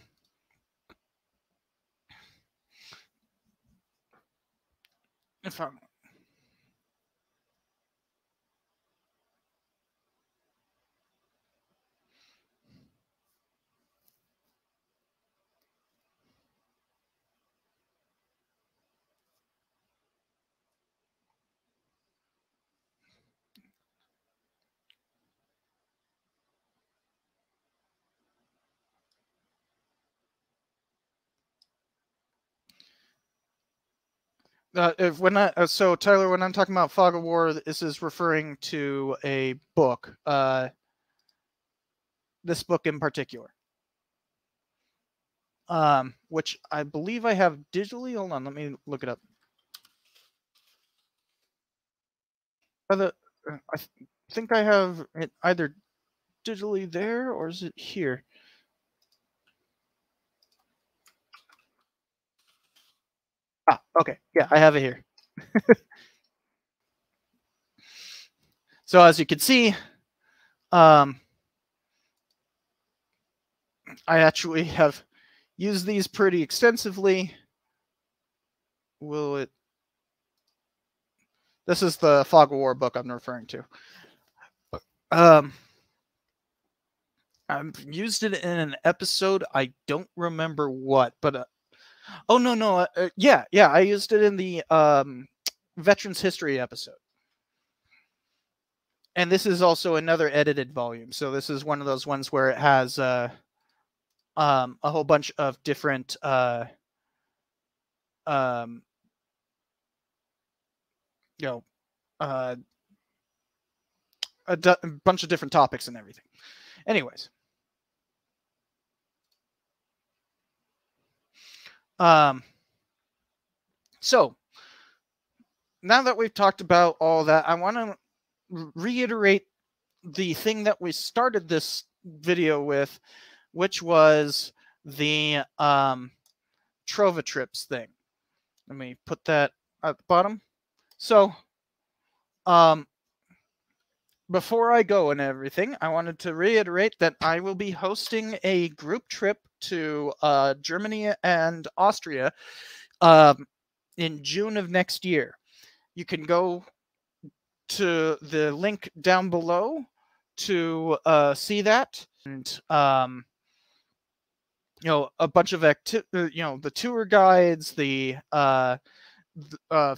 if I'm Uh, if when I, uh, so Tyler, when I'm talking about fog of war, this is referring to a book. Uh, this book in particular, um, which I believe I have digitally. Hold on, let me look it up. Uh, I th- think I have it either digitally there or is it here? Ah, okay. Yeah, I have it here. so as you can see, um, I actually have used these pretty extensively. Will it? This is the Fog of War book I'm referring to. Um, I've used it in an episode. I don't remember what, but uh, oh no no uh, uh, yeah yeah I used it in the um, Veterans History episode. And this is also another edited volume. So this is one of those ones where it has uh, um, a whole bunch of different uh, um, you know uh, a, bunch of different topics and everything. Anyways. Um, so now that we've talked about all that, I want to reiterate the thing that we started this video with, which was the um, Trova trips thing. Let me put that at the bottom. So, um, before I go and everything, I wanted to reiterate that I will be hosting a group trip to uh, Germany and Austria um, in June of next year. You can go to the link down below to uh, see that and um, you know a bunch of acti- uh, you know the tour guides the uh, uh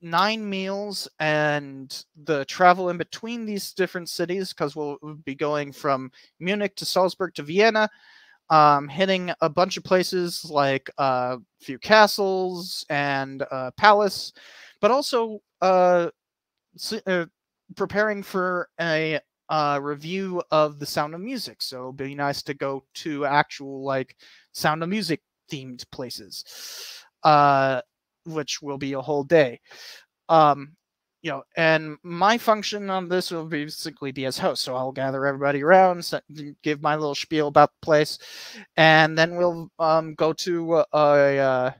nine meals and the travel in between these different cities because we'll, be going from Munich to Salzburg to Vienna, um, hitting a bunch of places like a uh, few castles and a palace, but also uh, uh, preparing for a uh, review of the Sound of Music. So it'll be nice to go to actual like Sound of Music themed places. Which will be a whole day. Um, you know, and my function on this will basically be as host. So I'll gather everybody around, give my little spiel about the place, and then we'll um, go to a, a uh,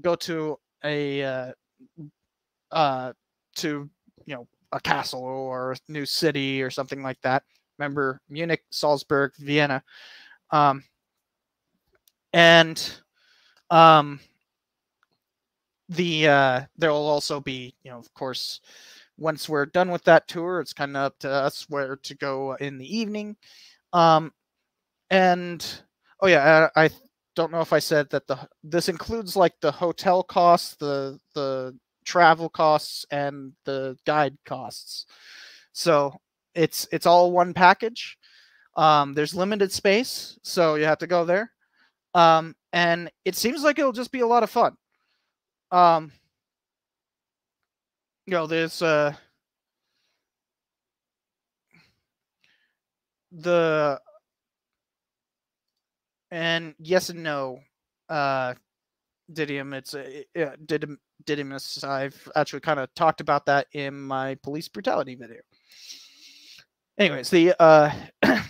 go to a uh, uh, to you know a castle or a new city or something like that. Remember Munich, Salzburg, Vienna, um, and um, the uh, there will also be, you know, of course, once we're done with that tour, it's kind of up to us where to go in the evening. Um, and oh yeah, I, I don't know if I said that the this includes like the hotel costs, the the travel costs, and the guide costs. So it's it's all one package. Um, there's limited space, so you have to go there. Um, and it seems like it'll just be a lot of fun um you know there's uh the and yes and no uh didymus it's uh, Didym, didymus i've actually kind of talked about that in my police brutality video. Anyways the uh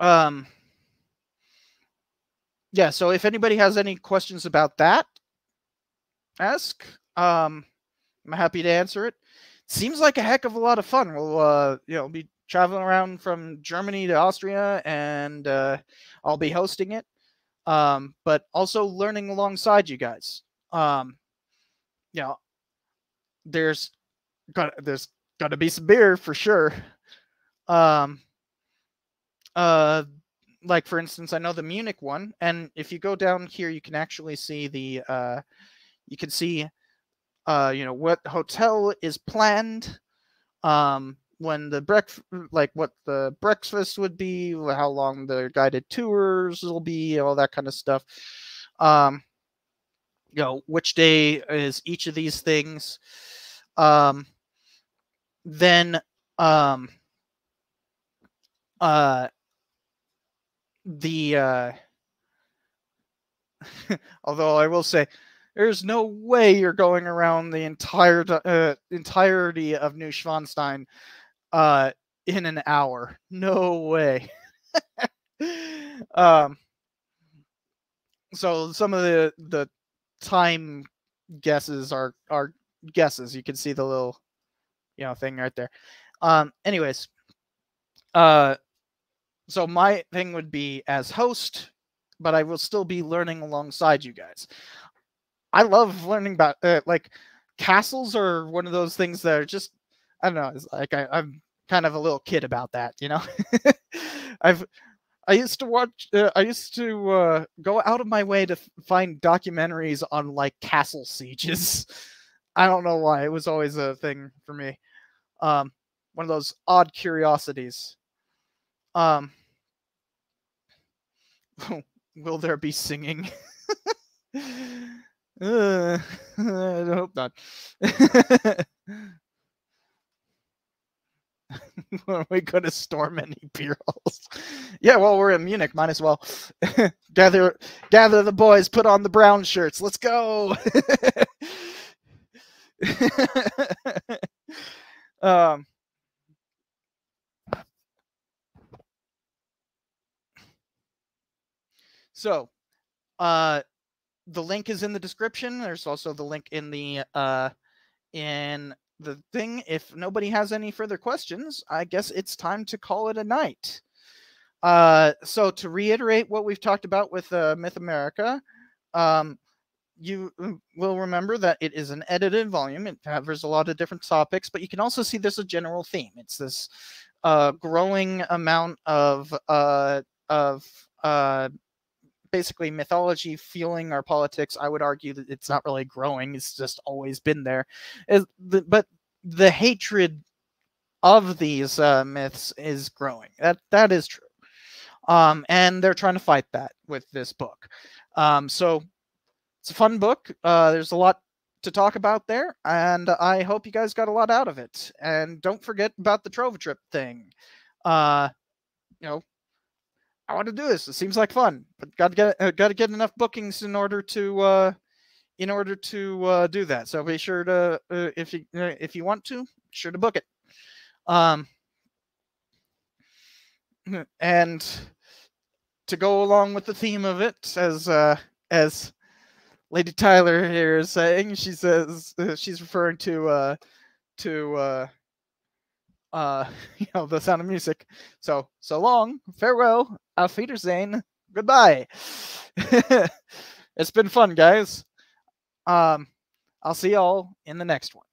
um yeah, so if anybody has any questions about that, ask. Um, I'm happy to answer it. Seems like a heck of a lot of fun. We'll, uh, you know, be traveling around from Germany to Austria, and uh, I'll be hosting it. Um, but also learning alongside you guys. Um, you know, there's got there's got to be some beer for sure. Um, uh, like for instance, I know the Munich one, and if you go down here, you can actually see the uh, you can see uh, you know what hotel is planned, um, when the breakfast like what the breakfast would be, how long the guided tours will be, all that kind of stuff. Um, you know which day is each of these things. Um, then um, uh, the uh, although I will say there's no way you're going around the entire uh, entirety of Neuschwanstein uh, in an hour. No way. um, so some of the the time guesses are are guesses. You can see the little you know thing right there. Um, anyways, uh, so my thing would be as host, but I will still be learning alongside you guys. I love learning about uh, like castles are one of those things that are just I don't know. It's like I, I'm kind of a little kid about that, you know. I've I used to watch. Uh, I used to uh, go out of my way to find documentaries on like castle sieges. I don't know why. It was always a thing for me. Um, one of those odd curiosities. Um, will there be singing? Uh, I hope not. Are we going to storm any beer halls? yeah, well, we're in Munich. Might as well gather, gather the boys. Put on the brown shirts. Let's go. um. So, uh, the link is in the description. There's also the link in the uh in the thing. If nobody has any further questions, I guess it's time to call it a night. Uh, so to reiterate what we've talked about with uh, Myth America, um, you uh, will remember that it is an edited volume. It covers a lot of different topics, but you can also see there's a general theme. It's this uh, growing amount of uh, of uh, basically mythology fueling our politics. I would argue that it's not really growing; it's just always been there. But the hatred of these uh, myths is growing. That that is true, um, and they're trying to fight that with this book. Um, so it's a fun book. Uh, there's a lot to talk about there, and I hope you guys got a lot out of it. And don't forget about the TrovaTrip thing. Uh, you know, I want to do this. It seems like fun, but got to get uh, got to get enough bookings in order to uh, in order to uh, do that. So be sure to uh, if you uh, if you want to, sure to book it. Um, and to go along with the theme of it, as uh, as Lady Tyler here is saying, she says uh, she's referring to uh, to uh, uh, you know, the sound of music. So, so long, farewell, auf Wiedersehen, goodbye. it's been fun, guys. Um, I'll see y'all in the next one.